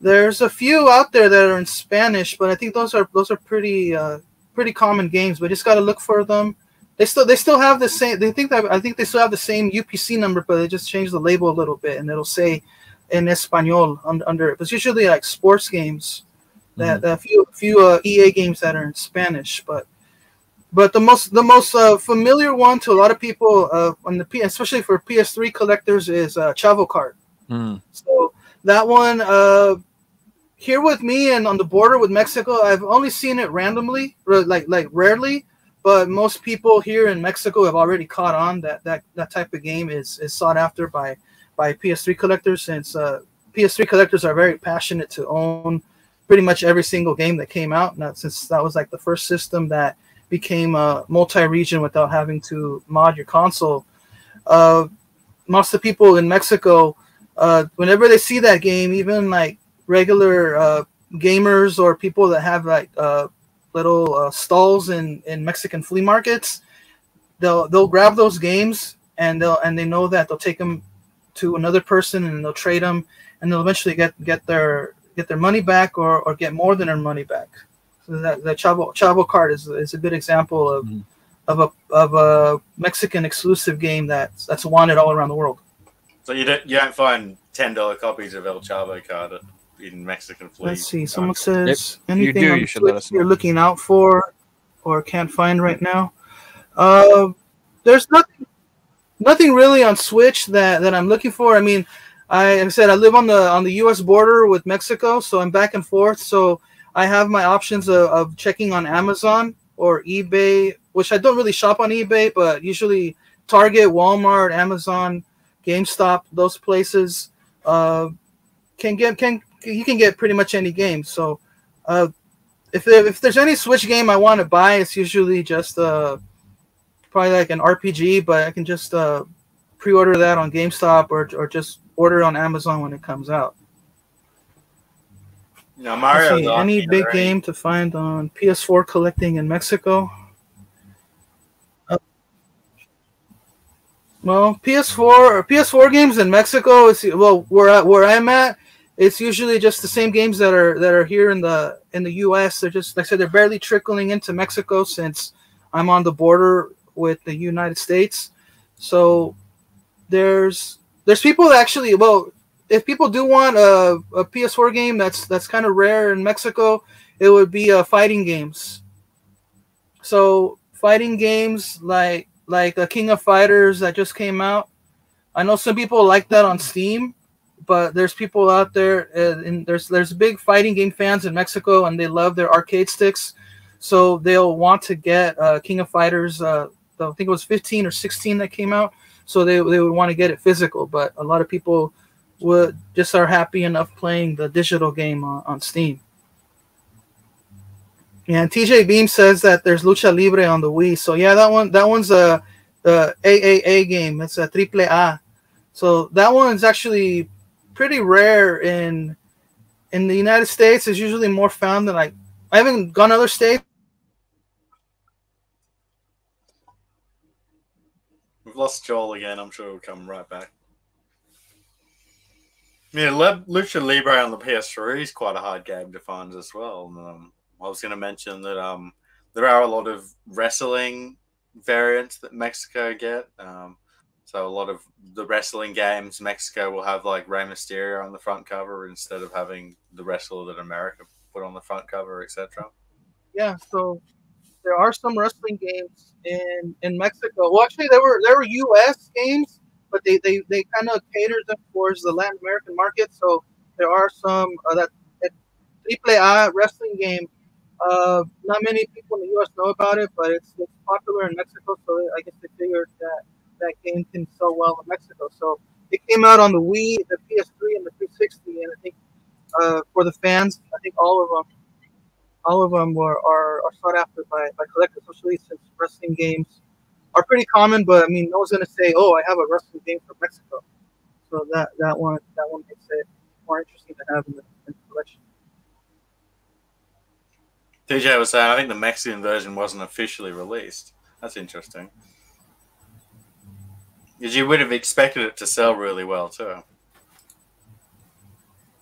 there's a few out there that are in Spanish, but I think those are those are pretty uh, pretty common games. We just got to look for them. They still they still have the same. They think that I think they still have the same UPC number, but they just changed the label a little bit, and it'll say in Espanol un- under it. But it's usually like sports games that that few few uh, EA games that are in Spanish. But but the most the most uh, familiar one to a lot of people uh, on the P, especially for PS3 collectors is uh, Chavo Kart. Mm. So that one uh, here with me and on the border with Mexico, I've only seen it randomly, like like rarely. But most people here in Mexico have already caught on that that, that type of game is, is sought after by by PS3 collectors since uh, PS3 collectors are very passionate to own pretty much every single game that came out. Now, since that was like the first system that became a multi-region without having to mod your console. Uh, most of the people in Mexico, uh, whenever they see that game, even like regular uh, gamers or people that have like uh, little uh, stalls in, in Mexican flea markets, they'll they'll grab those games and they'll and they know that they'll take them to another person and they'll trade them and they'll eventually get get their get their money back or, or get more than their money back. So that the Chavo Chavo Kart is, is a good example of Mhm. of a of a Mexican exclusive game that's that's wanted all around the world. So you don't you don't find ten dollar copies of El Chavo Kart at- in Mexican fleet. Let's see. Someone says you anything do, on you should let Switch us know. you're looking out for or can't find right now. Uh, there's nothing, nothing really on Switch that, that I'm looking for. I mean, I, like I said I live on the on the U.S. border with Mexico, so I'm back and forth. So I have my options of, of checking on Amazon or eBay, which I don't really shop on eBay, but usually Target, Walmart, Amazon, GameStop, those places uh, can get can you can get pretty much any game. So uh, if there, if there's any Switch game I want to buy, it's usually just uh, probably like an RPG, but I can just uh, pre-order that on GameStop or or just order it on Amazon when it comes out. No, Mario. any big game to find on PS4 collecting in Mexico? Uh, well, PS4 or PS4 games in Mexico is well where I, where I'm at. It's usually just the same games that are that are here in the in the U.S. They're just like I said, they're barely trickling into Mexico since I'm on the border with the United States. So there's there's people that actually well if people do want a, a PS4 game that's that's kind of rare in Mexico, it would be uh, fighting games. So fighting games like like a King of Fighters that just came out. I know some people like that on Steam, but there's people out there and there's there's big fighting game fans in Mexico and they love their arcade sticks, so they'll want to get uh, King of Fighters. Uh, I think it was 15 or 16 that came out, so they they would want to get it physical. But a lot of people would just are happy enough playing the digital game on, on Steam. Yeah, and TJ Beam says that there's Lucha Libre on the Wii. So yeah, that one that one's a, a AAA game. It's a triple A. So that one's actually pretty rare in in the United States. It's usually more found than like I haven't gone to other states. We've lost Joel again. I'm sure he'll come right back. Yeah, Le- Lucha Libre on the PS3 is quite a hard game to find as well. Um, I was going to mention that um, there are a lot of wrestling variants that Mexico get. Um, so a lot of the wrestling games, Mexico will have like Rey Mysterio on the front cover instead of having the wrestler that America put on the front cover, etc. Yeah, so there are some wrestling games in in Mexico. Well, actually, there were there were U.S. games, but they they, they kind of cater them towards the Latin American market. So there are some uh, that that triple A wrestling game. Uh, not many people in the U.S. know about it, but it's, it's popular in Mexico. So I guess they figured that that game can sell well in Mexico. So it came out on the Wii, the PS3, and the 360, and I think uh, for the fans, I think all of them, all of them were are, are sought after by, by collectors, especially since wrestling games are pretty common. But I mean, no one's gonna say, "Oh, I have a wrestling game from Mexico." So that that one that one makes it more interesting to have in the, in the collection. DJ was saying, I think the Mexican version wasn't officially released. That's interesting. Because you would have expected it to sell really well too.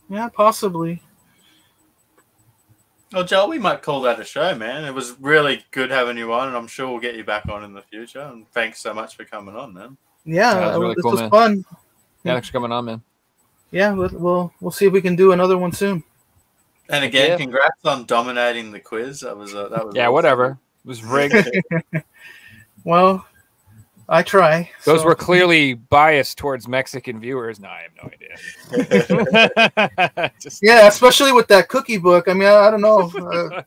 Yeah, possibly. Well, Joel, we might call that a show, man. It was really good having you on, and I'm sure we'll get you back on in the future. And thanks so much for coming on, man. Yeah, Yeah, it was really this cool, was man. fun. Yeah, thanks for coming on, man. Yeah, we'll, we'll we'll see if we can do another one soon. And again, Yeah. congrats on dominating the quiz. That was a, that was Yeah, awesome. whatever. It was rigged. Well, I try. Those so- were clearly biased towards Mexican viewers. No, I have no idea. Just Yeah, especially with that cookie book. I mean, I, I don't know. Uh,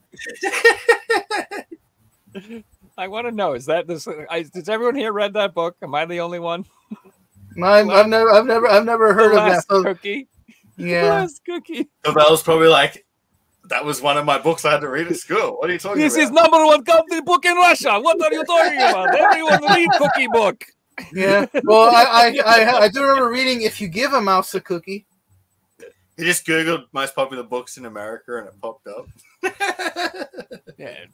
I want to know: is that this? I, does everyone here read that book? Am I the only one? I've, I've never, I've never, I've never heard the of that. last So, cookie. The yeah, last cookie. So that was probably like that was one of my books I had to read at school. What are you talking This about? This is number one company book in Russia. What are you talking about? Everyone read cookie book. yeah. Well, I, I, I, I do remember reading "If You Give a Mouse a Cookie." You just googled most popular books in America and it popped up. Yeah,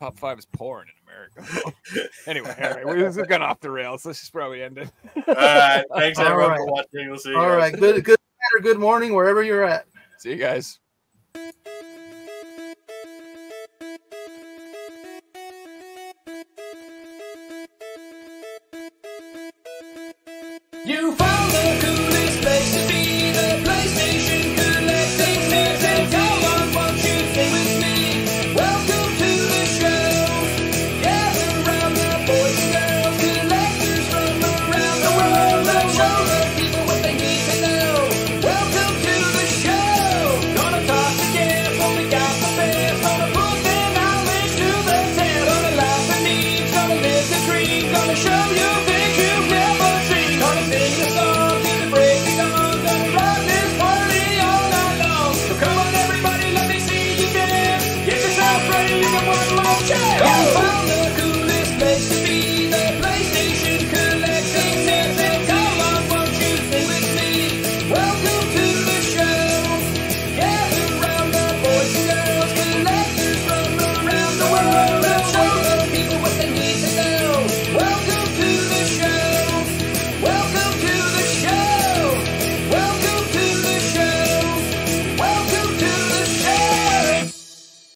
top five is porn in America. anyway, all right, this has gone off the rails. Let's just probably end it. All right, thanks everyone right. for watching. We'll see you All guys. right, good, good good morning wherever you're at. See you guys. You found the coolest place